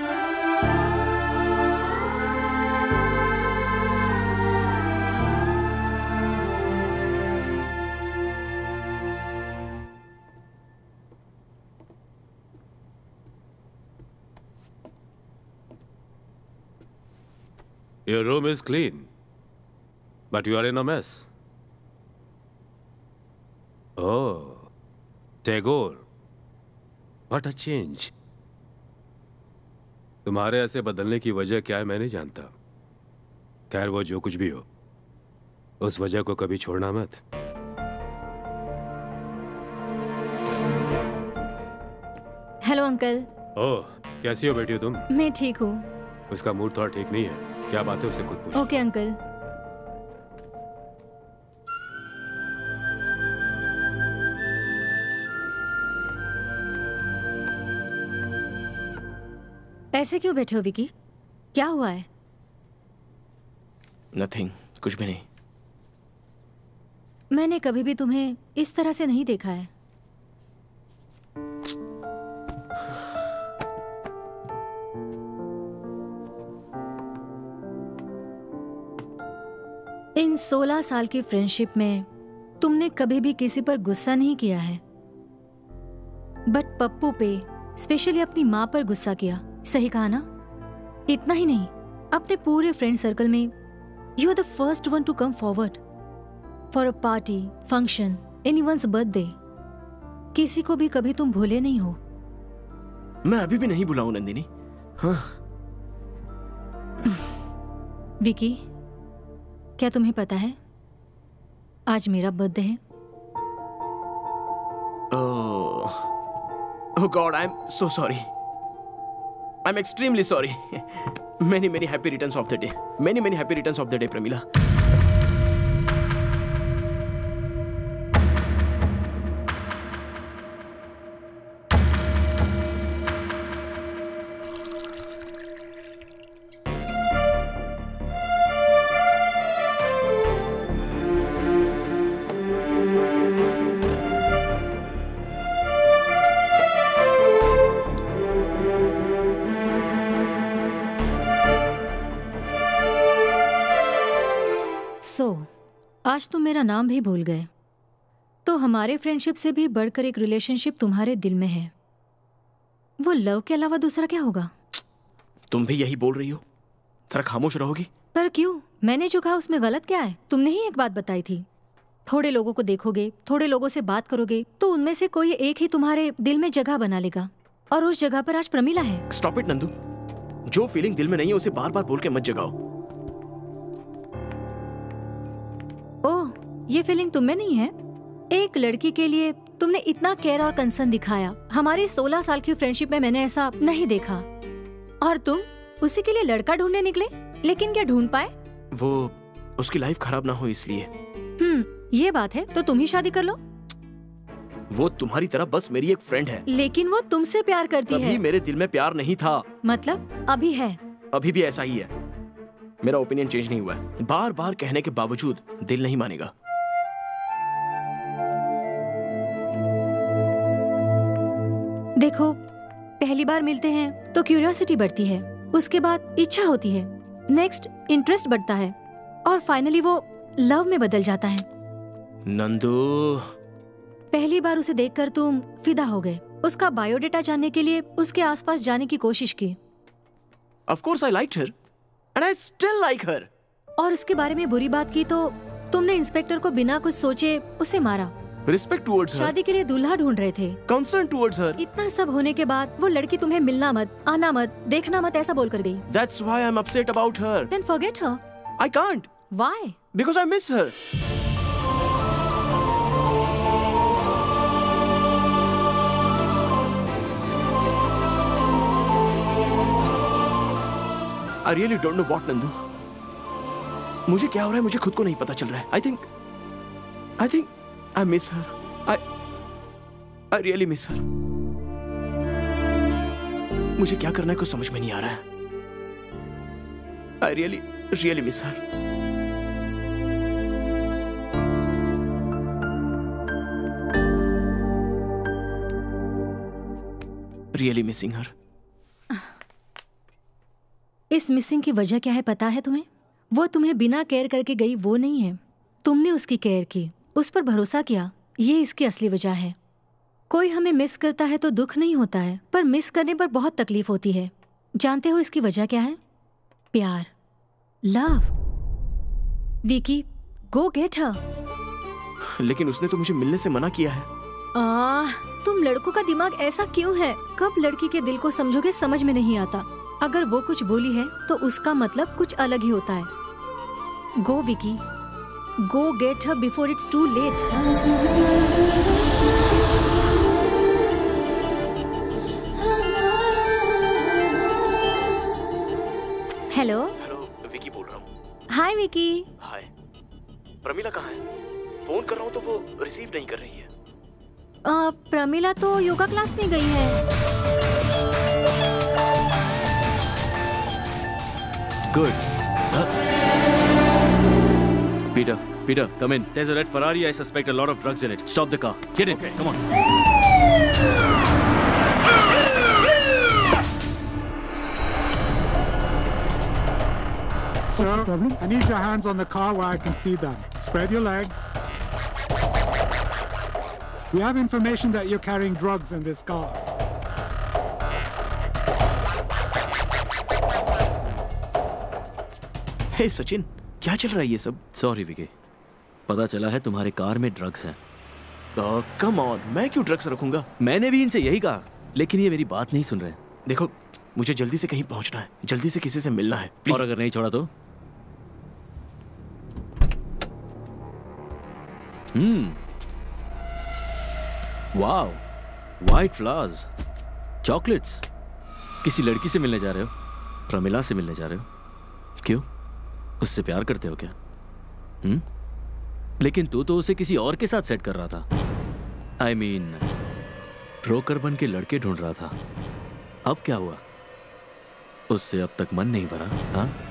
Your room is clean, but you are in a mess. Oh, Tagore. What a change. तुम्हारे ऐसे बदलने की वजह क्या है मैं नहीं जानता खैर वो जो कुछ भी हो उस वजह को कभी छोड़ना मत हेलो अंकल ओह कैसी हो बेटी हो तुम मैं ठीक हूँ उसका मूड थोड़ा ठीक नहीं है क्या बात है उसे खुद पूछ ओके अंकल। ऐसे क्यों बैठे हो विकी? क्या हुआ है? नथिंग कुछ भी नहीं। मैंने कभी भी तुम्हें इस तरह से नहीं देखा है। इन 16 साल की फ्रेंडशिप में तुमने कभी भी किसी पर गुस्सा नहीं किया है। बट पप्पू पे स्पेशली अपनी माँ पर गुस्सा किया। सही कहा ना? इतना ही नहीं अपने पूरे फ्रेंड सर्कल में you are the first one to come forward for a party function any once birthday किसी को भी कभी तुम भूले नहीं हो। मैं अभी भी नहीं बुलाऊं नंदिनी। हाँ। विकी क्या तुम्हें पता है? आज मेरा बर्थडे है। ओह। God I am so sorry I am extremely sorry many many happy returns of the day many many happy returns of the day Pramila नाम भी भूल गए। तो हमारे फ्रेंडशिप से भी बढ़कर एक रिलेशनशिप तुम्हारे दिल में है। वो लव के अलावा दूसरा क्या होगा? तुम भी यही बोल रही हो? जरा खामोश रहोगी? पर क्यों? मैंने जो कहा उसमें गलत क्या है? तुमने ही एक बात बताई थी। थोड़े लोगों को देखोगे थोड़े लोगों से बात करोगे तो उनमें से कोई एक ही तुम्हारे दिल में जगह बना लेगा। और उस जगह पर आज प्रमिला है। Stop it Nandu. जो फीलिंग दिल में नहीं है उसे बार बार बोल के मत जगाओ। ओह ये फीलिंग तुम्हें नहीं है? एक लड़की के लिए तुमने इतना केयर और कंसर्न दिखाया। हमारी 16 साल की फ्रेंडशिप में मैंने ऐसा नहीं देखा। और तुम उसी के लिए लड़का ढूँढने निकले? लेकिन क्या ढूंढ पाए? वो उसकी लाइफ खराब ना हो इसलिए। हम्म ये बात है तो तुम ही शादी कर लो। वो तुम्हारी तरह बस मेरी एक फ्रेंड है। लेकिन वो तुमसे प्यार करती है। मेरे दिल में प्यार नहीं था। मतलब अभी है। अभी भी ऐसा ही है। मेरा ओपिनियन चेंज नहीं हुआ है। बार बार कहने के बावजूद दिल नहीं मानेगा। देखो पहली बार मिलते हैं तो क्यूरियोसिटी बढ़ती है उसके बाद इच्छा होती है नेक्स्ट इंटरेस्ट बढ़ता है और फाइनली वो लव में बदल जाता है। नंदू। पहली बार उसे देखकर तुम फिदा हो गए। उसका बायोडेटा जानने के लिए उसके आसपास जाने की कोशिश की। Of course I liked her and I still like her और उसके बारे में बुरी बात की तो तुमने इंस्पेक्टर को बिना कुछ सोचे उसे मारा। रिस्पेक्ट टुवर्ड्स शादी के लिए दूल्हा ढूंढ रहे थे। कंसर्न टुवर्ड्स हर इतना सब होने के बाद वो लड़की तुम्हें मिलना मत आना मत देखना मत ऐसा बोल कर गई। That's why I am upset about her then forget her I can't why because I miss her I really don't know what Nandu मुझे क्या हो रहा है मुझे खुद को नहीं पता चल रहा है। I think I think I miss her I I really miss her मुझे क्या करना है कुछ समझ में नहीं आ रहा है। I really really miss her really missing her इस मिसिंग की वजह क्या है पता है तुम्हें? वो तुम्हें बिना केयर करके गई वो नहीं है। तुमने उसकी केयर की। उस पर भरोसा किया ये इसकी असली वजह है। कोई हमें मिस करता है तो दुख नहीं होता है पर मिस करने पर बहुत तकलीफ़ होती है। जानते हो इसकी वजह क्या है? प्यार। Love. Vicky go get her लेकिन उसने तो मुझे मिलने से मना किया है। आह, तुम लड़कों का दिमाग ऐसा क्यों है? कब लड़की के दिल को समझोगे समझ में नहीं आता। अगर वो कुछ बोली है तो उसका मतलब कुछ अलग ही होता है। Go Vicky go get her before it's too late hello hello Vicky बोल रहा हूँ। हाय विकी हाय प्रमिला कहाँ है? फ़ोन कर रहा हूँ तो वो रिसीव नहीं कर रही है। आ, प्रमिला तो योगा क्लास में गई है। Good. Peter, Peter, come in. There's a red Ferrari. I suspect a lot of drugs in it. Stop the car. Get in. Okay. Come on. Sir, I need your hands on the car where I can see them. Spread your legs. We have information that you're carrying drugs in this car. Hey, Sachin. क्या चल रहा है ये सब? Sorry विके पता चला है तुम्हारे कार में ड्रग्स हैं। कम ऑन मैं क्यों ड्रग्स रखूँगा? मैंने भी इनसे यही कहा लेकिन ये मेरी बात नहीं सुन रहे। देखो मुझे जल्दी से कहीं पहुँचना है जल्दी से किसी से मिलना है और अगर नहीं छोड़ा तो? Hmm wow white flowers chocolates किसी लड़की से मिलने जा रहे हो? प्रमिला से मिलने जा रहे हो? क्यों? उससे प्यार करते हो क्या? हम्म? लेकिन तू तो उसे किसी और के साथ सेट कर रहा था। आई मीन ब्रोकर बन के लड़के ढूंढ रहा था। अब क्या हुआ? उससे अब तक मन नहीं भरा हाँ?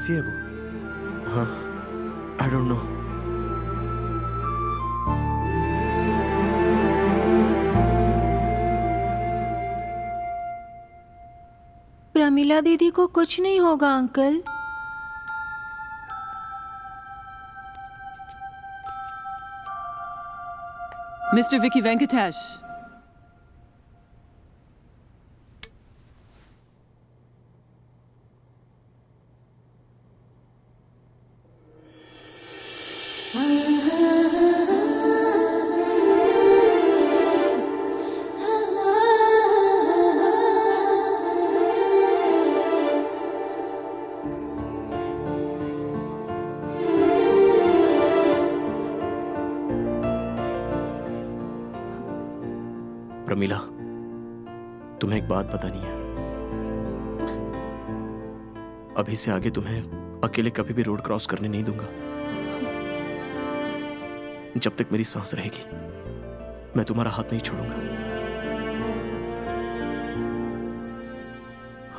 कैसी है वो हाँ आई डोंट नो प्रमिला दीदी को कुछ नहीं होगा अंकल Mr. Vicky Venkatesh. अभी से आगे तुम्हें अकेले कभी भी रोड क्रॉस करने नहीं दूँगा। जब तक मेरी सांस रहेगी, मैं तुम्हारा हाथ नहीं छोड़ूँगा।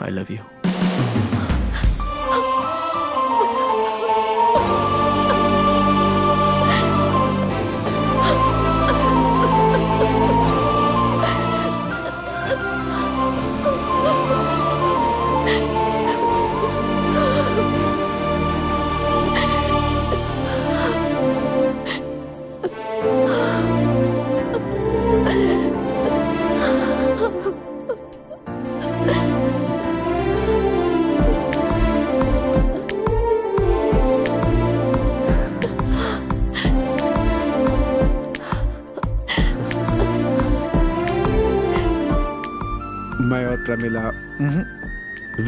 आई लव यू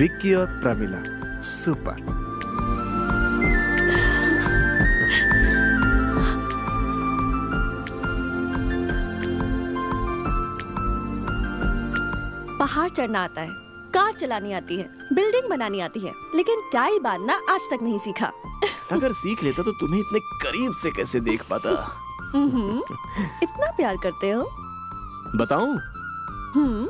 विक्की और प्रमिला सुपर पहाड़ चढ़ना आता है कार चलानी आती है बिल्डिंग बनानी आती है लेकिन टाई बांधना आज तक नहीं सीखा। अगर सीख लेता तो तुम्हें इतने करीब से कैसे देख पाता? हम्म, इतना प्यार करते हो? बताऊँ? हम्म,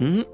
हे,